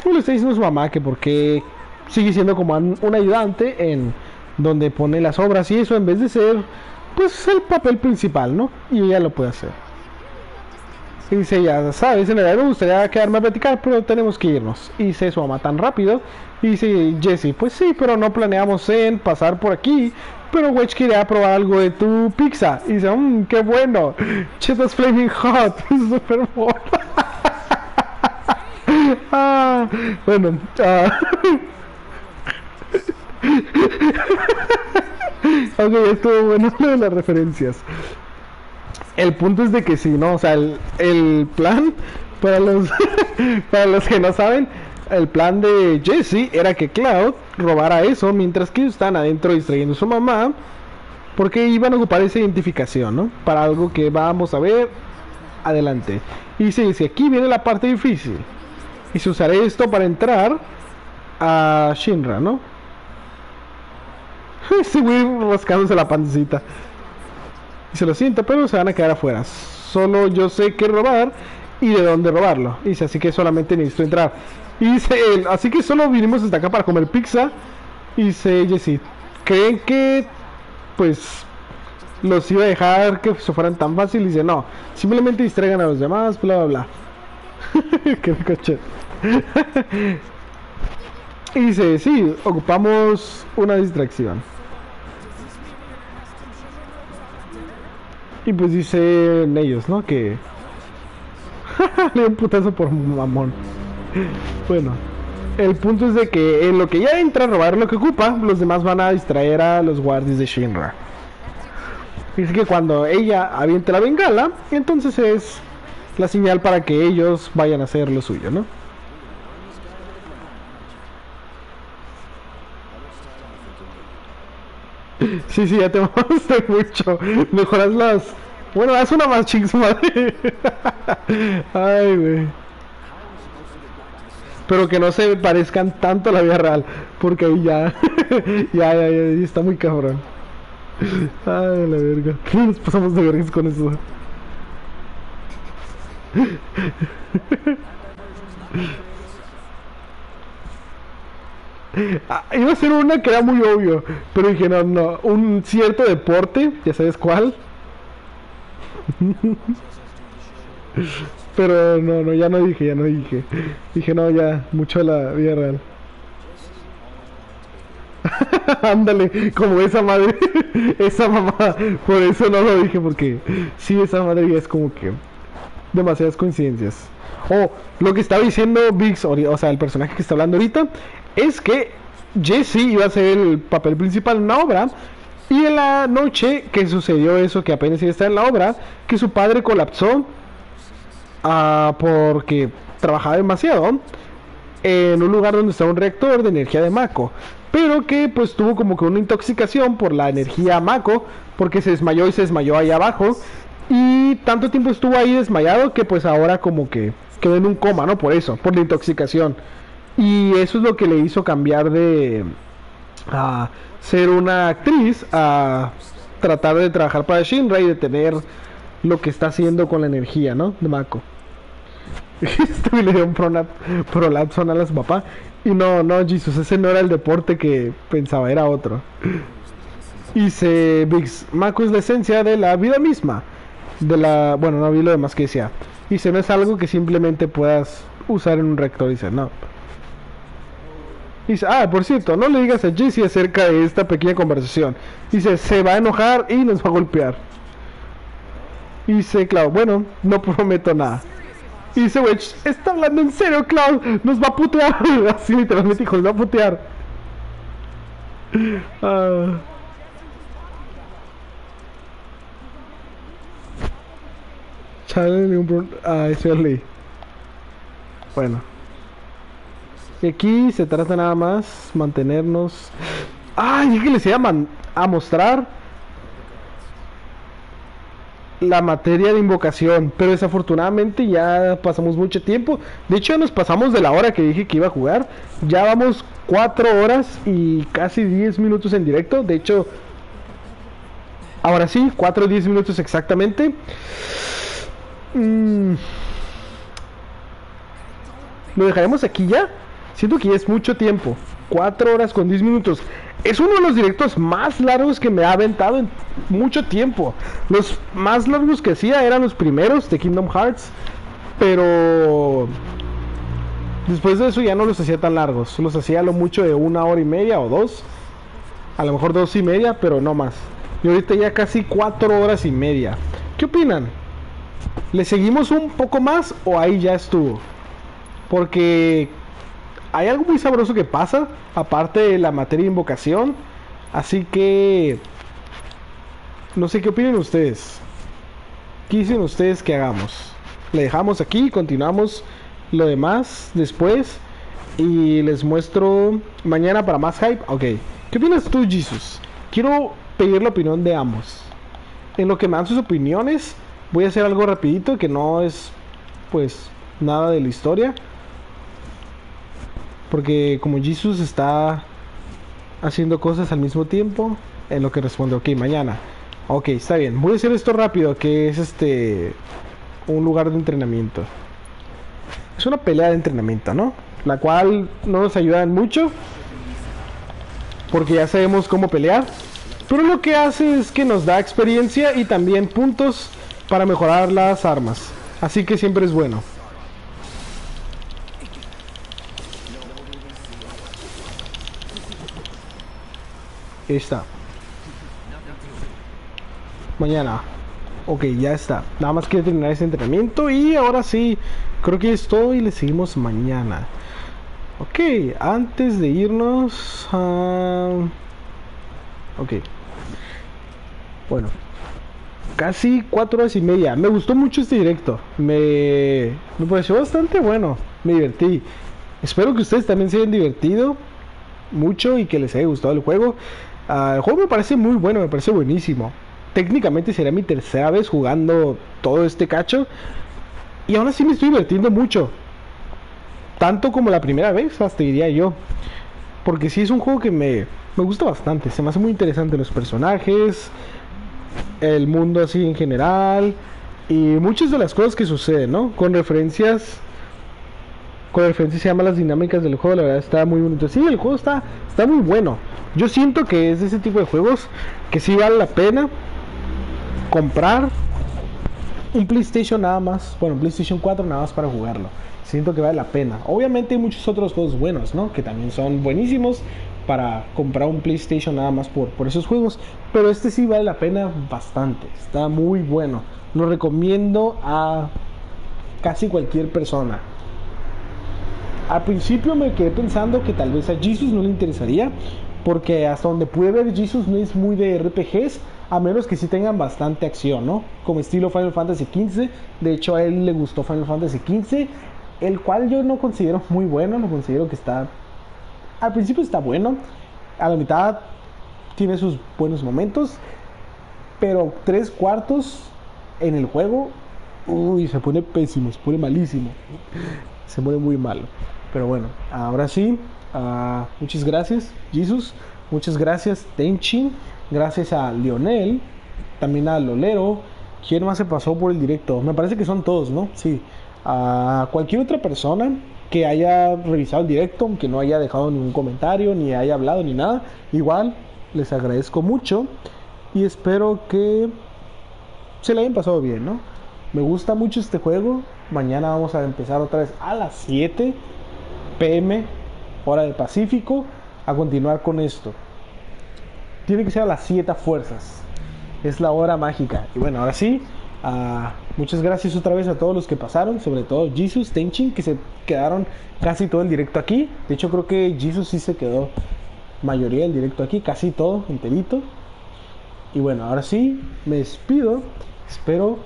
Pues le está diciendo a su mamá que porque sigue siendo como un ayudante en donde pone las obras y eso en vez de ser pues el papel principal, ¿no? Y ella lo puede hacer. Y dice, ya en realidad me gustaría quedarme a platicar, pero tenemos que irnos. Y dice su mamá tan rápido. Y dice Jesse, pues sí, pero no planeamos en pasar por aquí. Pero Wedge quería probar algo de tu pizza. Y dice, mmm, qué bueno. Cheetos Flaming Hot. (laughs) Super bueno. (laughs) ah, bueno, ah. (laughs) ok, estuvo bueno lo de las referencias. El punto es de que sí, ¿no? O sea, el, el plan, para los, (laughs) para los que no saben, el plan de Jesse era que Cloud robara eso mientras que ellos están adentro distrayendo a su mamá. Porque iban a ocupar esa identificación, ¿no? Para algo que vamos a ver adelante. Y se dice, aquí viene la parte difícil. Y se usaré esto para entrar a Shinra, ¿no? (laughs) Ese güey rascándose la pancita. Y se lo siento, pero se van a quedar afuera. Solo yo sé qué robar y de dónde robarlo. Dice, así que solamente necesito entrar. Y dice él, así que solo vinimos hasta acá para comer pizza. Dice Jesse, ¿creen que pues los iba a dejar que se fueran tan fácil? Dice, no, simplemente distraigan a los demás, bla bla bla. (laughs) qué coche. (laughs) y dice, sí, ocupamos una distracción. Y pues dicen ellos, ¿no? Que... (laughs) Le dio un putazo por mamón. Bueno. El punto es de que en lo que ya entra a robar lo que ocupa, los demás van a distraer a los guardias de Shinra. Dice que cuando ella aviente la bengala, entonces es la señal para que ellos vayan a hacer lo suyo, ¿no? (laughs) Sí, sí, ya te (laughs) mamaste mucho. Mejoras las. Bueno, haz una más chicos, madre. (laughs) Ay, güey. Pero que no se parezcan tanto a la vida real. Porque ahí ya. ya, ya, ya, está muy cabrón. Ay, la verga. ¿Qué nos pasamos de vergas con eso? Ah, iba a ser una que era muy obvio, pero dije, no, no, un cierto deporte, ya sabes cuál. (laughs) pero no, no, ya no dije, ya no dije. Dije, no, ya, mucho de la vida real. (laughs) Ándale, como esa madre, (laughs) esa mamá. Por eso no lo dije, porque sí, esa madre es como que demasiadas coincidencias. O lo que estaba diciendo ori- o sea, el personaje que está hablando ahorita, es que Jesse iba a ser el papel principal en la obra. Y en la noche que sucedió eso, que apenas iba a estar en la obra, que su padre colapsó ah, porque trabajaba demasiado en un lugar donde estaba un reactor de energía de Mako. Pero que pues tuvo como que una intoxicación por la energía Mako, porque se desmayó y se desmayó ahí abajo. Y tanto tiempo estuvo ahí desmayado que pues ahora como que quedó en un coma, ¿no? Por eso, por la intoxicación. Y eso es lo que le hizo cambiar de a ser una actriz a tratar de trabajar para Shinra y de tener lo que está haciendo con la energía, ¿no? De Mako. (laughs) Güey le dio un prolap- prolapso a su papá. Y no, no, Jesus, ese no era el deporte que pensaba, era otro. Dice Biggs, Mako es la esencia de la vida misma. De la, bueno, no vi lo demás que decía. Dice, no es algo que simplemente puedas usar en un rector. Dice, no. Dice, ah, por cierto, no le digas a Jesse acerca de esta pequeña conversación. Dice, se va a enojar y nos va a golpear. Dice, Cloud, bueno, no (laughs) prometo nada. Dice, Wedge, está hablando en serio, Cloud, nos va a putear. (laughs) Así literalmente dijo, nos va a putear. (laughs) Ah. Chale, ningún pro- Ah, eso ya leí. Bueno. Aquí se trata nada más mantenernos. Ay, dije que les iba a, man- a mostrar la materia de invocación, pero desafortunadamente ya pasamos mucho tiempo. De hecho, nos pasamos de la hora que dije que iba a jugar. Ya vamos 4 horas y casi 10 minutos en directo. De hecho, ahora sí, 4 o 10 minutos exactamente. Mm. Lo dejaremos aquí ya. Siento que ya es mucho tiempo. 4 horas con 10 minutos. Es uno de los directos más largos que me ha aventado en mucho tiempo. Los más largos que hacía eran los primeros de Kingdom Hearts. Pero después de eso ya no los hacía tan largos. Los hacía lo mucho de una hora y media o dos. A lo mejor dos y media, pero no más. Y ahorita ya casi 4 horas y media. ¿Qué opinan? ¿Le seguimos un poco más o ahí ya estuvo? Porque hay algo muy sabroso que pasa, aparte de la materia de invocación. Así que... No sé qué opinan ustedes. ¿Qué dicen ustedes que hagamos? Le dejamos aquí, continuamos lo demás después. Y les muestro mañana para más hype. Ok. ¿Qué opinas tú, Jesus? Quiero pedir la opinión de ambos. En lo que me dan sus opiniones, voy a hacer algo rapidito que no es pues nada de la historia. Porque como Jesus está haciendo cosas al mismo tiempo, en lo que responde, ok, mañana. Ok, está bien. Voy a hacer esto rápido, que es este un lugar de entrenamiento. Es una pelea de entrenamiento, ¿no? La cual no nos ayuda mucho. Porque ya sabemos cómo pelear. Pero lo que hace es que nos da experiencia y también puntos para mejorar las armas. Así que siempre es bueno. Ahí está. Mañana. Ok, ya está. Nada más quiero terminar ese entrenamiento y ahora sí, creo que es todo y le seguimos mañana. Ok, antes de irnos... ah, Ok. Bueno. Casi cuatro horas y media. Me gustó mucho este directo. Me, me pareció bastante bueno. Me divertí. Espero que ustedes también se hayan divertido mucho y que les haya gustado el juego. Ah, el juego me parece muy bueno, me parece buenísimo. Técnicamente será mi tercera vez jugando todo este cacho. Y aún así me estoy divirtiendo mucho. Tanto como la primera vez, hasta diría yo. Porque sí es un juego que me, me gusta bastante. Se me hace muy interesante los personajes. El mundo así en general. Y muchas de las cosas que suceden, ¿no? Con referencias con referencia se llama las dinámicas del juego, la verdad está muy bonito. Sí, el juego está, está muy bueno. Yo siento que es de ese tipo de juegos que sí vale la pena comprar un PlayStation nada más, bueno, un PlayStation 4 nada más para jugarlo. Siento que vale la pena. Obviamente hay muchos otros juegos buenos, ¿no? Que también son buenísimos, para comprar un PlayStation nada más por, por esos juegos. Pero este sí vale la pena bastante. Está muy bueno. Lo recomiendo a casi cualquier persona. Al principio me quedé pensando que tal vez a Jesus no le interesaría, porque hasta donde pude ver Jesus no es muy de RPGs, a menos que sí tengan bastante acción, ¿no? Como estilo Final Fantasy XV. De hecho, a él le gustó Final Fantasy XV, el cual yo no considero muy bueno, no considero que está... Al principio está bueno, a la mitad tiene sus buenos momentos, pero tres cuartos en el juego, uy, se pone pésimo, se pone malísimo, se pone muy malo. Pero bueno, ahora sí, uh, muchas gracias, Jesus, muchas gracias, Tenchin, gracias a Lionel, también a Lolero. ¿Quién más se pasó por el directo? Me parece que son todos, ¿no? Sí. A cualquier otra persona que haya revisado el directo, aunque no haya dejado ningún comentario, ni haya hablado, ni nada, igual les agradezco mucho y espero que se le hayan pasado bien, ¿no? Me gusta mucho este juego. Mañana vamos a empezar otra vez a las 7 pm, hora del Pacífico, a continuar con esto. Tiene que ser a las 7 fuerzas. Es la hora mágica. Y bueno, ahora sí, uh, muchas gracias otra vez a todos los que pasaron, sobre todo Jesus, Tenchin, que se quedaron casi todo el directo aquí. De hecho, creo que Jesus sí se quedó mayoría del directo aquí, casi todo, enterito. Y bueno, ahora sí, me despido. Espero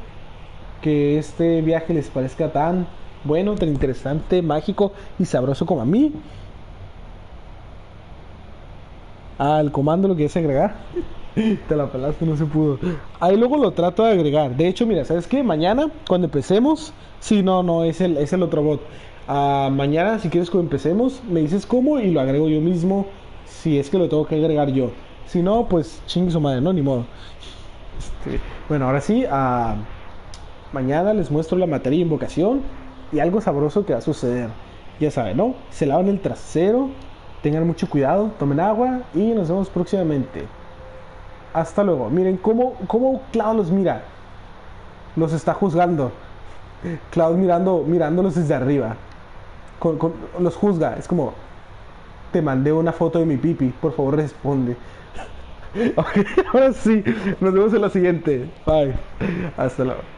que este viaje les parezca tan bueno, tan interesante, mágico y sabroso como a mí. Al comando lo que es agregar. (laughs) Te la pelaste, no se pudo. Ahí luego lo trato de agregar. De hecho, mira, ¿sabes qué? Mañana, cuando empecemos. Sí, no, no, es el, es el otro bot. Uh, mañana, si quieres que empecemos, me dices cómo y lo agrego yo mismo. Si es que lo tengo que agregar yo. Si no, pues chingue su madre, no, ni modo. Este, bueno, ahora sí, uh, mañana les muestro la materia de invocación y algo sabroso que va a suceder. Ya saben, ¿no? Se lavan el trasero, tengan mucho cuidado, tomen agua y nos vemos próximamente. Hasta luego. Miren cómo, cómo Cloud los mira. Los está juzgando. (laughs) Cloud mirando, mirándolos desde arriba. Los juzga. Es como, te mandé una foto de mi pipi. Por favor, responde. (laughs) ok, ahora sí. Nos vemos en la siguiente. Bye. Hasta luego.